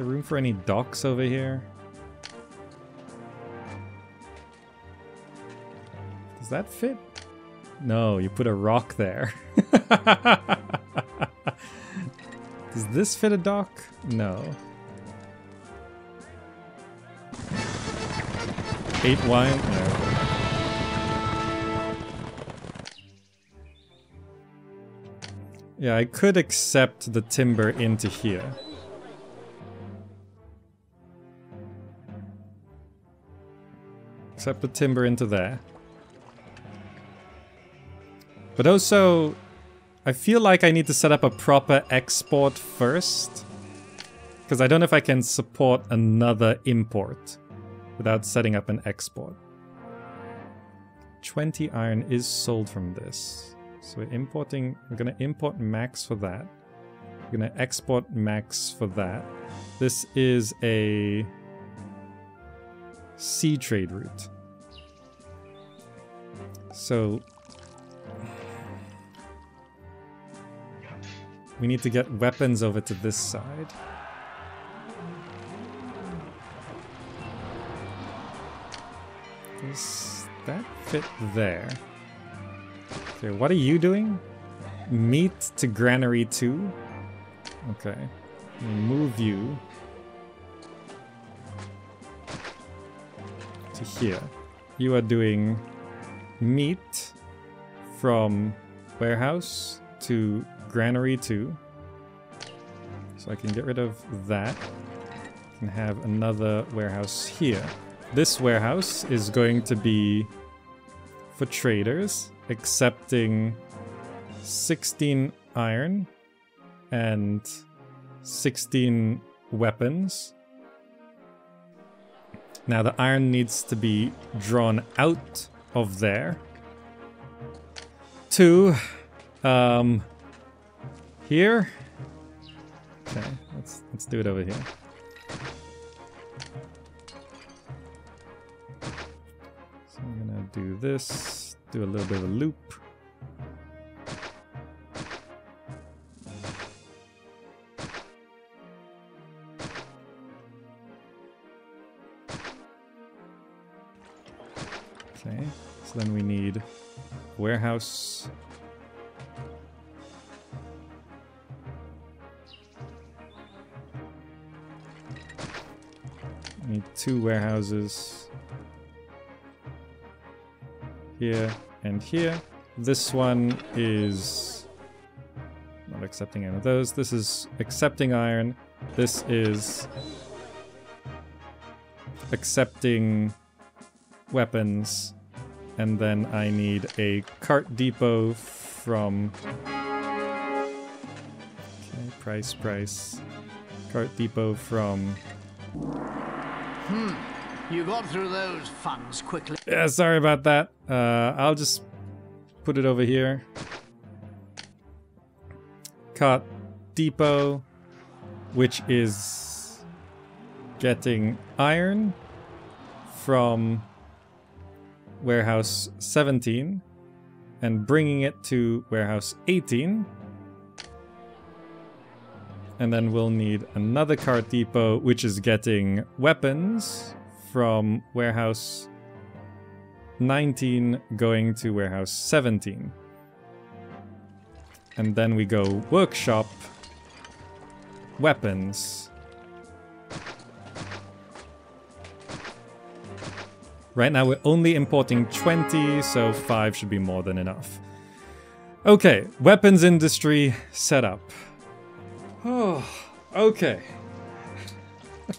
There room for any docks over here? Does that fit? No, you put a rock there. Does this fit a dock? No. Eight wine? No. Yeah, I could accept the timber into here. Accept the timber into there. But also, I feel like I need to set up a proper export first. Because I don't know if I can support another import without setting up an export. 20 iron is sold from this. So we're importing, we're gonna import max for that. We're gonna export max for that. This is a sea trade route. So we need to get weapons over to this side. Does that fit there? Okay, what are you doing? Meat to granary 2? Okay. Move you here. You are doing meat from warehouse to granary 2. So I can get rid of that. Can have another warehouse here. This warehouse is going to be for traders, accepting 16 iron and 16 weapons. Now the iron needs to be drawn out of there to um here. Okay, let's let's do it over here. So I'm gonna do this, do a little bit of a loop. Okay, so then we need warehouse. Need two warehouses. Here and here. This one is not accepting any of those. This is accepting iron. This is accepting weapons. And then I need a cart depot from... Okay, price, price. Cart depot from... Hmm, You got through those funds quickly. Yeah, sorry about that. Uh, I'll just put it over here. Cart depot, which is getting iron from warehouse 17 and bringing it to warehouse 18. And then we'll need another cart depot, which is getting weapons from warehouse 19 going to warehouse 17. And then we go workshop, weapons. Right now we're only importing 20, so 5 should be more than enough. Okay, weapons industry set up. Oh, okay.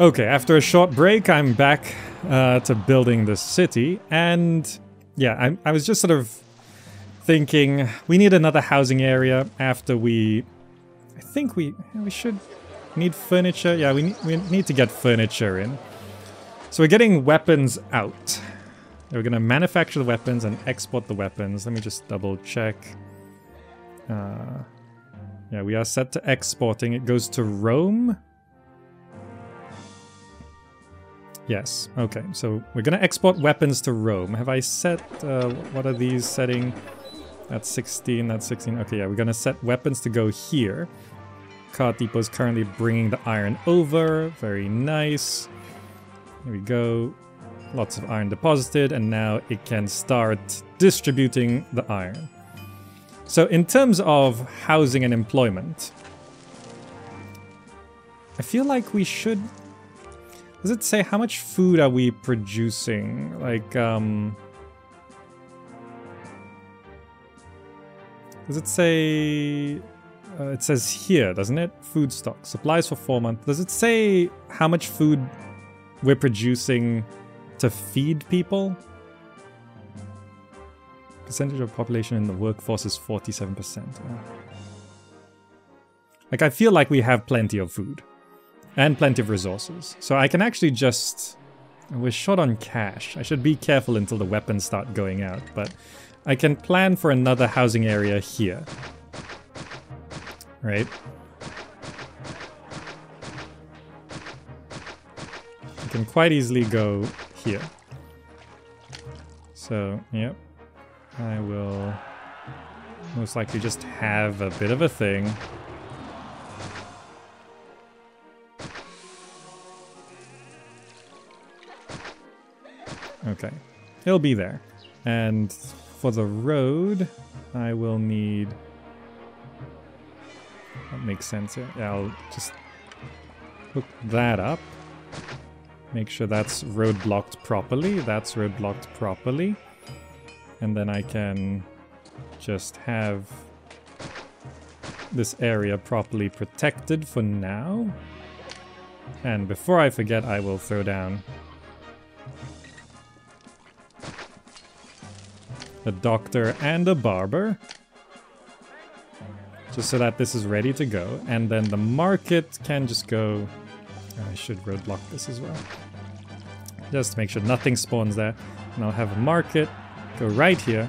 okay, after a short break, I'm back uh, to building the city, and yeah, I, I was just sort of thinking we need another housing area after we... I think we we should need furniture. Yeah, we we need to get furniture in. So we're getting weapons out. We're going to manufacture the weapons and export the weapons. Let me just double check. Uh, yeah, we are set to exporting. It goes to Rome. Yes, okay. So we're going to export weapons to Rome. Have I set... Uh, what are these setting? That's 16, that's 16. Okay, yeah, we're going to set weapons to go here. Cart Depot is currently bringing the iron over. Very nice. Here we go. Lots of iron deposited, and now it can start distributing the iron. So in terms of housing and employment, I feel like we should... Does it say how much food are we producing? Like, um... Does it say... Uh, it says here, doesn't it? Food stock. Supplies for four months. Does it say how much food we're producing to feed people? Percentage of population in the workforce is 47%. Like, I feel like we have plenty of food. And plenty of resources. So I can actually just... We're short on cash. I should be careful until the weapons start going out, but... I can plan for another housing area here. Right? Can quite easily go here. So, yep. I will most likely just have a bit of a thing. Okay. It'll be there. And for the road, I will need... That makes sense. Yeah, I'll just hook that up. Make sure that's road blocked properly. That's road blocked properly. And then I can just have this area properly protected for now. And before I forget, I will throw down a doctor and a barber. Just so that this is ready to go. And then the market can just go... I should roadblock this as well. Just to make sure nothing spawns there. And I'll have a market go right here.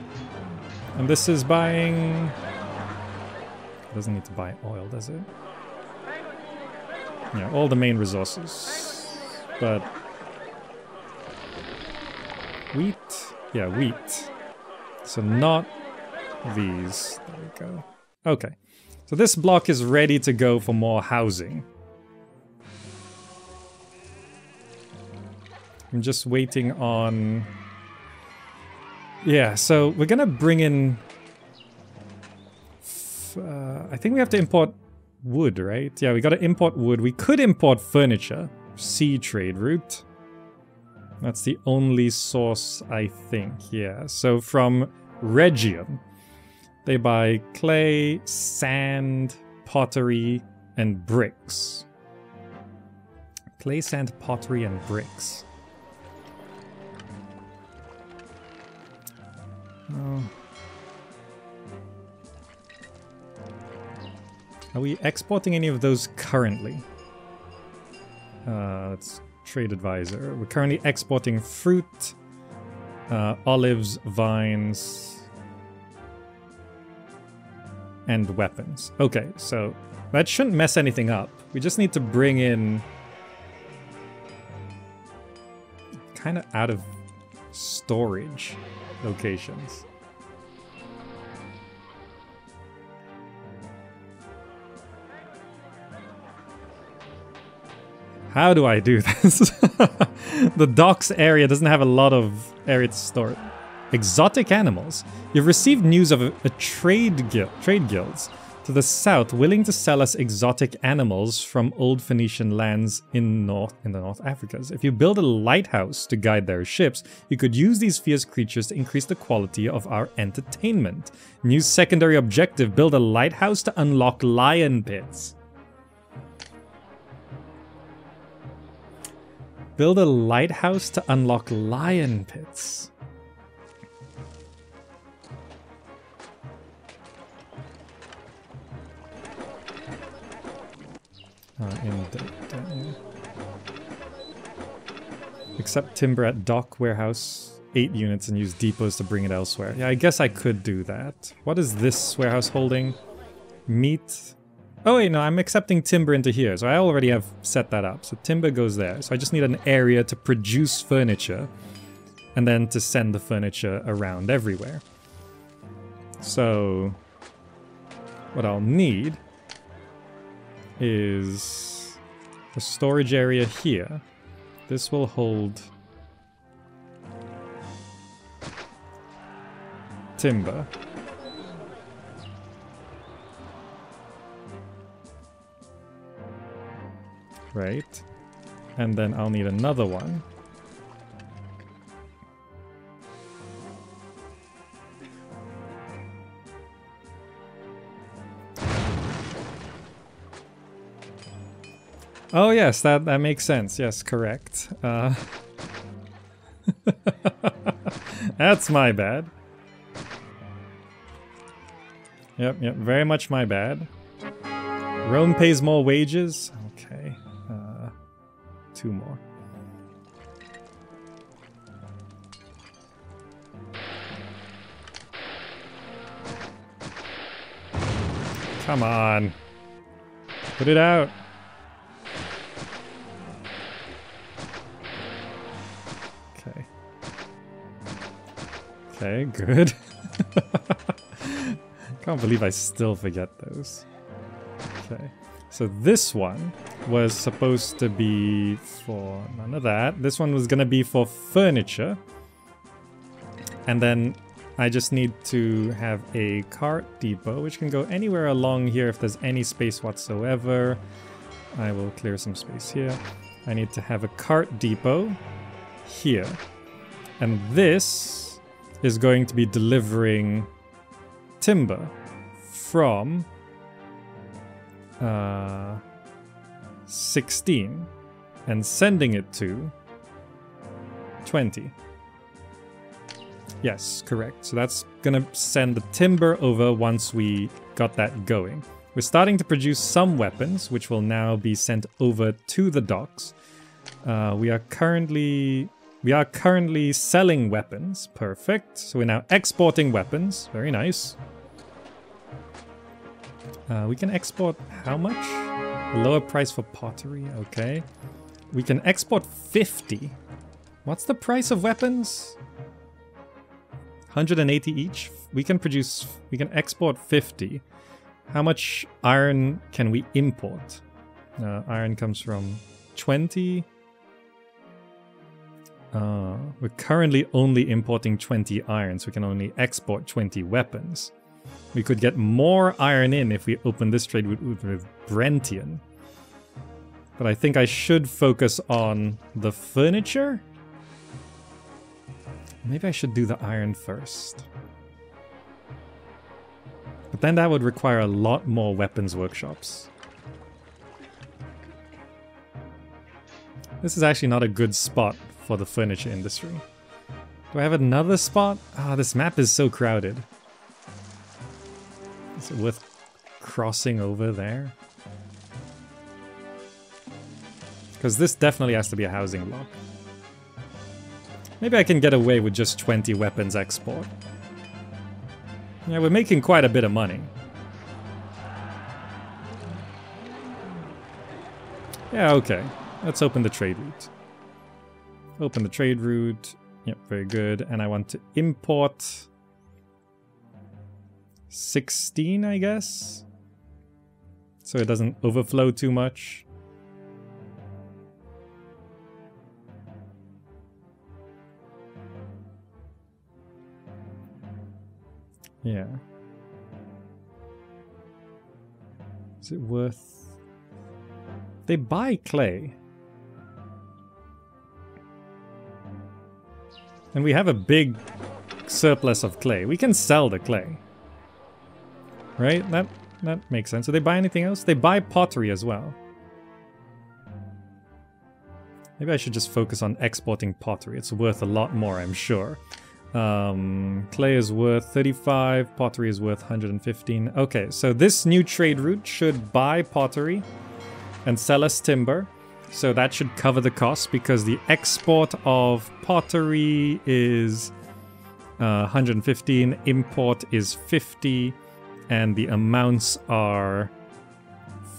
And this is buying... Doesn't need to buy oil, does it? Yeah, all the main resources. But... Wheat? Yeah, wheat. So not these. There we go. Okay. So this block is ready to go for more housing. I'm just waiting on... Yeah, so we're gonna bring in... Uh, I think we have to import wood, right? Yeah, we gotta import wood. We could import furniture. Sea trade route. That's the only source, I think, yeah. So from Rhegium, they buy clay, sand, pottery, and bricks. Clay, sand, pottery, and bricks. Oh. Are we exporting any of those currently? Uh, let's trade advisor. We're currently exporting fruit, uh, olives, vines, and weapons. Okay, so that shouldn't mess anything up. We just need to bring in kind of out of storage locations. How do I do this? the docks area doesn't have a lot of area to store. Exotic animals. You've received news of a, a trade guild, trade guilds to the south willing to sell us exotic animals from old Phoenician lands in North in the North Africas. If you build a lighthouse to guide their ships, you could use these fierce creatures to increase the quality of our entertainment. New secondary objective, build a lighthouse to unlock lion pits. Build a lighthouse to unlock lion pits. Uh, in the, yeah. Accept timber at dock warehouse 8 units and use depots to bring it elsewhere. Yeah, I guess I could do that. What is this warehouse holding? Meat. Oh wait, no, I'm accepting timber into here, so I already have set that up. So timber goes there. So I just need an area to produce furniture and then to send the furniture around everywhere. So what I'll need is a storage area here. This will hold timber. Right. And then I'll need another one. Oh yes, that, that makes sense. Yes, correct. Uh, that's my bad. Yep, yep, very much my bad. Rome pays more wages. Okay, uh, two more. Come on. Put it out. Okay, good. Can't believe I still forget those. Okay. So this one was supposed to be for none of that. This one was going to be for furniture. And then I just need to have a cart depot, which can go anywhere along here if there's any space whatsoever. I will clear some space here. I need to have a cart depot here. And this is going to be delivering timber from uh, 16 and sending it to 20. Yes, correct. So that's gonna send the timber over once we got that going. We're starting to produce some weapons, which will now be sent over to the docks. Uh, we are currently we are currently selling weapons. Perfect. So we're now exporting weapons. Very nice. Uh, we can export how much? A Lower price for pottery. Okay. We can export 50. What's the price of weapons? 180 each. We can produce, we can export 50. How much iron can we import? Uh, iron comes from 20. Uh, we're currently only importing 20 irons. we can only export 20 weapons. We could get more iron in if we open this trade with, with Brentian. But I think I should focus on the furniture? Maybe I should do the iron first. But then that would require a lot more weapons workshops. This is actually not a good spot for the furniture industry. Do I have another spot? Ah, this map is so crowded. Is it worth crossing over there? Because this definitely has to be a housing block. Maybe I can get away with just 20 weapons export. Yeah, we're making quite a bit of money. Yeah, okay. Let's open the trade route. Open the trade route. Yep, very good. And I want to import 16, I guess? So it doesn't overflow too much. Yeah. Is it worth... They buy clay. And we have a big surplus of clay. We can sell the clay. Right? That that makes sense. Do they buy anything else? They buy pottery as well. Maybe I should just focus on exporting pottery. It's worth a lot more, I'm sure. Um, clay is worth 35, pottery is worth 115. Okay, so this new trade route should buy pottery and sell us timber. So that should cover the cost because the export of pottery is uh, 115, import is 50, and the amounts are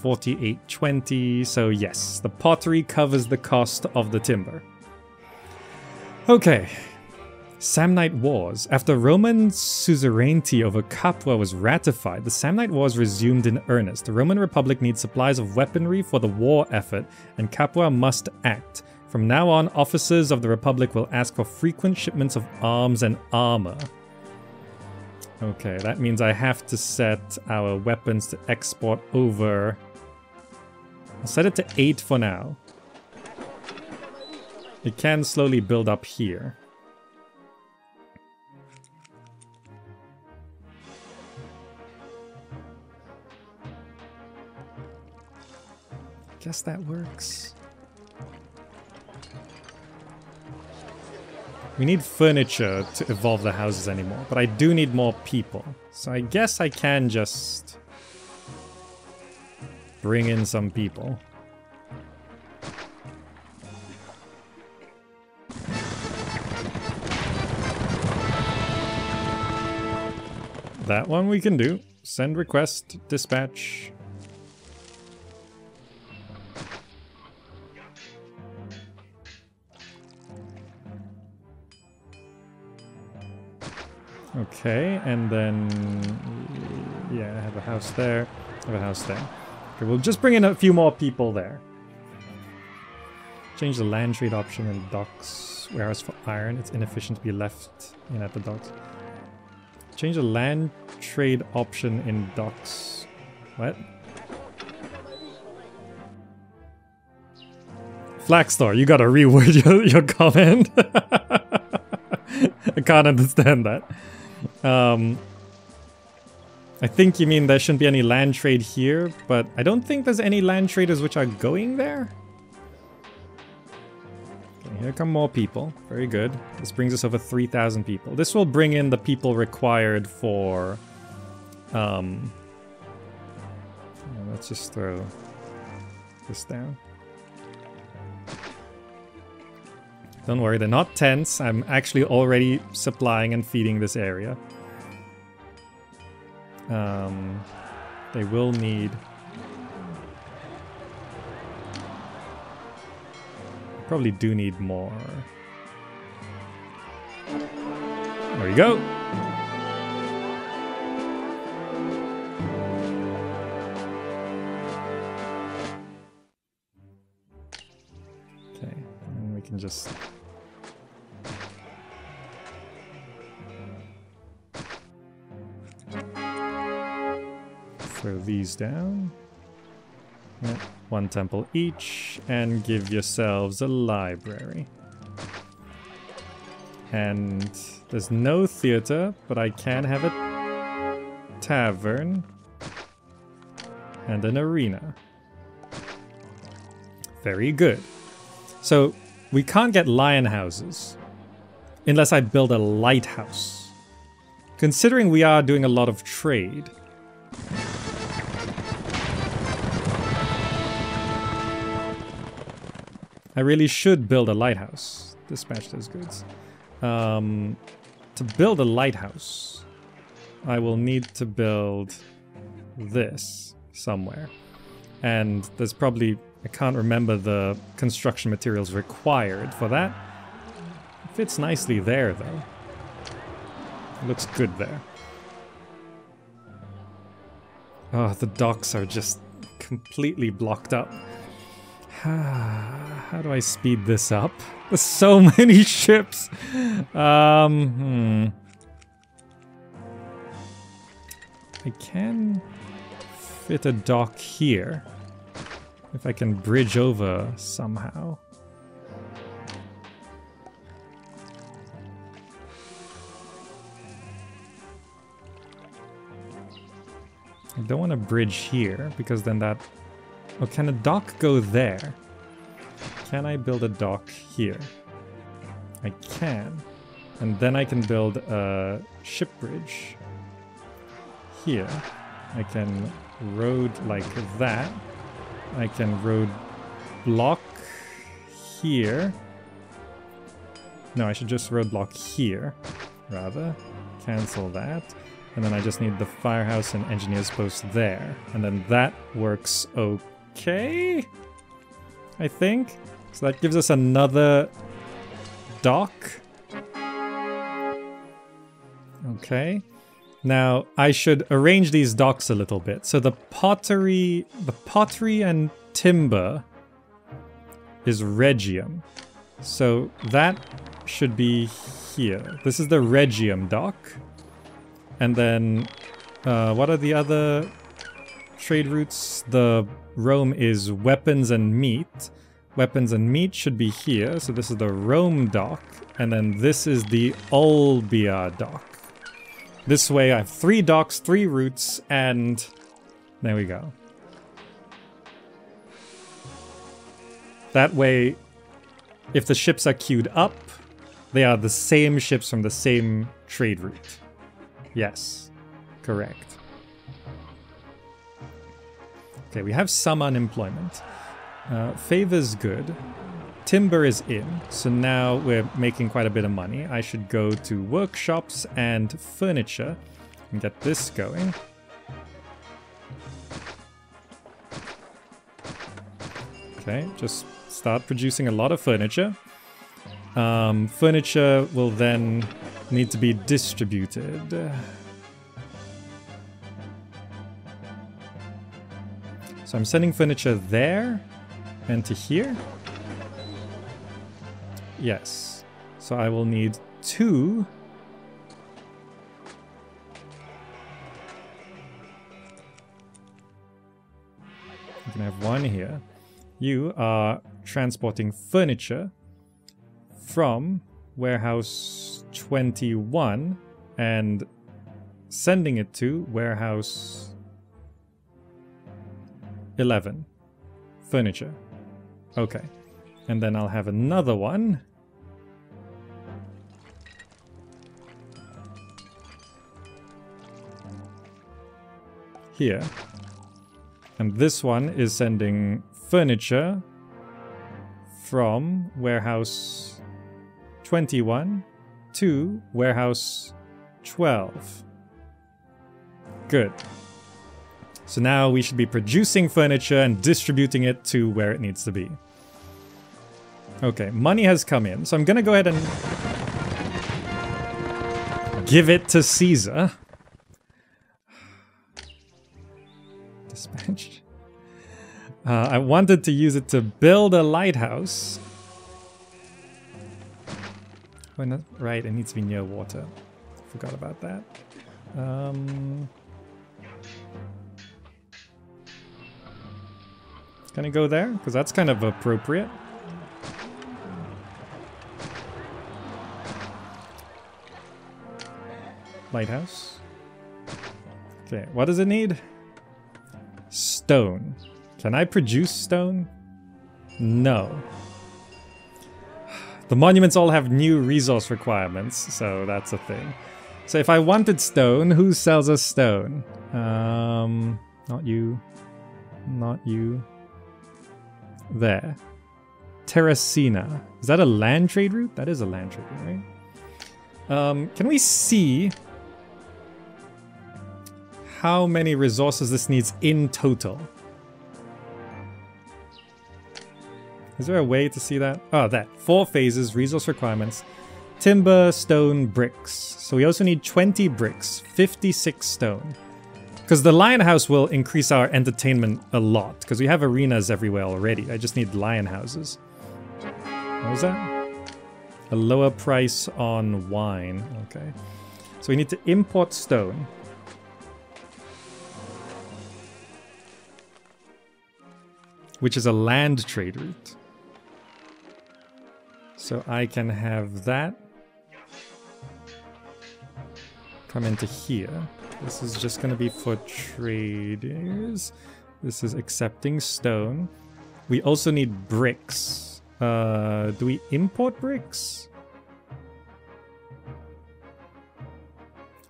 4820. So yes, the pottery covers the cost of the timber. Okay. Samnite Wars. After Roman suzerainty over Capua was ratified, the Samnite Wars resumed in earnest. The Roman Republic needs supplies of weaponry for the war effort, and Capua must act. From now on, officers of the Republic will ask for frequent shipments of arms and armor. Okay, that means I have to set our weapons to export over. I'll set it to 8 for now. It can slowly build up here. Guess that works. We need furniture to evolve the houses anymore, but I do need more people. So I guess I can just bring in some people. That one we can do. Send request, dispatch. Okay, and then... Yeah, I have a house there. I have a house there. Okay, we'll just bring in a few more people there. Change the land trade option in docks. Warehouse for iron. It's inefficient to be left in at the docks. Change the land trade option in docks. What? Flagstar, you gotta reword your, your comment. I can't understand that. Um, I think you mean there shouldn't be any land trade here, but I don't think there's any land traders which are going there. Okay, here come more people. Very good. This brings us over 3,000 people. This will bring in the people required for... Um, let's just throw this down. Don't worry, they're not tents. I'm actually already supplying and feeding this area. Um, they will need... Probably do need more. There you go. Okay, and we can just throw these down. One temple each, and give yourselves a library. And there's no theater, but I can have a tavern and an arena. Very good. So we can't get lion houses unless I build a lighthouse. Considering we are doing a lot of trade, I really should build a lighthouse. Dispatch those goods. Um, to build a lighthouse, I will need to build this somewhere. And there's probably, I can't remember the construction materials required for that. It fits nicely there though. It looks good there. Oh, the docks are just completely blocked up. How do I speed this up? There's so many ships. Um, hmm. I can fit a dock here. If I can bridge over somehow. I don't want to bridge here because then that Oh, can a dock go there? Can I build a dock here? I can. And then I can build a ship bridge here. I can road like that. I can road block here. No, I should just roadblock here, rather. Cancel that. And then I just need the firehouse and engineer's post there. And then that works okay, I think. So that gives us another dock. Okay. Now, I should arrange these docks a little bit. So the pottery, the pottery and timber is Rhegium. So that should be here. This is the Rhegium dock. And then, uh, what are the other trade routes? The Rome is weapons and meat. Weapons and meat should be here. So this is the Rome dock. And then this is the Olbia dock. This way I have three docks, three routes, and there we go. That way, if the ships are queued up, they are the same ships from the same trade route. Yes, correct. We have some unemployment. Uh, favor's good. Timber is in, so now we're making quite a bit of money. I should go to workshops and furniture and get this going. Okay, just start producing a lot of furniture. Um, furniture will then need to be distributed. So I'm sending furniture there and to here. Yes. So I will need two. You can have one here. You are transporting furniture from warehouse 21 and sending it to warehouse 11. Furniture. Okay. And then I'll have another one. Here. And this one is sending furniture from warehouse 21 to warehouse 12. Good. So now we should be producing furniture and distributing it to where it needs to be. Okay, money has come in, so I'm gonna go ahead and give it to Caesar. Dispatched. Uh, I wanted to use it to build a lighthouse. Oh, right, it needs to be near water. Forgot about that. Um, I go there? Because that's kind of appropriate. Lighthouse. Okay, what does it need? Stone. Can I produce stone? No. The monuments all have new resource requirements, so that's a thing. So if I wanted stone, who sells us stone? Um, not you. Not you. There. Terracina. Is that a land trade route? That is a land trade route, right? Um, can we see how many resources this needs in total? Is there a way to see that? Oh, that. Four phases, resource requirements. Timber, stone, bricks. So we also need 20 bricks, 56 stone. Because the lion house will increase our entertainment a lot, because we have arenas everywhere already. I just need lion houses. What was that? A lower price on wine. Okay. So we need to import stone. Which is a land trade route. So I can have that come into here. This is just going to be for traders. This is accepting stone. We also need bricks. Uh, do we import bricks?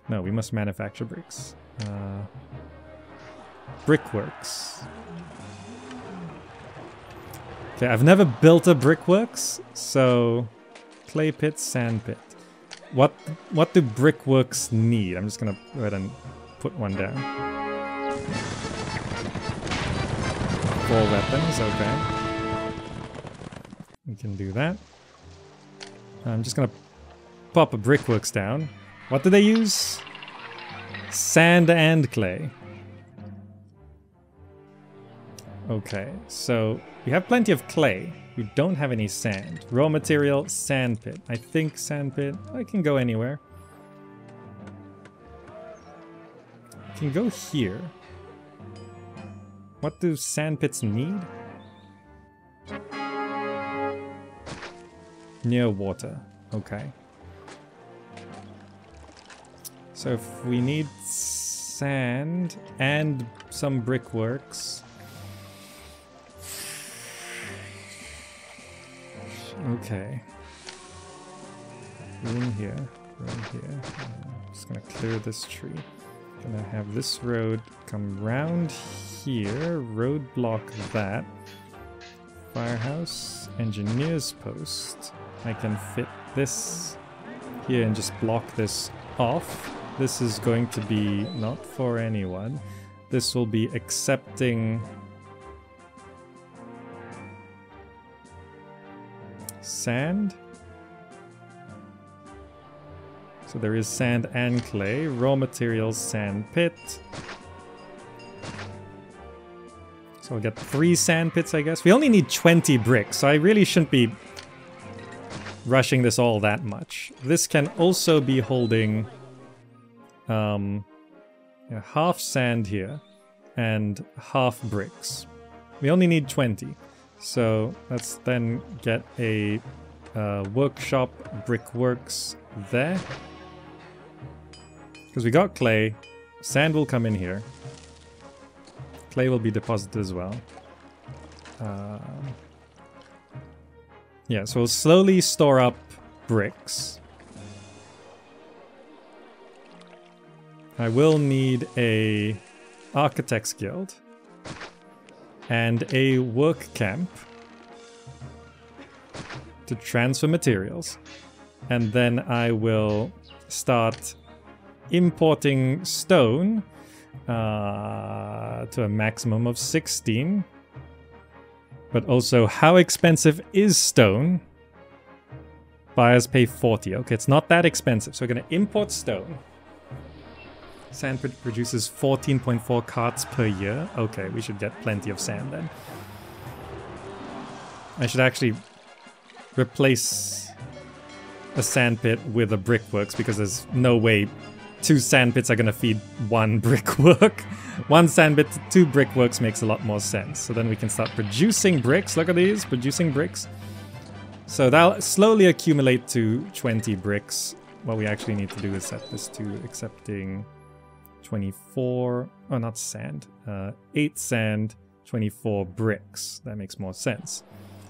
No, we must manufacture bricks. Uh, brickworks. Okay, I've never built a brickworks, so clay pit, sand pit. What what do brickworks need? I'm just gonna go ahead and put one down. Four weapons, okay. We can do that. I'm just gonna pop a brickworks down. What do they use? Sand and clay. Okay, so we have plenty of clay. We don't have any sand. Raw material, sand pit. I think sand pit, I can go anywhere. I can go here. What do sand pits need? Near water. Okay. So if we need sand and some brickworks. Okay. Room here, room here. I'm just gonna clear this tree. Gonna have this road come round here, roadblock that. Firehouse, engineer's post. I can fit this here and just block this off. This is going to be not for anyone. This will be accepting sand. So there is sand and clay. Raw materials, sand pit. So we'll get three sand pits, I guess. We only need 20 bricks, so I really shouldn't be rushing this all that much. This can also be holding um, half sand here and half bricks. We only need 20. So let's then get a uh, workshop brickworks there. Because we got clay. Sand will come in here. Clay will be deposited as well. Uh, yeah, so we'll slowly store up bricks. I will need a architect's guild and a work camp to transfer materials. And then I will start importing stone uh, to a maximum of 16. But also, how expensive is stone? Buyers pay 40. Okay, it's not that expensive. So we're going to import stone. Sand produces 14.4 carts per year. Okay, we should get plenty of sand then. I should actually replace a sand pit with a brickworks because there's no way two sand pits are gonna feed one brickwork. one sand pit, two brickworks makes a lot more sense. So then we can start producing bricks. Look at these, producing bricks. So that'll slowly accumulate to 20 bricks. What we actually need to do is set this to accepting 24, oh not sand, uh, 8 sand, 24 bricks. That makes more sense.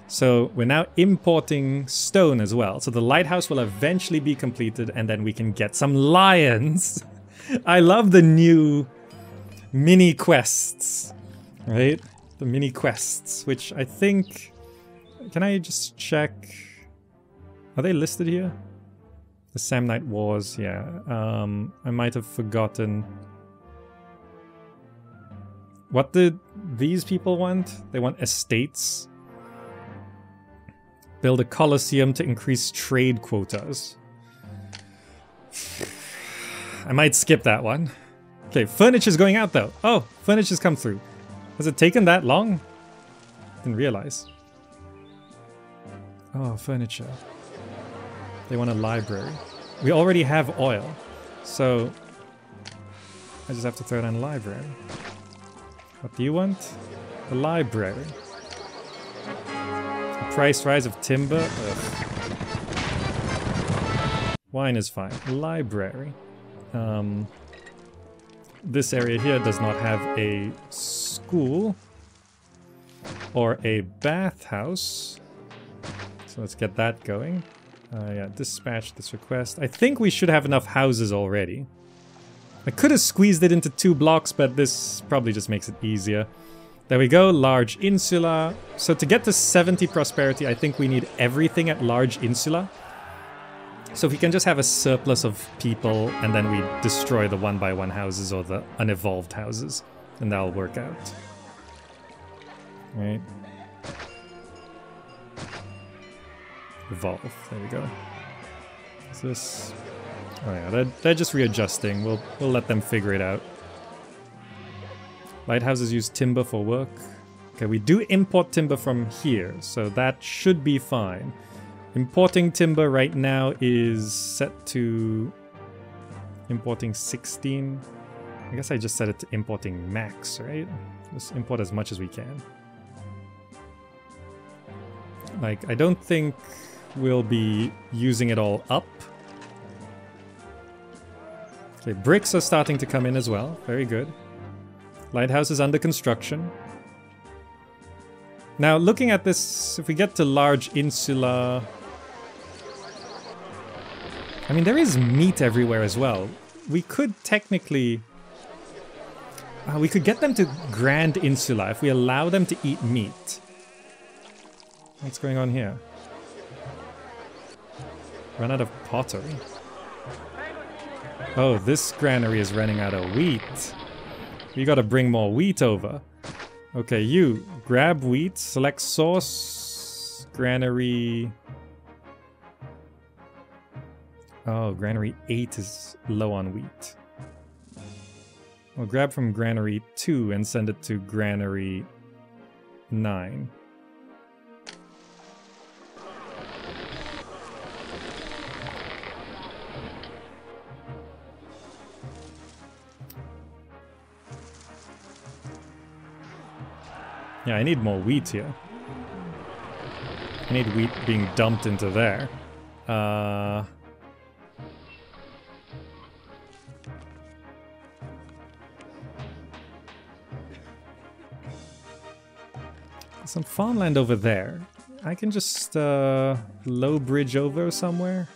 So we're now importing stone as well. So the lighthouse will eventually be completed and then we can get some lions. I love the new mini quests, right? The mini quests, which I think... Can I just check? Are they listed here? The Samnite Wars, yeah. Um, I might have forgotten. What did these people want? They want estates. Build a coliseum to increase trade quotas. I might skip that one. Okay, furniture's going out though. Oh, furniture's come through. Has it taken that long? Didn't realize. Oh, furniture. They want a library. We already have oil, so I just have to throw down a library. What do you want? A library. A price rise of timber? Ugh. Wine is fine. Library. Um, this area here does not have a school or a bathhouse. So let's get that going. Uh, yeah, dispatch this request. I think we should have enough houses already. I could have squeezed it into two blocks, but this probably just makes it easier. There we go, large insula. So to get to 70 prosperity, I think we need everything at large insula. So if we can just have a surplus of people and then we destroy the one by one houses or the unevolved houses, and that'll work out. Right. Evolve. There we go. Is this? Oh yeah, they're, they're just readjusting. We'll we'll let them figure it out. Lighthouses use timber for work. Okay, we do import timber from here, so that should be fine. Importing timber right now is set to importing 16. I guess I just set it to importing max, right? Just import as much as we can. Like, I don't think we'll be using it all up. Okay, bricks are starting to come in as well. Very good. Lighthouse is under construction. Now, looking at this, if we get to large insula... I mean, there is meat everywhere as well. We could technically... Uh, we could get them to Grand Insula if we allow them to eat meat. What's going on here? Run out of pottery. Oh, this granary is running out of wheat. We gotta bring more wheat over. Okay, you, grab wheat, select source, granary... Oh, granary 8 is low on wheat. We'll grab from granary 2 and send it to granary 9. Yeah, I need more wheat here. I need wheat being dumped into there. Uh... Some farmland over there. I can just uh, low bridge over somewhere.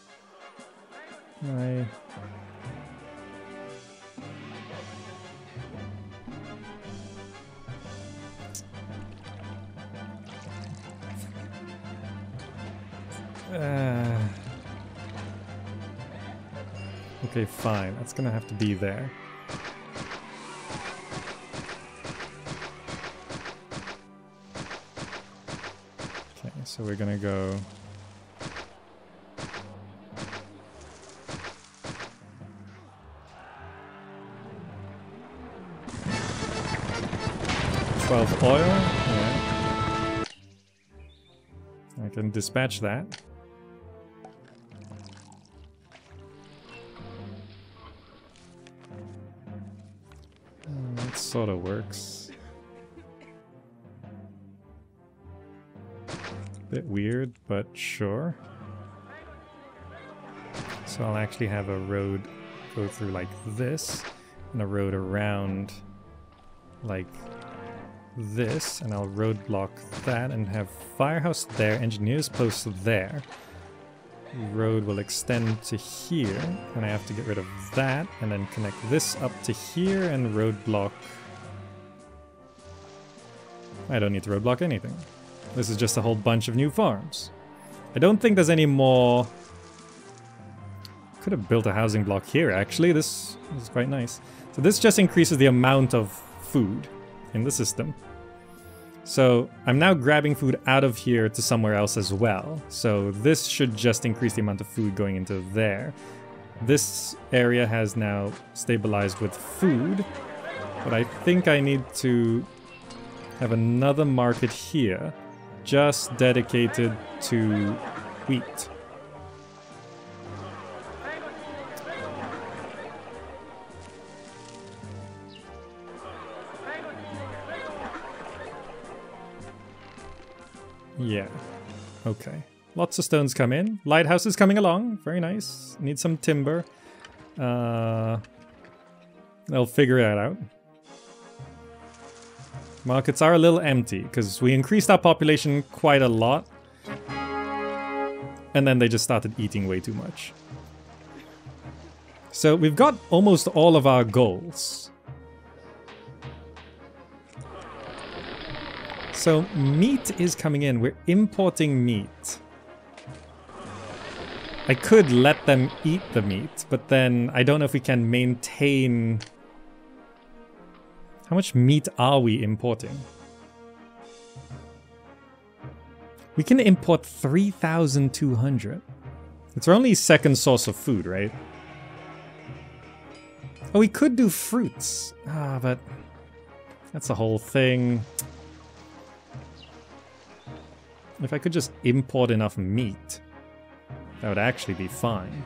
I okay, fine. That's gonna have to be there. Okay, so we're gonna go... Twelve oil, yeah. I can dispatch that. Sort of works. Bit weird, but sure. So I'll actually have a road go through like this, and a road around like this, and I'll roadblock that and have firehouse there, engineers post there road will extend to here, and I have to get rid of that, and then connect this up to here, and roadblock... I don't need to roadblock anything. This is just a whole bunch of new farms. I don't think there's any more... Could have built a housing block here, actually. This is quite nice. So this just increases the amount of food in the system. So I'm now grabbing food out of here to somewhere else as well. So this should just increase the amount of food going into there. This area has now stabilized with food, but I think I need to have another market here just dedicated to wheat. Yeah. Okay. Lots of stones come in. Lighthouse is coming along. Very nice. Need some timber. Uh, they'll figure that out. Markets are a little empty because we increased our population quite a lot. And then they just started eating way too much. So we've got almost all of our goals. So meat is coming in. We're importing meat. I could let them eat the meat, but then I don't know if we can maintain... How much meat are we importing? We can import 3,200. It's our only second source of food, right? Oh, we could do fruits. Ah, but that's the whole thing. If I could just import enough meat, that would actually be fine.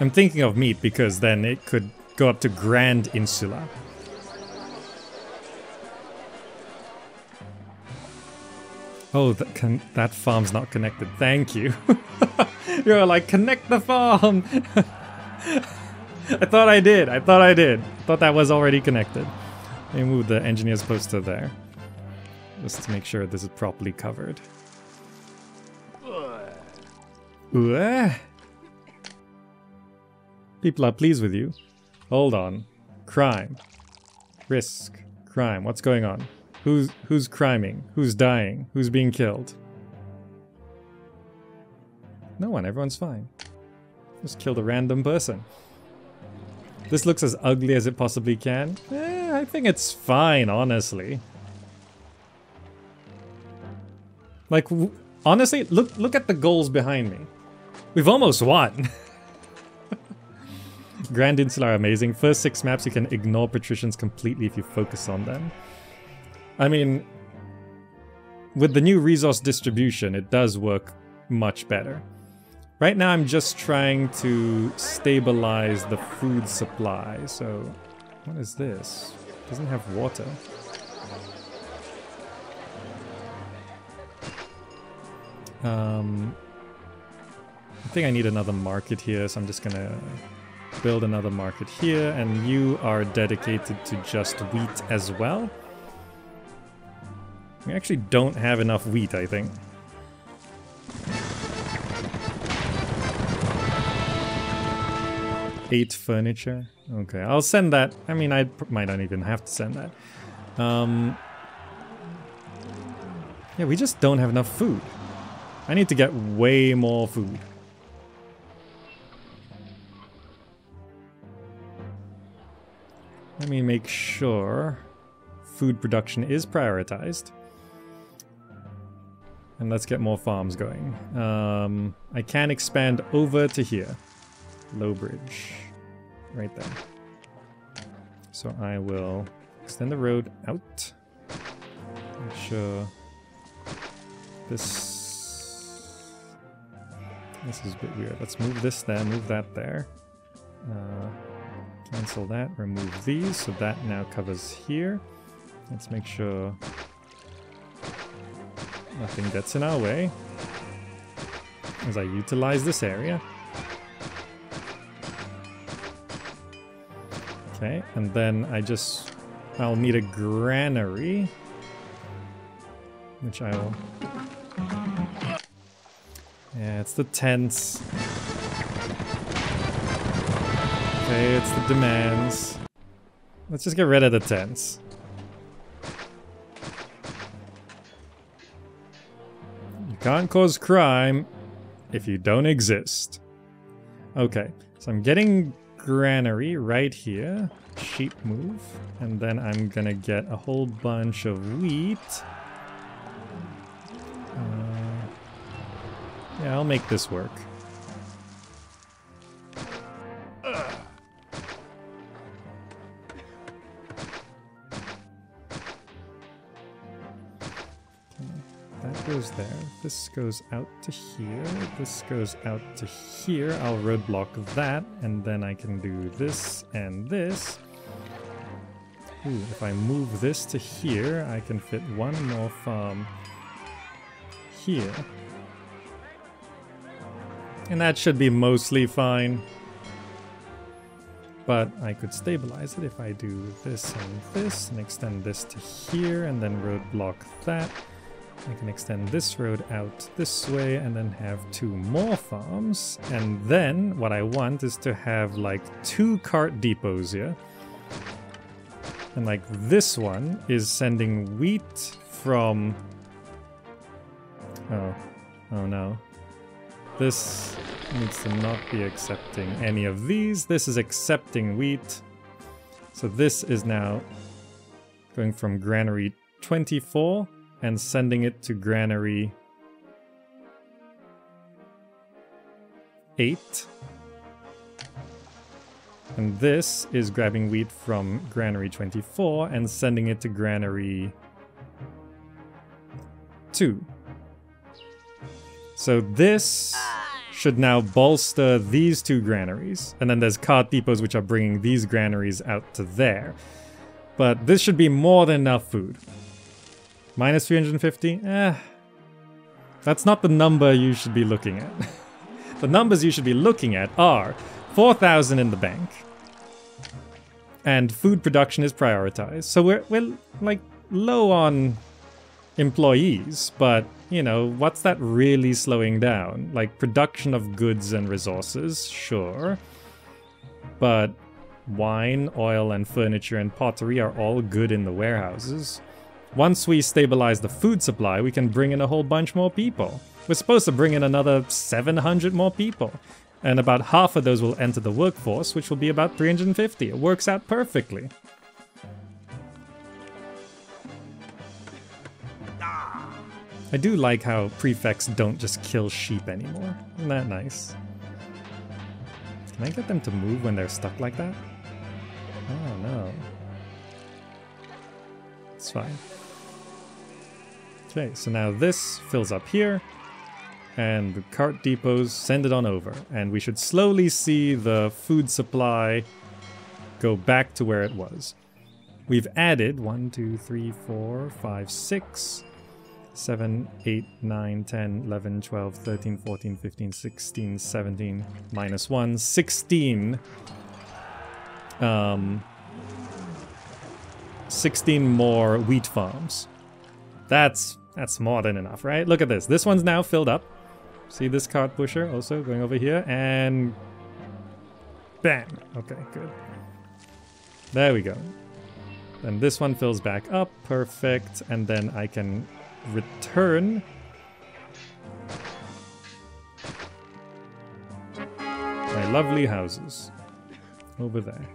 I'm thinking of meat because then it could go up to Grand Insula. Oh, that, can, that farm's not connected. Thank you. You're like, connect the farm! I thought I did. I thought I did. I thought that was already connected. Let me move the engineer's poster there. Just to make sure this is properly covered. People are pleased with you. Hold on. Crime. Risk. Crime. What's going on? Who's who's criming? Who's dying? Who's being killed? No one, everyone's fine. Just killed a random person. This looks as ugly as it possibly can. Eh, I think it's fine, honestly. Like, honestly, look look at the goals behind me. We've almost won. Grand Insula are amazing. First six maps, you can ignore patricians completely if you focus on them. I mean, with the new resource distribution, it does work much better. Right now I'm just trying to stabilize the food supply, so... What is this? It doesn't have water. Um, I think I need another market here, so I'm just gonna build another market here, and you are dedicated to just wheat as well. We actually don't have enough wheat, I think. Eight furniture. Okay, I'll send that. I mean, I might not even have to send that. Um, yeah, we just don't have enough food. I need to get way more food. Let me make sure food production is prioritized. And let's get more farms going. Um, I can expand over to here. Low bridge. Right there. So I will extend the road out. Make sure this... This is a bit weird. Let's move this there, move that there. Uh, cancel that, remove these, so that now covers here. Let's make sure Nothing gets in our way. As I utilize this area. Okay, and then I just... I'll need a granary. Which I will... Yeah, it's the tents. Okay, it's the demands. Let's just get rid of the tents. You can't cause crime if you don't exist. Okay, so I'm getting granary right here. Sheep move. And then I'm gonna get a whole bunch of wheat. Uh, yeah, I'll make this work. Goes there. This goes out to here. This goes out to here. I'll roadblock that, and then I can do this and this. Ooh, if I move this to here, I can fit one more farm here. And that should be mostly fine. But I could stabilize it if I do this and this, and extend this to here, and then roadblock that. I can extend this road out this way and then have two more farms. And then what I want is to have like two cart depots here. And like this one is sending wheat from... Oh, oh no. This needs to not be accepting any of these. This is accepting wheat. So this is now going from granary 24 and sending it to granary 8. And this is grabbing wheat from granary 24 and sending it to granary 2. So this should now bolster these two granaries. And then there's cart depots which are bringing these granaries out to there. But this should be more than enough food. Minus 350? Eh. That's not the number you should be looking at. the numbers you should be looking at are 4,000 in the bank. And food production is prioritized. So we're, we're like low on employees, but you know, what's that really slowing down? Like production of goods and resources, sure. But wine, oil, and furniture and pottery are all good in the warehouses. Once we stabilize the food supply, we can bring in a whole bunch more people. We're supposed to bring in another 700 more people. And about half of those will enter the workforce, which will be about 350. It works out perfectly. I do like how prefects don't just kill sheep anymore. Isn't that nice? Can I get them to move when they're stuck like that? Oh no. It's fine. Okay, so now this fills up here, and the cart depots send it on over, and we should slowly see the food supply go back to where it was. We've added 1, 2, 3, 4, 5, 6, 7, 8, 9, 10, 11, 12, 13, 14, 15, 16, 17, minus 1, 16. Um, 16 more wheat farms. That's that's more than enough, right? Look at this. This one's now filled up. See this cart pusher also going over here and bam. Okay, good. There we go. Then this one fills back up. Perfect. And then I can return. My lovely houses. Over there.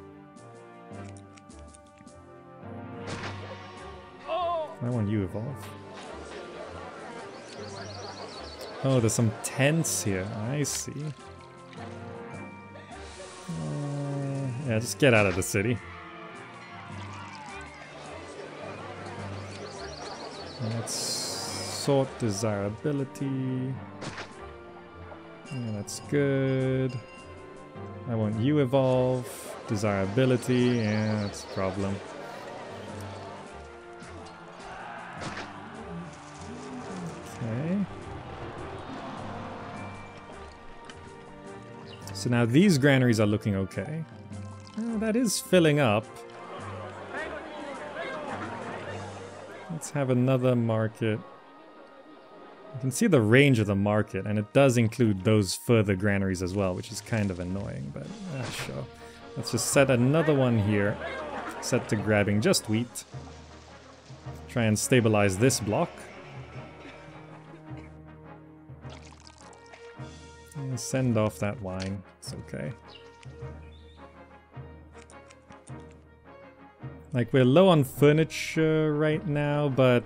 I want you evolve. Oh, there's some tents here. I see. Uh, yeah, just get out of the city. Let's sort desirability. Yeah, that's good. I want you evolve. Desirability, yeah, that's a problem. Okay. So now these granaries are looking okay. Oh, that is filling up. Let's have another market. You can see the range of the market, and it does include those further granaries as well, which is kind of annoying, but uh, sure. Let's just set another one here, set to grabbing just wheat. Try and stabilize this block. Send off that wine, it's okay. Like, we're low on furniture right now, but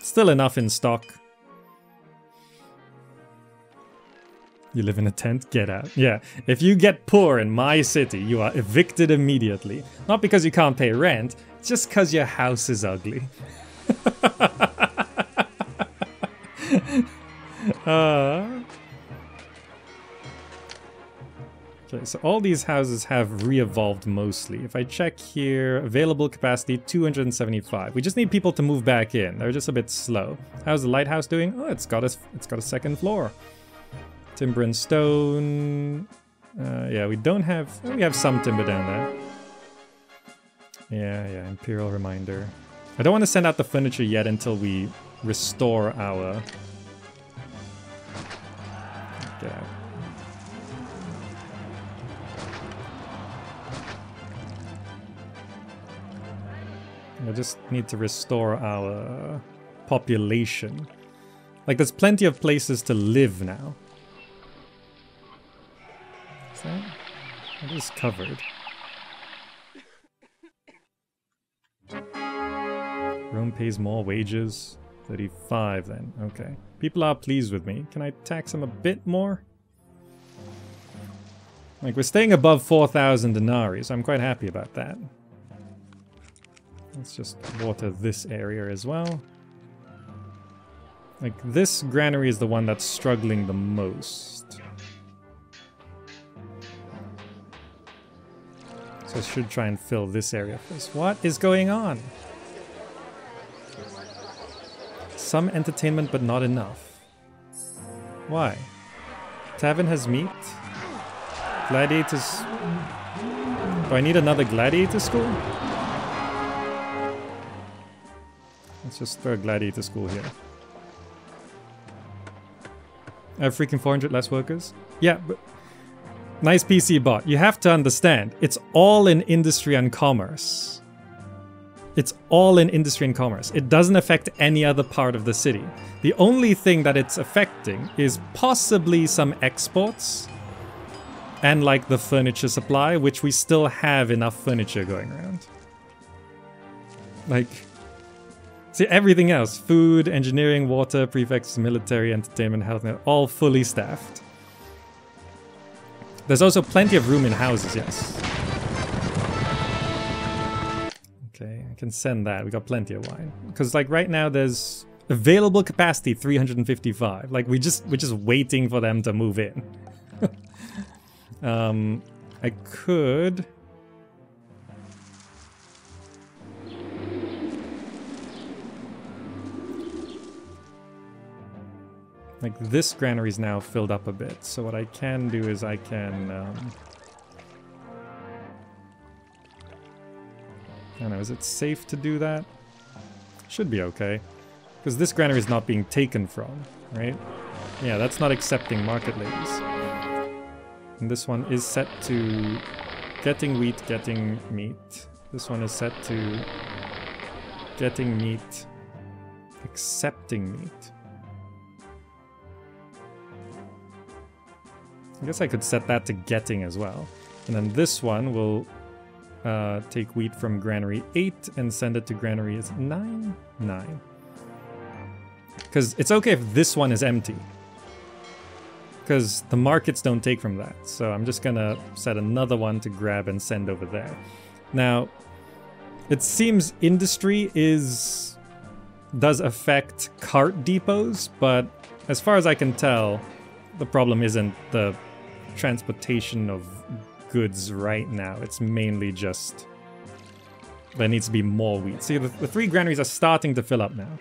still enough in stock. You live in a tent? Get out. Yeah, if you get poor in my city, you are evicted immediately. Not because you can't pay rent, just because your house is ugly. uh, Okay, so all these houses have re-evolved mostly. If I check here, available capacity 275. We just need people to move back in. They're just a bit slow. How's the lighthouse doing? Oh, it's got a, it's got a second floor. Timber and stone. Uh, yeah, we don't have... Oh, we have some timber down there. Yeah, yeah, Imperial Reminder. I don't want to send out the furniture yet until we restore our... Out. I just need to restore our population. Like, there's plenty of places to live now. Is that? It is covered. Rome pays more wages. 35 then, okay. People are pleased with me. Can I tax them a bit more? Like, we're staying above 4,000 denarii, so I'm quite happy about that. Let's just water this area as well. Like, this granary is the one that's struggling the most. So I should try and fill this area first. What is going on? Some entertainment, but not enough. Why? Tavern has meat? Gladiators... Do I need another gladiator school? Let's just throw a gladiator school here. I have freaking 400 less workers? Yeah, but... Nice PC bot. You have to understand, it's all in industry and commerce. It's all in industry and commerce. It doesn't affect any other part of the city. The only thing that it's affecting is possibly some exports and like the furniture supply, which we still have enough furniture going around. Like, see everything else, food, engineering, water, prefects, military, entertainment, health, all fully staffed. There's also plenty of room in houses, yes. Can send that. We got plenty of wine. Because like right now there's available capacity 355. Like we just we're just waiting for them to move in. um I could Like this granary is now filled up a bit. So what I can do is I can um, I don't know, is it safe to do that? Should be okay. Because this granary is not being taken from, right? Yeah, that's not accepting market ladies. And this one is set to getting wheat, getting meat. This one is set to getting meat, accepting meat. I guess I could set that to getting as well. And then this one will uh, take wheat from granary 8 and send it to granary is 9? 9. Because it's okay if this one is empty. Because the markets don't take from that. So I'm just gonna set another one to grab and send over there. Now, it seems industry is does affect cart depots, but as far as I can tell, the problem isn't the transportation of goods right now. It's mainly just there needs to be more wheat. See, the, the three granaries are starting to fill up now.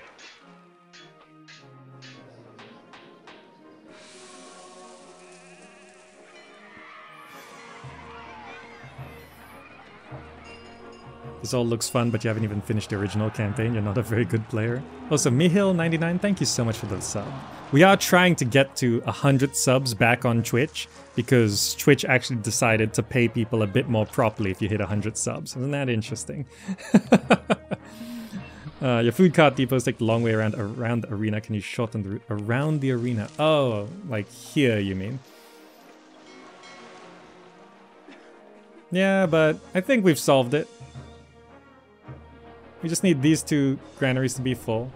This all looks fun, but you haven't even finished the original campaign. You're not a very good player. Also, Mihil99, thank you so much for the sub. We are trying to get to 100 subs back on Twitch because Twitch actually decided to pay people a bit more properly if you hit 100 subs. Isn't that interesting? uh, your food cart depots take the long way around around the arena. Can you shorten the route around the arena? Oh, like here, you mean? Yeah, but I think we've solved it. We just need these two granaries to be full.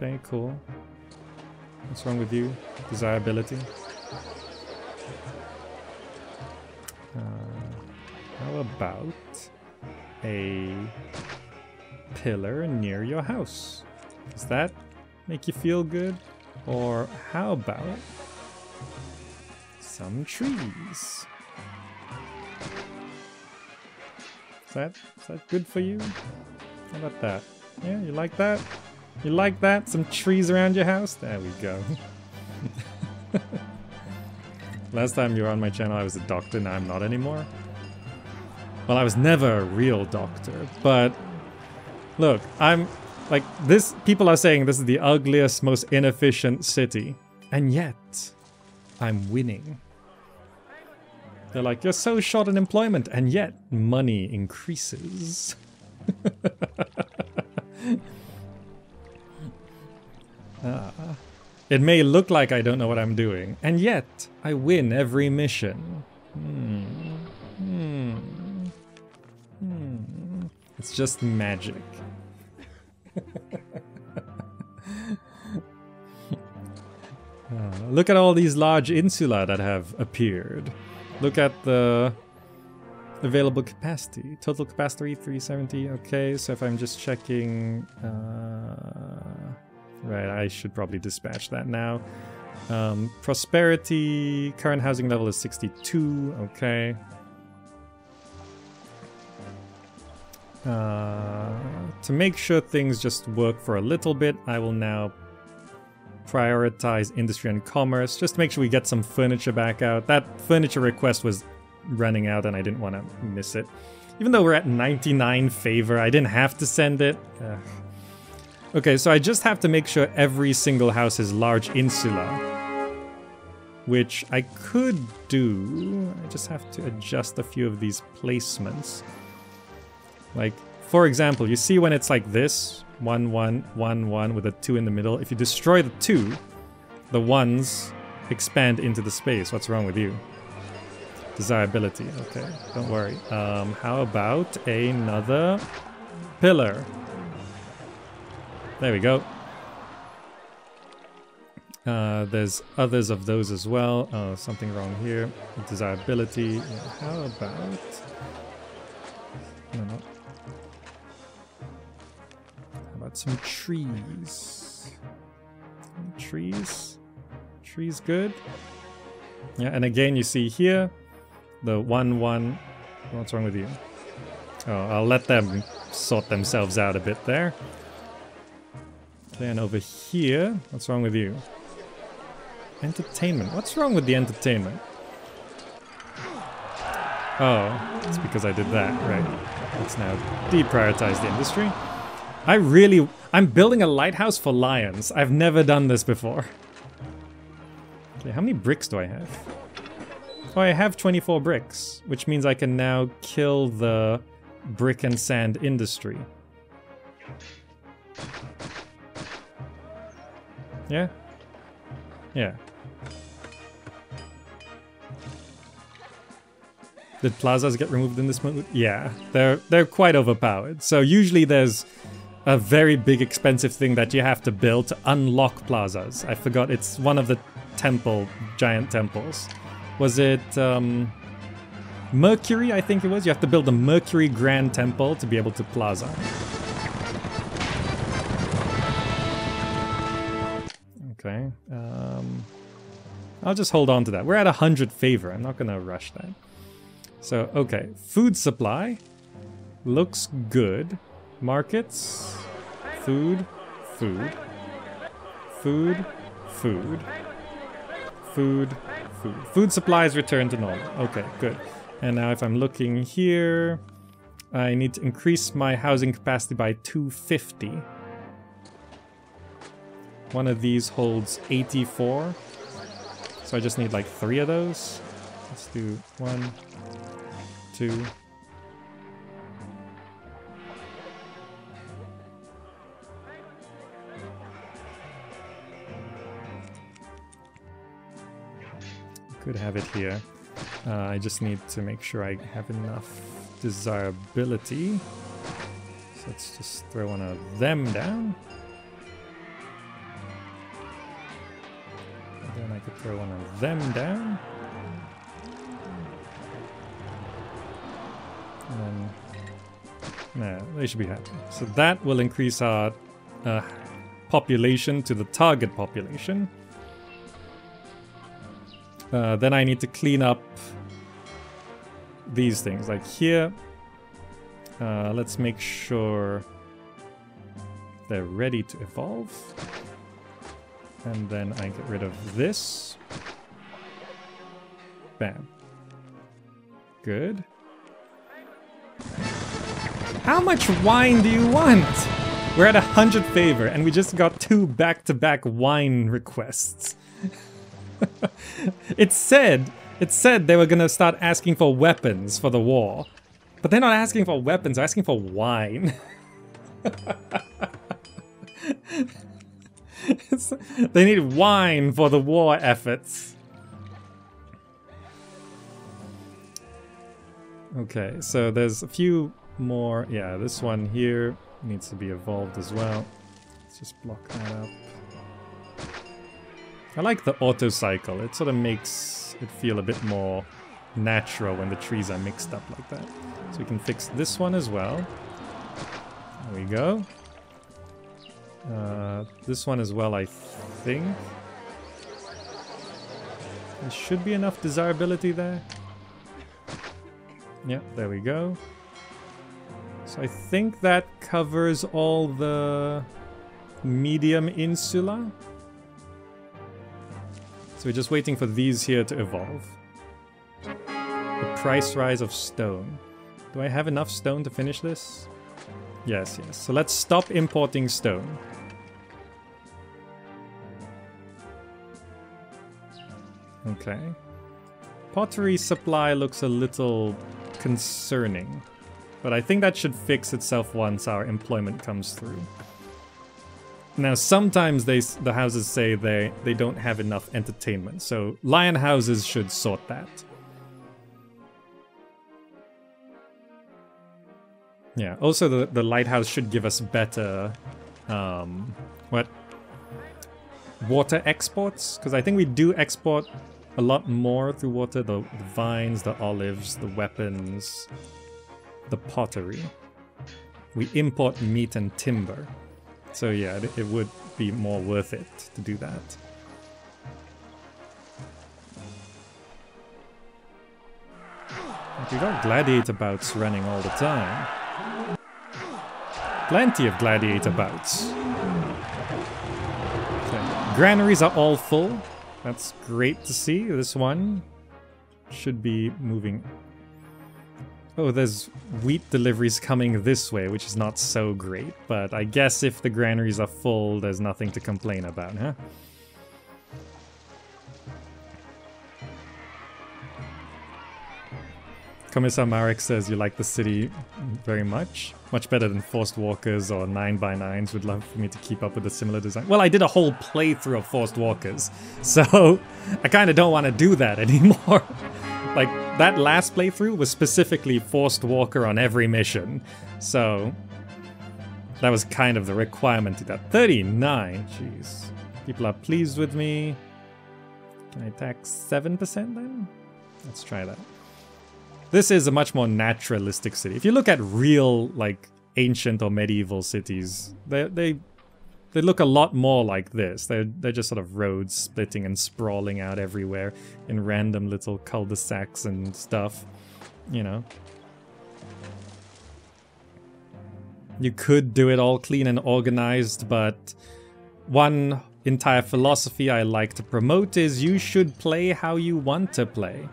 Okay, cool. What's wrong with you? Desirability? Uh, how about a pillar near your house? Does that make you feel good? Or how about some trees? Is that, is that good for you? How about that? Yeah, you like that? You like that? Some trees around your house? There we go. Last time you were on my channel, I was a doctor, now I'm not anymore. Well, I was never a real doctor, but look, I'm like this. People are saying this is the ugliest, most inefficient city, and yet I'm winning. They're like, you're so short in employment, and yet money increases. Ah. It may look like I don't know what I'm doing, and yet I win every mission. Hmm. Hmm. Hmm. It's just magic. Uh, look at all these large insula that have appeared. Look at the available capacity. Total capacity 370. Okay, so if I'm just checking... Uh, right, I should probably dispatch that now. Um, prosperity, current housing level is 62. Okay. Uh, to make sure things just work for a little bit, I will now prioritize industry and commerce, just to make sure we get some furniture back out. That furniture request was running out and I didn't want to miss it. Even though we're at 99 favor, I didn't have to send it. Ugh. Okay, so I just have to make sure every single house is large insula. Which I could do. I just have to adjust a few of these placements. Like, for example, you see when it's like this, 1, 1, 1, 1 with a 2 in the middle. If you destroy the 2, the 1s expand into the space. What's wrong with you? Desirability. Okay, don't worry. Um, how about another pillar? There we go. Uh, there's others of those as well. Oh, something wrong here. Desirability. How about... No, no. How about some trees? Trees? Trees good? Yeah, and again you see here, the 1 1. What's wrong with you? Oh, I'll let them sort themselves out a bit there. Then over here, what's wrong with you? Entertainment. What's wrong with the entertainment? Oh, it's because I did that, right. Let's now deprioritize the industry. I really... I'm building a lighthouse for lions. I've never done this before. Okay, how many bricks do I have? Oh, I have 24 bricks, which means I can now kill the brick and sand industry. Yeah? Yeah. Did plazas get removed in this mode? Yeah, they're they're quite overpowered. So usually there's a very big expensive thing that you have to build to unlock plazas. I forgot it's one of the temple giant temples. Was it um, Mercury? I think it was. You have to build a Mercury Grand Temple to be able to plaza. Um, I'll just hold on to that. We're at 100 favor. I'm not going to rush that. So, okay. Food supply. Looks good. Markets. Food. Food. Food. Food. Food. Food. Food supplies return to normal. Okay, good. And now if I'm looking here, I need to increase my housing capacity by 250. One of these holds 84. So I just need like three of those. Let's do one, two. Could have it here. Uh, I just need to make sure I have enough desirability. So let's just throw one of them down. Then I could throw one of them down. And then... They should be happy. So that will increase our uh, population to the target population. Uh, then I need to clean up these things. Like here, uh, let's make sure they're ready to evolve. And then I get rid of this. Bam. Good. How much wine do you want? We're at a 100 favor and we just got two back-to-back -back wine requests. it said, it said they were gonna start asking for weapons for the war. But they're not asking for weapons, they're asking for wine. they need wine for the war efforts. Okay, so there's a few more. Yeah, this one here needs to be evolved as well. Let's just block that up. I like the auto cycle. It sort of makes it feel a bit more natural when the trees are mixed up like that. So we can fix this one as well. There we go. Uh, this one as well, I think. There should be enough desirability there. Yeah, there we go. So I think that covers all the medium insula. So we're just waiting for these here to evolve. The price rise of stone. Do I have enough stone to finish this? Yes, yes. So let's stop importing stone. Okay. Pottery supply looks a little concerning. But I think that should fix itself once our employment comes through. Now, sometimes they the houses say they, they don't have enough entertainment, so lion houses should sort that. Yeah, also the, the lighthouse should give us better, um, what? Water exports? Because I think we do export a lot more through water. The, the vines, the olives, the weapons, the pottery. We import meat and timber. So yeah, it, it would be more worth it to do that. We got gladiator bouts running all the time. Plenty of gladiator bouts. Granaries are all full. That's great to see. This one should be moving. Oh, there's wheat deliveries coming this way, which is not so great. But I guess if the granaries are full, there's nothing to complain about, huh? Commissar Marek says you like the city very much. Much better than Forced Walkers or 9x9s. Would love for me to keep up with a similar design. Well, I did a whole playthrough of Forced Walkers, so I kind of don't want to do that anymore. like, that last playthrough was specifically Forced Walker on every mission, so that was kind of the requirement to that. 39, jeez. People are pleased with me. Can I tax 7% then? Let's try that. This is a much more naturalistic city. If you look at real, like, ancient or medieval cities, they they they look a lot more like this. They're they're just sort of roads splitting and sprawling out everywhere in random little cul-de-sacs and stuff. You know. You could do it all clean and organized, but one entire philosophy I like to promote is you should play how you want to play.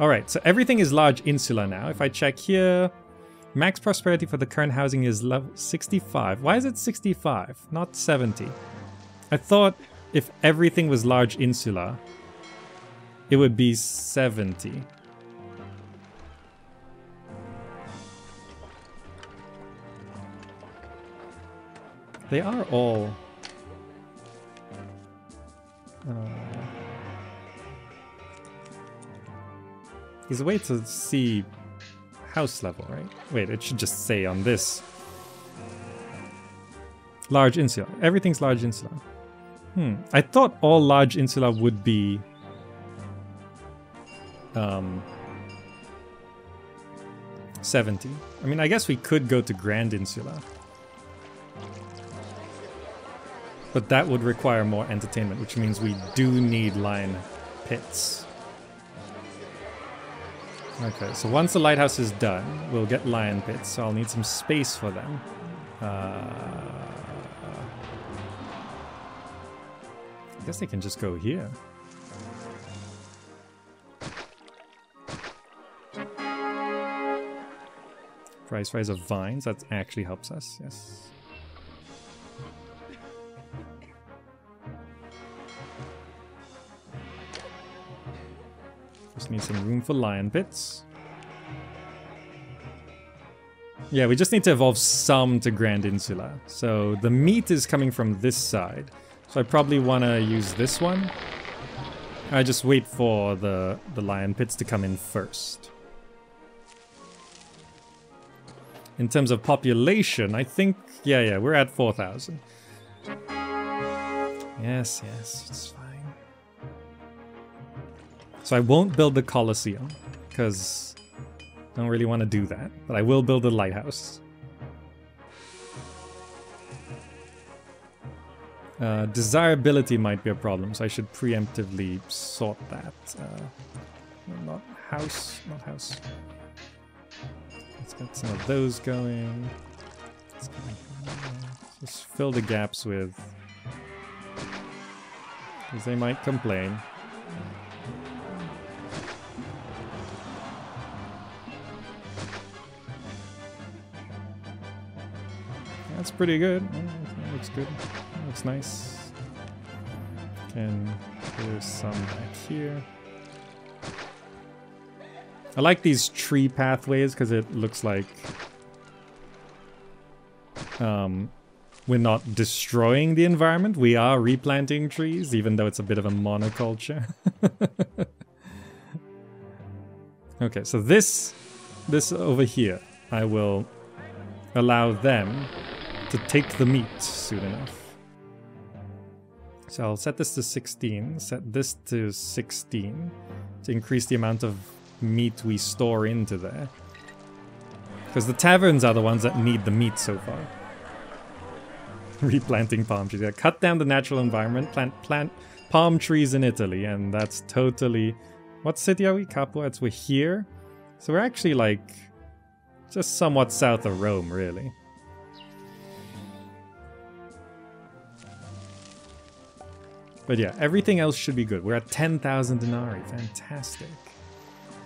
Alright, so everything is large insula now. If I check here, max prosperity for the current housing is level 65. Why is it 65, not 70? I thought if everything was large insula, it would be 70. They are all... Uh, There's a way to see house level, right? Wait, it should just say on this. Large insula. Everything's large insula. Hmm. I thought all large insula would be... Um, 70. I mean, I guess we could go to Grand Insula. But that would require more entertainment, which means we do need lion pits. Okay, so once the lighthouse is done, we'll get lion pits, so I'll need some space for them. Uh, I guess they can just go here. Price rise of vines, that actually helps us, yes. Need some room for lion pits. Yeah, we just need to evolve some to Grand Insula. So the meat is coming from this side. So I probably want to use this one. I just wait for the, the lion pits to come in first. In terms of population, I think, yeah, yeah, we're at 4,000. Yes, yes, it's fine. So I won't build the Colosseum, because I don't really want to do that, but I will build a lighthouse. Uh, desirability might be a problem, so I should preemptively sort that. Uh, not house, not house. Let's get some of those going. Just fill the gaps with... Because they might complain. That's pretty good. That looks good. That looks nice. And there's some back here. I like these tree pathways because it looks like um, we're not destroying the environment. We are replanting trees, even though it's a bit of a monoculture. okay, so this, this over here, I will allow them to take the meat soon enough. So I'll set this to 16, set this to 16 to increase the amount of meat we store into there. Because the taverns are the ones that need the meat so far. Replanting palm trees. Yeah, cut down the natural environment, plant plant palm trees in Italy, and that's totally... What city are we? Capua? It's we're here. So we're actually like just somewhat south of Rome, really. But yeah, everything else should be good. We're at 10,000 denarii. Fantastic.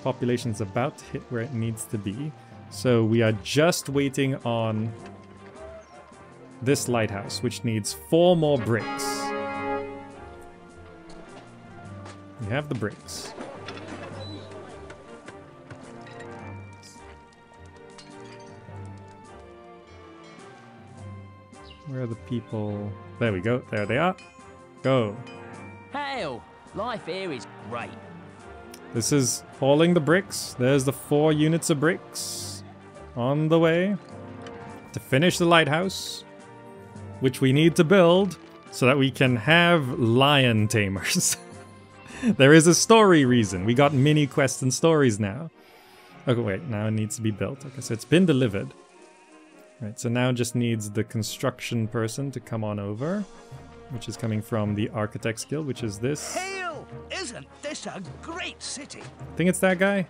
Population's about to hit where it needs to be. So we are just waiting on this lighthouse, which needs four more bricks. We have the bricks. Where are the people? There we go. There they are. Go. Hail! life here is great. This is hauling the bricks. There's the four units of bricks on the way to finish the lighthouse, which we need to build so that we can have lion tamers. there is a story reason. We got mini quests and stories now. Okay, wait, now it needs to be built. Okay, so it's been delivered. Right, so now just needs the construction person to come on over which is coming from the Architects Guild, which is this. Hail! Isn't this a great city? I think it's that guy.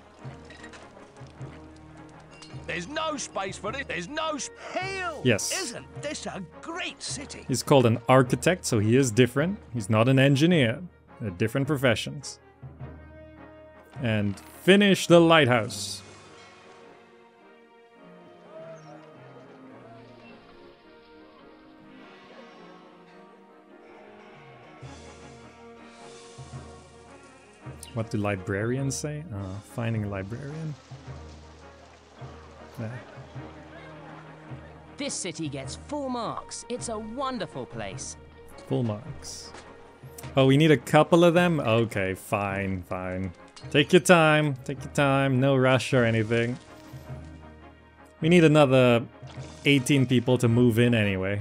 There's no space for it. There's no hail. Yes. Isn't this a great city? He's called an architect, so he is different. He's not an engineer. They're different professions. And finish the lighthouse. What do librarians say? Uh, finding a librarian. Yeah. This city gets full marks. It's a wonderful place. Full marks. Oh, we need a couple of them? Okay, fine, fine. Take your time, take your time, no rush or anything. We need another 18 people to move in anyway.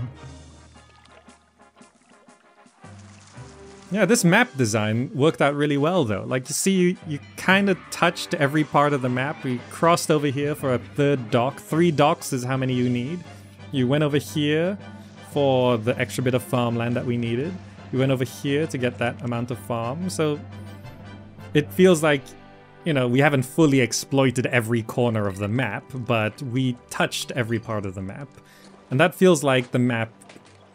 Yeah, this map design worked out really well though. Like you see, you, you kind of touched every part of the map. We crossed over here for a third dock. Three docks is how many you need. You went over here for the extra bit of farmland that we needed. You went over here to get that amount of farm. So it feels like, you know, we haven't fully exploited every corner of the map, but we touched every part of the map. And that feels like the map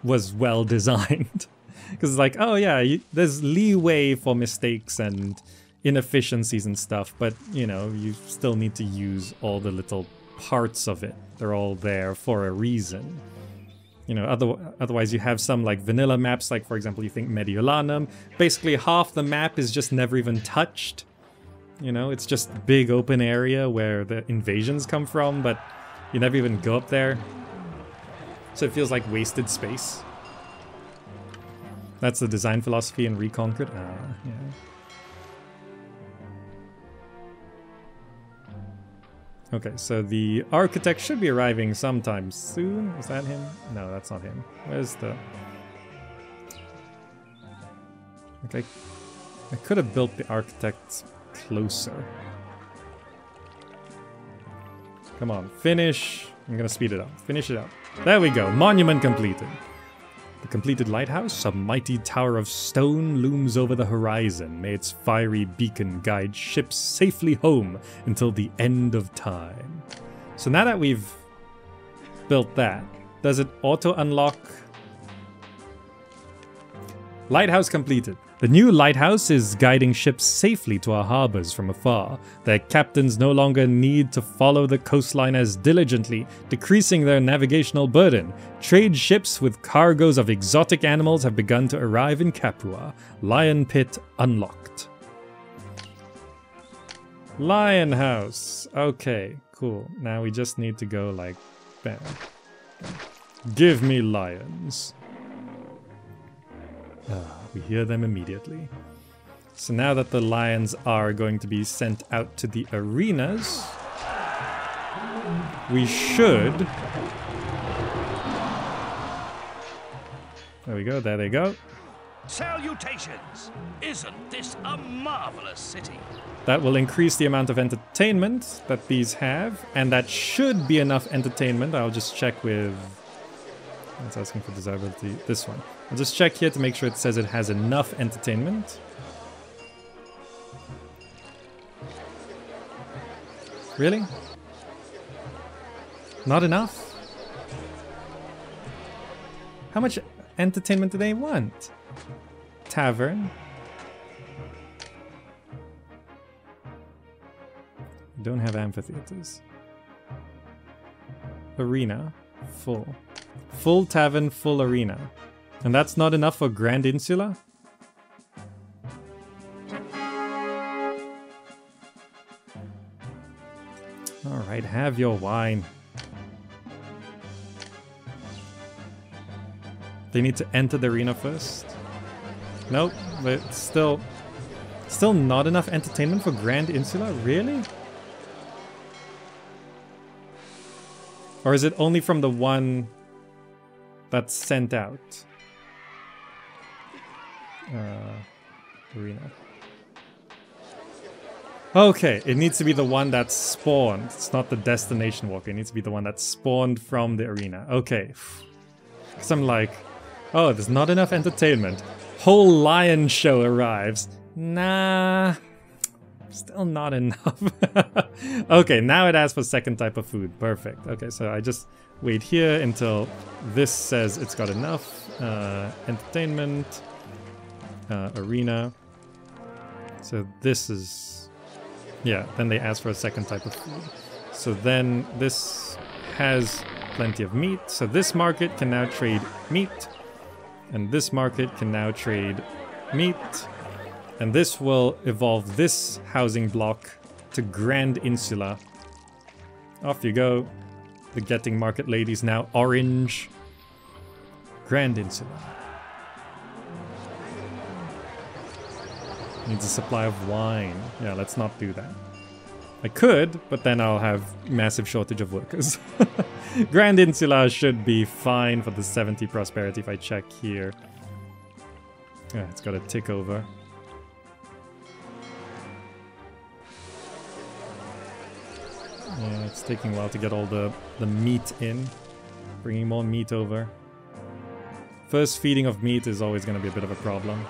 was well designed. Because it's like, oh yeah, you, there's leeway for mistakes and inefficiencies and stuff, but you know, you still need to use all the little parts of it. They're all there for a reason. You know, other, otherwise you have some like vanilla maps, like for example, you think Mediolanum. Basically, half the map is just never even touched. You know, it's just big open area where the invasions come from, but You never even go up there. So it feels like wasted space. That's the design philosophy in Reconquered? Ah, yeah. Okay, so the architect should be arriving sometime soon. Is that him? No, that's not him. Where's the... Okay, I could have built the architect closer. Come on, finish. I'm gonna speed it up. Finish it up. There we go. Monument completed. The completed lighthouse, a mighty tower of stone, looms over the horizon. May its fiery beacon guide ships safely home until the end of time. So now that we've built that, does it auto unlock? Lighthouse completed. The new lighthouse is guiding ships safely to our harbors from afar. Their captains no longer need to follow the coastline as diligently, decreasing their navigational burden. Trade ships with cargoes of exotic animals have begun to arrive in Capua. Lion Pit unlocked. Lion House. Okay, cool. Now we just need to go like bam. Give me lions. Ah, we hear them immediately. So now that the lions are going to be sent out to the arenas, we should... There we go, there they go. Salutations! Isn't this a marvelous city? That will increase the amount of entertainment that these have, and that should be enough entertainment. I'll just check with... It's asking for desirability. This one. I'll just check here to make sure it says it has enough entertainment. Really? Not enough? How much entertainment do they want? Tavern. Don't have amphitheaters. Arena. Full. Full tavern, full arena. And that's not enough for Grand Insula? Alright, have your wine. They need to enter the arena first. Nope, but still... Still not enough entertainment for Grand Insula? Really? Or is it only from the one that's sent out? uh, arena. Okay, it needs to be the one that's spawned. It's not the destination walker. It needs to be the one that's spawned from the arena. Okay. Because I'm like, oh, there's not enough entertainment. Whole lion show arrives. Nah. Still not enough. okay, now it asks for second type of food. Perfect. Okay, so I just wait here until this says it's got enough. Uh, entertainment uh, arena. So this is, yeah, then they ask for a second type of food. So then this has plenty of meat. So this market can now trade meat. And this market can now trade meat. And this will evolve this housing block to Grand Insula. Off you go. The getting market lady's now orange. Grand Insula. Needs a supply of wine. Yeah, let's not do that. I could, but then I'll have massive shortage of workers. Grand Insula should be fine for the 70 prosperity if I check here. Yeah, it's got a tick over. Yeah, it's taking a while to get all the, the meat in. Bringing more meat over. First feeding of meat is always going to be a bit of a problem.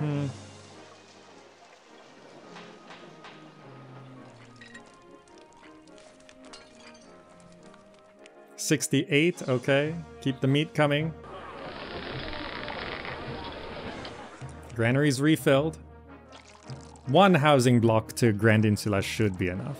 Mm-hmm. Sixty-eight, okay. Keep the meat coming. Granary's refilled. One housing block to Grand Insula should be enough.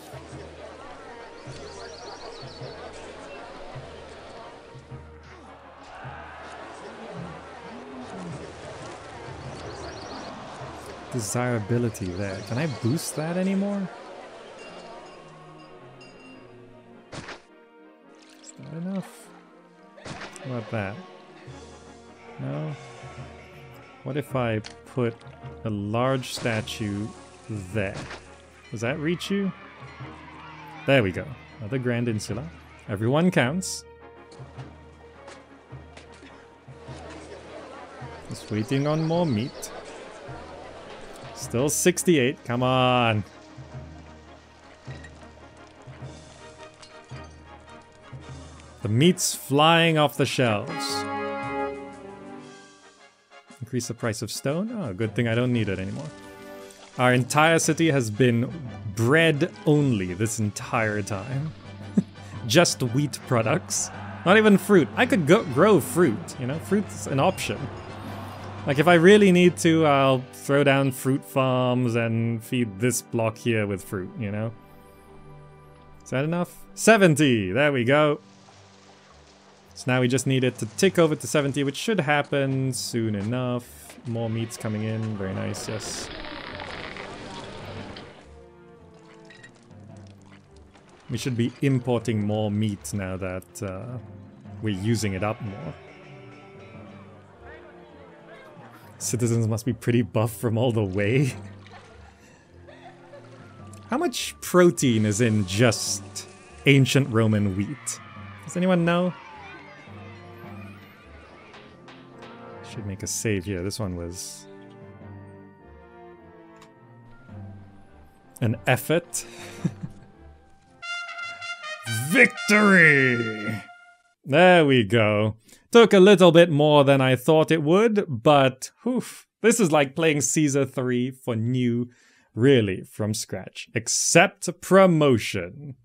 desirability there. Can I boost that anymore? Is that enough? About that? No? What if I put a large statue there? Does that reach you? There we go. Another Grand Insula. Everyone counts. Just waiting on more meat. Still 68. Come on. The meat's flying off the shelves. Increase the price of stone? Oh, good thing I don't need it anymore. Our entire city has been bread only this entire time. Just wheat products. Not even fruit. I could grow fruit, you know? Fruit's an option. Like if I really need to, I'll throw down fruit farms and feed this block here with fruit, you know? Is that enough? 70! There we go. So now we just need it to tick over to 70, which should happen soon enough. More meat's coming in. Very nice, yes. We should be importing more meat now that uh, we're using it up more. Citizens must be pretty buff from all the way. How much protein is in just ancient Roman wheat? Does anyone know? Should make a save here. This one was an effort. Victory! There we go. Took a little bit more than I thought it would, but whew, this is like playing Caesar 3 for new, really, from scratch. Except promotion.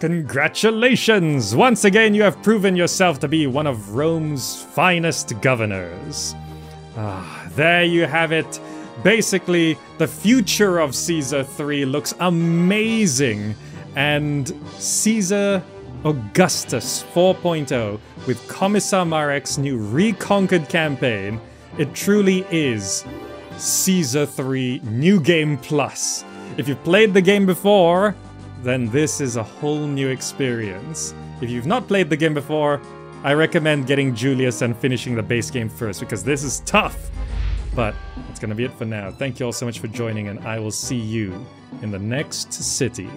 Congratulations! Once again, you have proven yourself to be one of Rome's finest governors. Ah, there you have it. Basically, the future of Caesar 3 looks amazing. And Caesar Augustus 4.0 with Commissar Marek's new reconquered campaign, it truly is Caesar 3 New Game Plus. If you've played the game before, then this is a whole new experience. If you've not played the game before, I recommend getting Julius and finishing the base game first because this is tough. But that's gonna be it for now. Thank you all so much for joining and I will see you in the next city.